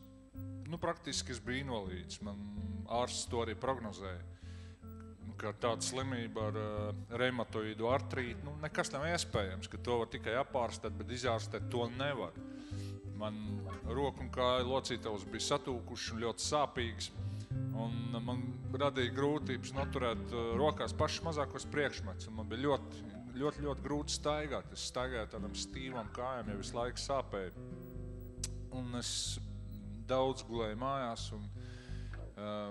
Speaker 4: nu, praktiski es biju invalīds. Man ārsts to arī prognozēja, ka tāda slimība ar uh, reumatoīdu artrītu, nu, nekas nav iespējams, ka to var tikai apārstēt, bet izārstēt to nevar. Man roku un kāju locītavas bija satūkušas un ļoti sāpīgas. Un man radīja grūtības noturēt uh, rokās pašus mazākos priekšmetus. Man bija ļoti, ļoti, ļoti grūti staigāt. Es staigāju tādam stīvam kājām, jau visu laiku sāpēja. Un es daudz gulēju mājās un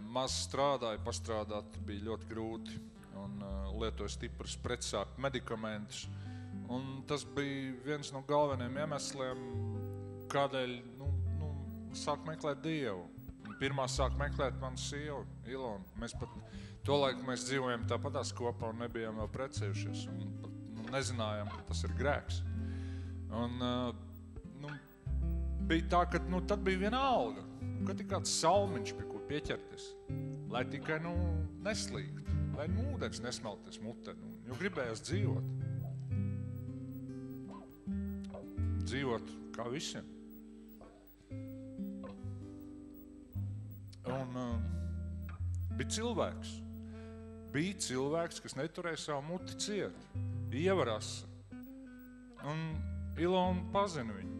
Speaker 4: maz strādāju, pastrādāt bija ļoti grūti. Un lietoju stiprus pretsāpju medikamentus. Un tas bija viens no galvenajiem iemesliem, kādēļ nu, nu, sāk meklēt Dievu pirmā sāk meklēt manu sievu, Ilonu. Mēs pat to laiku mēs dzīvojam tāpatās kopā un nebijām vēl precējušies. Un pat, nu, nezinājām, ka tas ir grēks. Un, nu, bija tā, ka nu, tad bija viena alga, ka tik kāds salmiņš pie pieķerties, lai tikai nu, neslīgtu, lai nu, ūdens nesmelties mutē, nu, jo gribējās dzīvot. Dzīvot kā visiem. Un uh, bija cilvēks. Bija cilvēks, kas neturēja savu muti ciet. Ievaras. Un Ilona pazina viņu.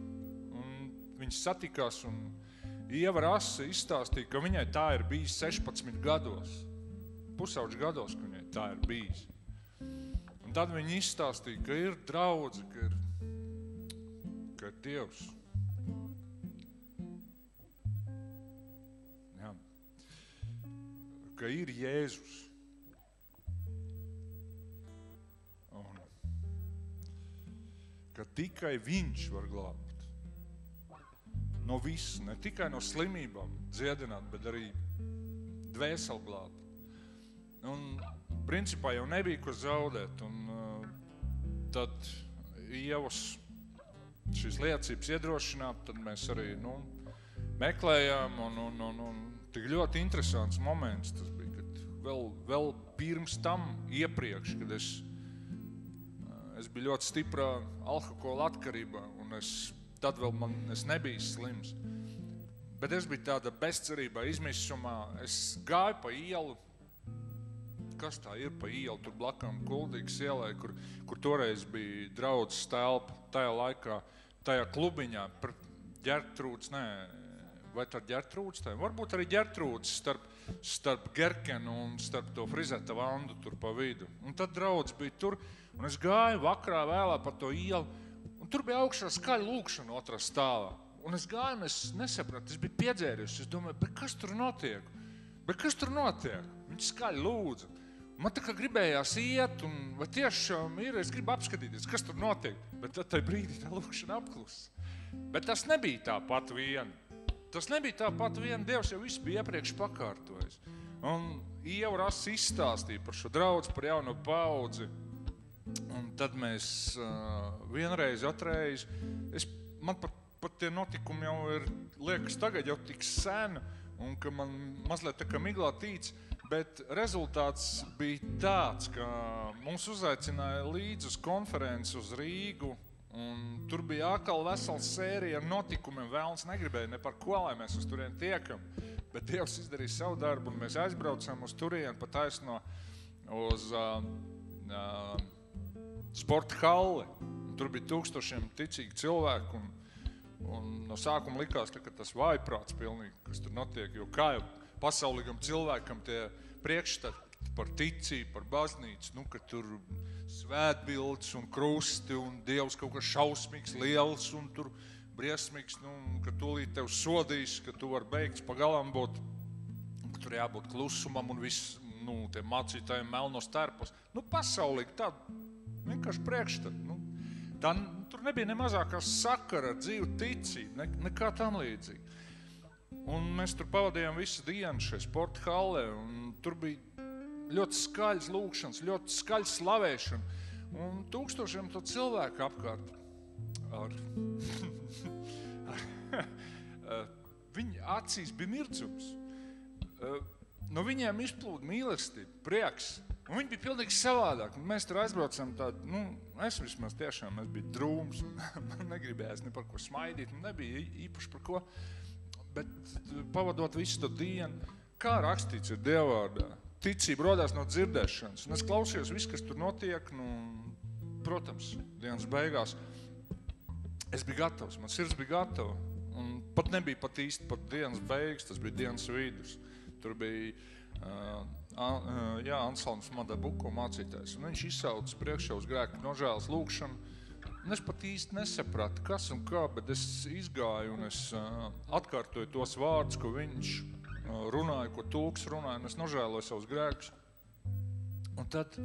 Speaker 4: Un viņi satikās un Ieva Rasa izstāstīja, ka viņai tā ir bijis 16 gados. Pusauģi gados, ka viņai tā ir bijis. Un tad viņi izstāstīja, ka ir draudze, ka ir, ka ir Dievs. ka ir Jēzus. Un ka tikai Viņš var glābt. No viss, ne tikai no slimībām dziedināt, bet arī dvēseli glābt. Un principā jau nebija ko zaudēt. Un uh, tad Ievas šīs liecības iedrošināt, tad mēs arī nu, meklējām un, un, un, un tik ļoti interesants moments tas bija, kad vēl, vēl pirms tam iepriekš, kad es, es biju ļoti stiprā alkohola atkarībā un es, tad vēl man, es nebiju slims. Bet es biju tāda bezcerībā, izmisumā. Es gāju pa ielu, kas tā ir pa ielu, tur blakām Kuldīgas ielai, kur, kur toreiz bija draudzes telpa tajā laikā, tajā klubiņā, ģertrūds, nē, vai tā ģertrūds, tā varbūt arī ģertrūds starp, starp Gerkenu un starp to frizēta vandu tur pa vidu. Un tad draudz bija tur, un es gāju vakarā vēlā pa to ielu, un tur bija augšā skaļa lūkšana otrā stāvā. Un es gāju, un es nesapratu, es biju piedzēries, es domāju, kas tur notiek? Bet kas tur notiek? Viņš skaļi lūdza. Man tā kā gribējās iet, un tiešām ir, es gribu apskatīties, kas tur notiek. Bet tad tajā brīdī tā lūkšana apklusa. Bet tas nebija tā pat viena. Tas nebija tāpat vien Dievs jau visu bija iepriekš pakārtojis. Un Ieva Rasa izstāstīja par šo draudz, par jauno paudzi. Un tad mēs uh, vienreiz, otrais, es, man pat, pat tie notikumi jau ir, liekas, tagad jau tik sen, un ka man mazliet tā kā miglā tīc, bet rezultāts bija tāds, ka mums uzaicināja līdz uz konferenci uz Rīgu, Un tur bija atkal vesela sērija ar notikumiem. Vēlams negribēja ne par ko, lai mēs uz turieni tiekam. Bet Dievs izdarīja savu darbu, un mēs aizbraucam uz turieni pa taisno uz uh, uh, sporta halli. Tur bija tūkstošiem ticīgi cilvēku. Un, un no sākuma likās, ka tas vājprāts pilnīgi, kas tur notiek. Jo kā jau pasaulīgam cilvēkam tie priekšstati par ticību, par baznīcu, nu, ka tur svētbildes un krusti un Dievs kaut kas šausmīgs, liels un tur briesmīgs, nu, ka tūlīt tev sodīs, ka tu vari beigts pagalām būt, tur jābūt klusumam un viss, nu, mācītājiem melnos terpos. Nu, pasaulīgi tāda vienkārši priekšstat. Nu, tā, tur nebija ne mazākā sakara ar dzīvu ticību, ne, nekā tam līdzīgi. Un mēs tur pavadījām visu dienu šajā sporta hallē, tur bija ļoti skaļas lūkšanas, ļoti skaļas slavēšana. Un tūkstošiem to cilvēku apkārt. Ar, Viņa acīs bija mirdzums. No viņiem izplūda mīlestība, prieks, Un viņi bija pilnīgi savādāk. Un mēs tur aizbraucām. Tādu, nu, es vismaz tiešām es biju drūms. Man negribējās ne par ko smaidīt. Nebija īpaši par ko. Bet pavadot visu to dienu, kā rakstīts ir Dievvvārdā, ticība radās no dzirdēšanas. Un es klausījos visu, kas tur notiek. Nu, protams, dienas beigās es biju gatavs. Man sirds bija gatava. Un pat nebija pat īsti pat dienas beigas, tas bija dienas vidus. Tur bija uh, jā, Anselms Madabuko mācītājs. Un viņš izsauca priekšā uz grēku nožēlas lūkšanu. Un es pat īsti nesapratu, kas un kā, bet es izgāju un es uh, atkārtoju tos vārdus, ko viņš uh, runāja, ko tulks runāja, un es nožēloju savus grēkus. Un tad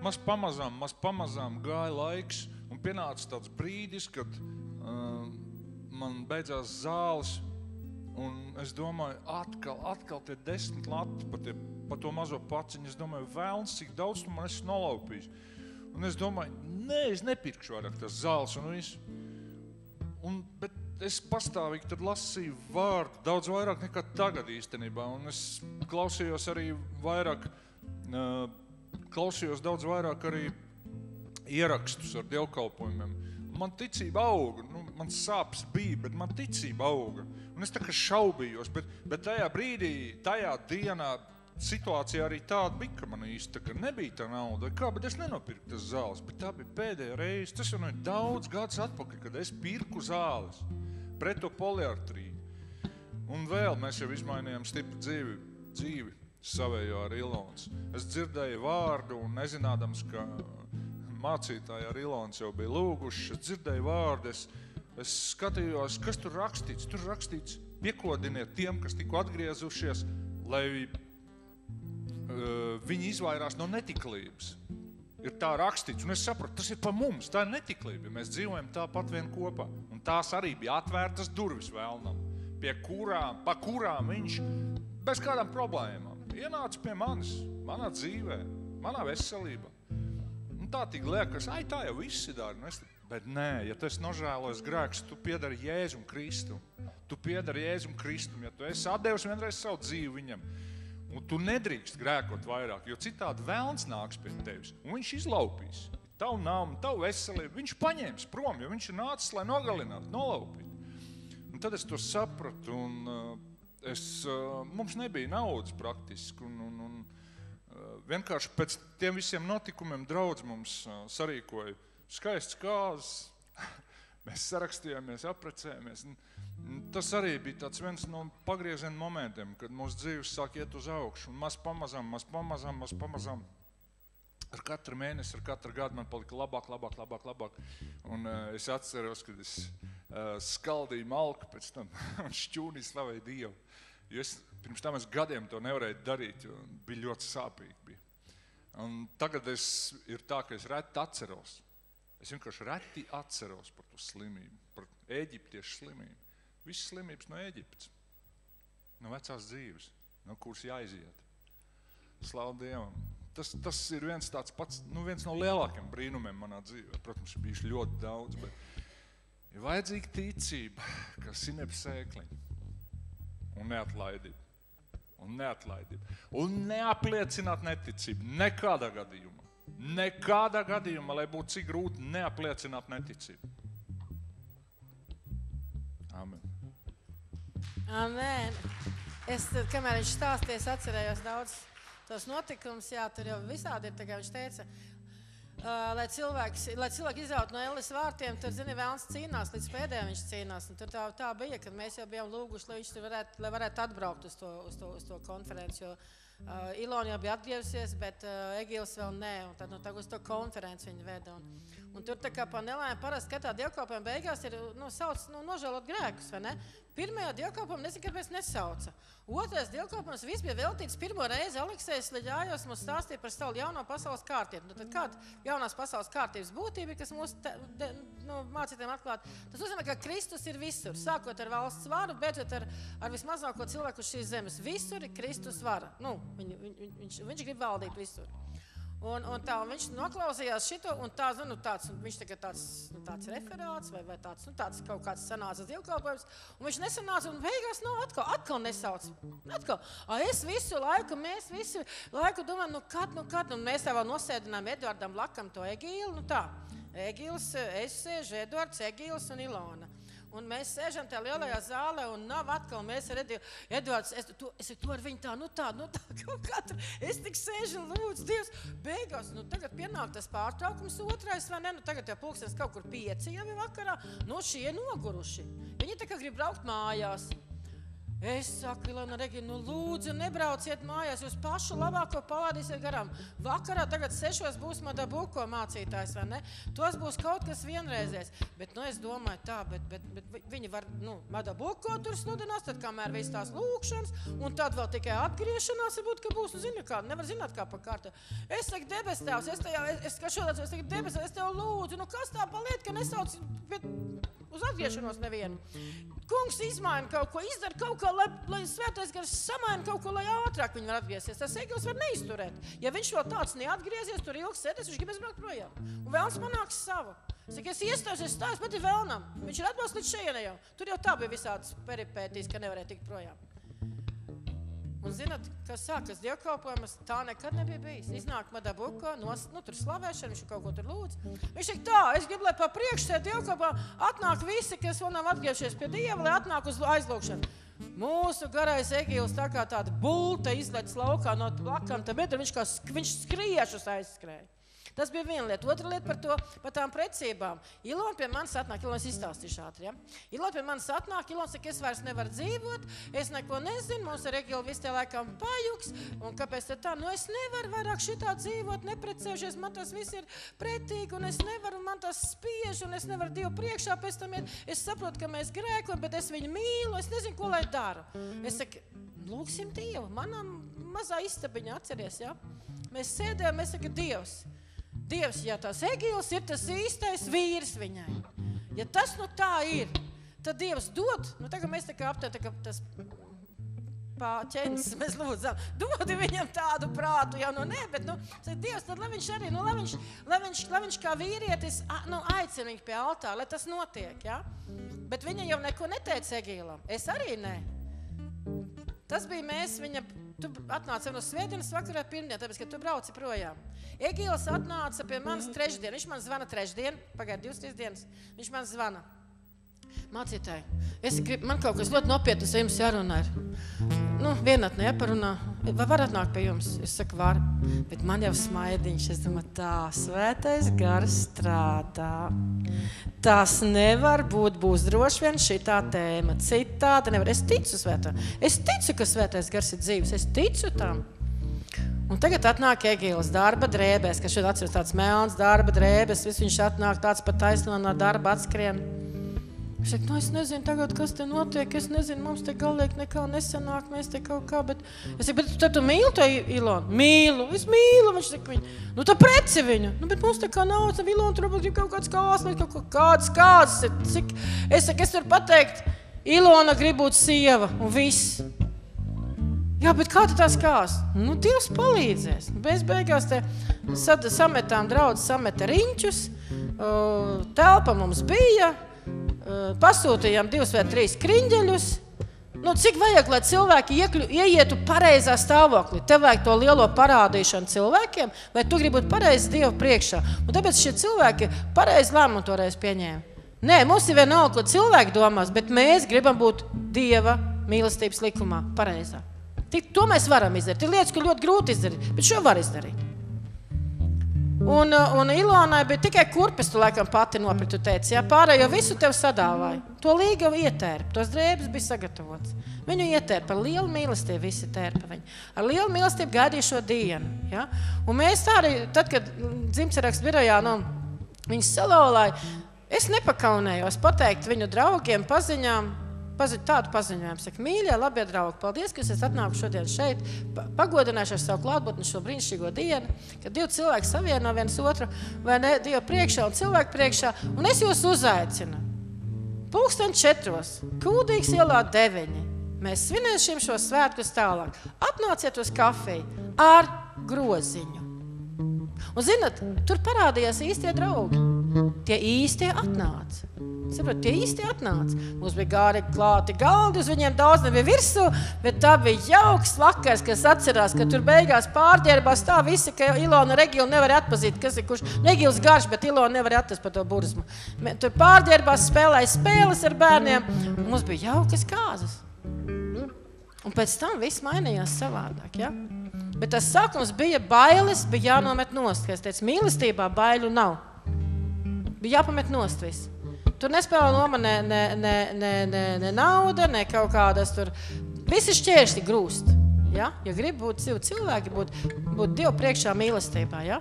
Speaker 4: maz pamazām, maz pamazām gāja laiks, un pienāca tāds brīdis, kad uh, man beidzās zāles, un es domāju, atkal, atkal tie desmit lati pa, tie, pa to mazo paciņu. Es domāju, vēlns, cik daudz tu man esi nolaupījis. Un es domāju, nē, es nepirkšu vairāk tās zāles un visu. Un, bet es pastāvīgi lasīju vārdu daudz vairāk nekā tagad īstenībā. Un es klausījos arī vairāk, klausījos daudz vairāk arī ierakstus ar dievkalpojumiem. Man ticība auga, nu, man sāpes bija, bet man ticība auga. Un es tā kā šaubījos, bet, bet tajā brīdī, tajā dienā situācija arī tāda bija, ka man īsti nebija tā nauda. Kā, bet es nenopirku tas zāles. Bet tā bija pēdējā reize. Tas jau ir daudz gadus atpakaļ, kad es pirku zāles pret to poliartriju. Un vēl mēs jau izmainījām stipri dzīvi, dzīvi savējo ar Ilons. Es dzirdēju vārdu un nezinādams, ka mācītāji ar Ilons jau bija lūguši, es dzirdēju vārdu, es, es skatījos, kas tur rakstīts. Tur rakstīts, piekodiniet tiem, kas tikko atgriezušies, lai uh, viņi izvairās no netiklības. Ir tā rakstīts, un es saprotu, tas ir par mums. Tā ir netiklība. Mēs dzīvojam tāpat vien kopā. Un tās arī bija atvērtas durvis vēlnam, pie kurām, pa kurām viņš bez kādām problēmām ienāca pie manis, manā dzīvē, manā veselībā. Un tā tik liekas, ai, tā jau viss ir dara. Nu, bet nē, ja tu esi nožēlojis grēks, tu piedari Jēzum Kristum. Tu piedari Jēzum Kristum, ja tu esi atdevis vienreiz savu dzīvi viņam. Un tu nedrīkst grēkot vairāk, jo citādi vēlns nāks pie tevis un viņš izlaupīs. Tavu nāmu, tavu veselību viņš paņēmis prom, jo viņš ir nācis, lai nogalinātu, nolaupītu. Un tad es to sapratu, un uh, es, uh, mums nebija naudas praktiski. Un, un, un, uh, vienkārši pēc tiem visiem notikumiem draudz mums sarīkoja skaists kāzas. Mēs sarakstījāmies, apprecējāmies. Un, Tas arī bija viens no pagrieziena momentiem, kad mūsu dzīves sāk iet uz augšu. Maz pamazām, maz pamazām, maz pamazām. Ar katru mēnesi, ar katru gadu man palika labāk, labāk, labāk. labāk. Un, uh, es atceros, kad es uh, skaldīju malku pēc tam un šķūnī slavēju Dievu. Jo es pirms tam es gadiem to nevarēju darīt, jo bija ļoti sāpīgi. Bija. Un tagad es, ir tā, ka es reti atceros. Es vienkārši reti atceros par to slimību, par eģiptiešu slimību. Visas slimības no Eģiptes, no vecās dzīves, no kuras jāiziet. Slavu Dievam! Tas, tas ir viens, pats, nu, viens no lielākajiem brīnumiem manā dzīvē. Protams, ir bijuši ļoti daudz, bet ir vajadzīga ticība, kā sinepes sēkliņa un neatlaidība. Un neatlaidība. Un neapliecināt neticību. Nekādā gadījumā. Nekādā gadījumā, lai būtu cik grūti, neapliecināt neticību. Amen.
Speaker 1: Amen. Es, tad, kamēr viņš stāstīja, es atcerējos daudz tos notikumus. Jā, tur jau visādi ir. Viņš teica, uh, lai, cilvēks, lai cilvēki izrautu no Elis vārtiem, tur, zini, vēlams cīnās, līdz pēdējiem viņš cīnās. Un tur tā, tā bija, kad mēs jau bijām lūguši, lai viņš varētu, lai varētu atbraukt uz to, uz to, uz to konferenci. Jo, Uh, Ilona jau bija atgriezusies, bet uh, Egīls vēl nē. Tad nu, uz to konferenci viņa veda. Un, un tur tā kā pa nelēm parasti skatā dievkalpojuma beigās ir nu, sauc, nu, nožēlot grēkus, vai ne? Pirmajā dievkalpojumā nezinu, kāpēc nesauca. Otrais dievkalpojums viss bija veltīts pirmo reizi Aleksējs Leģājos mums stāstīja par savu jauno pasaules kārtību. Nu, tad kāda jaunās pasaules kārtības būtība, kas mūsu te, de, nu, mācītājiem atklāta? Tas nozīmē, ka Kristus ir visur. Sākot ar valsts varu, beidzot ar, ar vismazāko cilvēku šīs zemes. Visur ir Kristus vara. Nu, viņ, viņ, viņš, viņš grib valdīt visur. Un, un tā, un viņš noklausījās šo, un tā, nu, tāds, un viņš tagad tāds, nu, tāds referāts vai, vai tāds, nu, tāds kaut kāds sanāca dievkalpojums, un viņš nesanāca, un beigās nav atkal, atkal nesauc. Atkal. A, es visu laiku, mēs visu laiku domājam, nu, kad, nu, kad, un mēs tā vēl nosēdinām Eduardam Lakam to Egīlu, nu tā, Egīls, es sēžu, Eduards, Egīls un Ilona. Un mēs sēžam tajā lielajā zālē, un nav atkal mēs redzam, Edvards, es, tu, es to ar viņu tā, nu tā, nu tā, kā tur. Es tik sēžu un lūdzu, Dievs, beigās, nu tagad pienāk tas pārtraukums otrais, vai ne? Nu tagad jau pulkstens kaut kur pieci jau ir vakarā, no šie noguruši. Viņi tā kā grib braukt mājās. Es saku, Ilona, Regina, nu lūdzu, nebrauciet mājās. Jūs pašu labāko palādīsiet garām. Vakarā, tagad sešos būs mada buko mācītājs, vai ne? Tos būs kaut kas vienreizējs. Bet, nu, es domāju tā, bet, bet, bet viņi var, nu, mada buko tur sludinās, tad kamēr viss tās lūkšanas, un tad vēl tikai atgriešanās, varbūt, ka būs, nu, zinu kā, nevar zināt kā pa kārtu. Es saku, debes tēvs, es tajā, es, es kā šodien, es saku, debes, es tev lūdzu, nu, kas tā paliet, ka nesauc, bet uz atgriešanos nevienu. Kungs izmaina kaut ko, izdara kaut ko, lai, lai svētais gars samaina kaut ko, lai ātrāk viņi var atgriezties. Tas eglis var neizturēt. Ja viņš vēl tāds neatgriezies, tur ilgi sēdēs, viņš gribēs braukt projām. Un vēlams panāks savu. Es saku, es iestājos, es stājos pati vēlnam. Viņš ir atbalsts līdz šejienai jau. Tur jau tā bija visādas peripētīs, ka nevarēja tikt projām. Un zināt, kas sākas dievkalpojumus, tā nekad nebija bijis. Iznāk Madabuko, nos, nu, tur slavēšana, viņš kaut ko tur lūdz. Viņš saka tā, es gribu, lai pa priekšsēd dievkalpojumā atnāk visi, kas vēl nav atgriežies pie Dieva, lai atnāk uz aizlūgšanu. Mūsu garais Egīls tā kā tāda bulta izlec laukā no blakām, tad viņš kā viņš skriešus aizskrēja. Tas bija viena lieta. Otra lieta par, to, par tām precībām. Ilona pie manis atnāk, Ilona izstāstīšu ātri. Ja? Ilona pie manis atnāk, Ilona saka, es vairs nevaru dzīvot, es neko nezinu, mums ar Egilu viss tie laikam pajuks. Un kāpēc tā? Nu, es nevaru vairāk šitā dzīvot, neprecējušies, man tas viss ir pretīgi, un es nevaru, man tas spiež, un es nevaru Dievu priekšā pēc tam iet. Es saprotu, ka mēs grēkojam, bet es viņu mīlu, es nezinu, ko lai daru. Es saku, lūgsim Dievu, manam mazā istabiņā atceries, ja? Mēs sēdējām, mēs sakām, Dievs, Dievs, ja tas egils ir tas īstais vīrs viņai, ja tas nu tā ir, tad Dievs dod, nu tagad mēs tā kā aptēt, tā kā tas ķēnis, mēs lūdzam, dod viņam tādu prātu, jau nu nē, bet, nu, Dievs, tad lai viņš arī, nu, lai viņš, lai viņš, lai viņš kā vīrietis, nu, aicina viņu pie altā, lai tas notiek, ja? Bet viņa jau neko neteica Egīlam, es arī nē. Tas bija mēs, viņa, tu atnāci no svētdienas vakarā pirmdien, tāpēc, ka tu brauci projām. Egīls atnāca pie manis trešdien. Viņš man zvana trešdien, pagāja divas, trīs dienas. Viņš man zvana. Mācītāji, es gribu, man kaut kas ļoti nopietnas ar jums jārunā. Ir. Nu, vienatnē jāparunā. Vai var atnākt pie jums? Es saku, var. Bet man jau smaidiņš. Es domāju, tā, svētais gars strādā. Tas nevar būt, būs droši vien šī tā tēma. Citādi nevar. Es ticu svētā. Es ticu, ka svētais gars ir dzīves. Es ticu tam. Un tagad atnāk Egīls darba drēbēs, kas šeit atceras tāds melns darba drēbes. Viss viņš atnāk tāds pat taisno no darba atskrien. Viņš saka, nu es nezinu tagad, kas te notiek. Es nezinu, mums te galīgi nekā nesanāk. Mēs te kaut kā, bet... Es saku, bet tad tu mīli to Ilonu? Mīlu, es mīlu. Viņš saka, viņu. Nu tā preci viņu. Nu, bet mums te kā nav, tad Ilona tur ir kaut kāds kāslis, kaut kā kāds, kāds. Cik... Es saku, es varu pateikt, Ilona grib būt sieva un viss. Jā, bet kā tu tās kās? Nu, Dievs palīdzēs. Mēs beigās te sad, sametām draudzes, sameta riņķus, telpa mums bija, pasūtījām divus vai trīs kriņģeļus. Nu, cik vajag, lai cilvēki iekļu, ieietu pareizā stāvoklī? Tev vajag to lielo parādīšanu cilvēkiem, vai tu gribi būt pareizi Dievu priekšā? Un tāpēc šie cilvēki pareizi lēmumu toreiz pieņēma. Nē, mums ir vienalga, ko cilvēki domās, bet mēs gribam būt Dieva mīlestības likumā pareizā. Tik, to mēs varam izdarīt. Ir lietas, ko ļoti grūti izdarīt, bet šo var izdarīt. Un, un Ilonai bija tikai kurpes, tu laikam pati nopirktu, teici, jā, pārējo visu tev sadāvāja. To līga ietērpa, tos drēbes bija sagatavots. Viņu ietērpa ar lielu mīlestību, visi tērpa viņu. Ar lielu mīlestību gaidīja šo dienu. Ja? Un mēs tā arī, tad, kad dzimtsarakstu birojā, nu, viņus salauzāja, es nepakaunējos pateikt viņu draugiem, paziņām, pazi, tādu paziņojumu. Saka, mīļie, labie draugi, paldies, ka esat atnākuši šodien šeit, pagodinājuši ar savu klātbūtni šo brīnišķīgo dienu, kad divi cilvēki savieno viens otru, vai ne, Dieva priekšā un cilvēku priekšā, un es jūs uzaicinu. Pūksteni četros, kūdīgs ielā deviņi. Mēs svinēsim šo svētkus tālāk. Atnāciet uz kafiju ar groziņu. Un, zinat, tur parādījās īstie draugi. Tie īstie atnāca. Saprot, tie īsti atnāca. Mums bija gāri klāti galdi, uz viņiem daudz nebija virsū, bet tā bija jauks vakars, kas atcerās, ka tur beigās pārģērbās tā visi, ka Ilona Regila nevar atpazīt, kas ir kurš. Regils garš, bet Ilona nevar atrast par to burzmu. Tur pārģērbās, spēlēja spēles ar bērniem. Mums bija jaukas kāzas. Un pēc tam viss mainījās savādāk. Ja? Bet tas sākums bija bailes, bija jānomet nost. Kā es teicu, mīlestībā bailu nav. Bija jāpamet nost viss. Tur nespēlē loma ne, ne, ne, ne, ne, ne nauda, ne kaut kādas tur. Visi šķēršļi grūst. Ja? Ja grib būt cilvēki, būt, būt Dievu priekšā mīlestībā. Ja?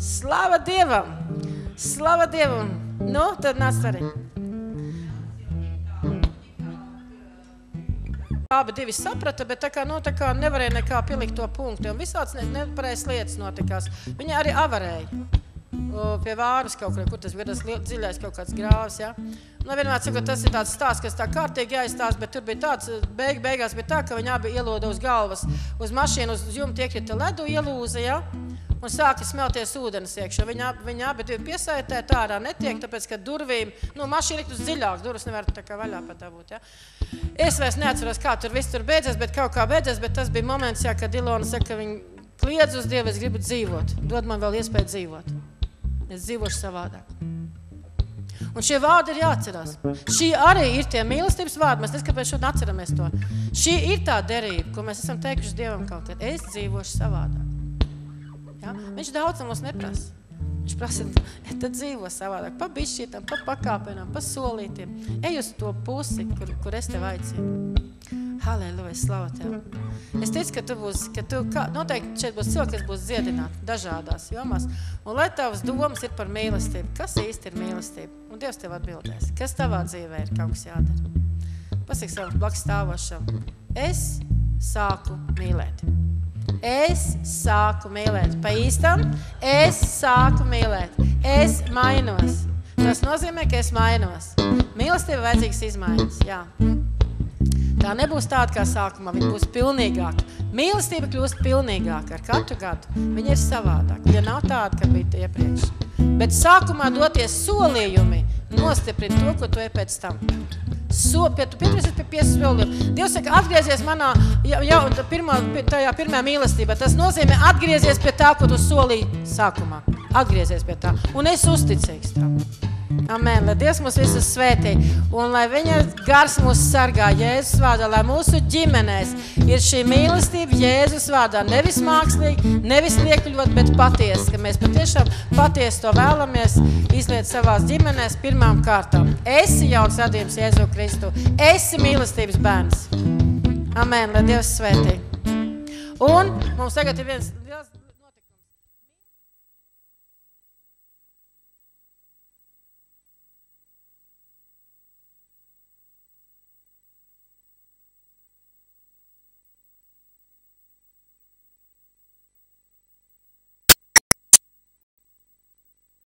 Speaker 1: Slava Dievam! Slava Dievam! Nu, tad nāc arī! Abi divi saprata, bet tā kā, nu, tā kā nevarēja nekā pielikt to punktu. Un visāds nepareizs lietas notikās. Viņi arī avarēja. Pie vāras kaut kur, kur tas bija tas dziļais kaut kāds grāvs. Ja? Nu, vienmēr saku, tas ir tāds stāsts, kas tā kārtīgi jāizstāst, bet tur bija tāds, beig, beigās bija tā, ka viņi abi ieloda uz galvas, uz mašīnu, uz jumta iekrita ledu ielūza. Ja? un sāka smelties ūdens iekšā. Viņa, viņa abi bija piesaistīti, ārā netiek, tāpēc, ka durvīm, nu, mašīna ir uz dziļāk, durvis nevar tā kā vaļā pat būt. Ja? Es vairs neatceros, kā tur viss tur beidzās, bet kaut kā beidzās, bet tas bija moments, ja, kad Ilona saka, ka viņa kliedz uz Dievu, es gribu dzīvot, dod man vēl iespēju dzīvot. Es dzīvošu savādāk. Un šie vārdi ir jāatcerās. Šī arī ir tie mīlestības vārdi. Mēs kāpēc šodien atceramies to. Šī ir tā derība, ko mēs esam teikuši Dievam kaut kad. Es dzīvošu savādāk. Ja? Viņš daudz mums neprasa. Viņš prasa, tad dzīvo savādāk, pa bišķītām, pa pakāpenām, pa solītiem. Ej uz to pusi, kur, kur es tev aicinu. Halleluja, slavu Tev. Es ticu, ka tu būsi, ka tu, kā, noteikti šeit būs cilvēki, kas būs dziedināti dažādās jomās. Un lai tavas domas ir par mīlestību. Kas īsti ir mīlestība? Un Dievs tev atbildēs. Kas tavā dzīvē ir kaut kas jādara? Pasaka savam blakus stāvošam. Es sāku mīlēt. Es sāku mīlēt. Pa īstam, es sāku mīlēt. Es mainos. Tas nozīmē, ka es mainos. Mīlestība vajadzīgas izmaiņas. Jā. Tā nebūs tāda kā sākumā, viņa būs pilnīgāka. Mīlestība kļūst pilnīgāka ar katru gadu. Viņa ir savādāka. Viņa nav tāda, kā bija iepriekš. Bet sākumā doties solījumi nostiprina to, ko tu ej pēc tam. So, pie, tu pieturēsies pie piesas solījuma. Dievs saka, atgriezies manā, jau, jau pirmā, tajā pirmā mīlestībā. Tas nozīmē atgriezies pie tā, ko tu solīji sākumā. Atgriezies pie tā. Un es uzticīgs tam. Amen. Lai Dievs mūs visus svētī un lai viņa gars mūs sargā Jēzus vārdā, lai mūsu ģimenēs ir šī mīlestība Jēzus vārdā. Nevis mākslīgi, nevis liekuļot, bet patiesi, ka mēs patiešām patiesi to vēlamies izliet savās ģimenēs pirmām kārtām. Esi jauns radījums Jēzu Kristu. Esi mīlestības bērns. Amen. Lai Dievs svētī. Un mums tagad ir viens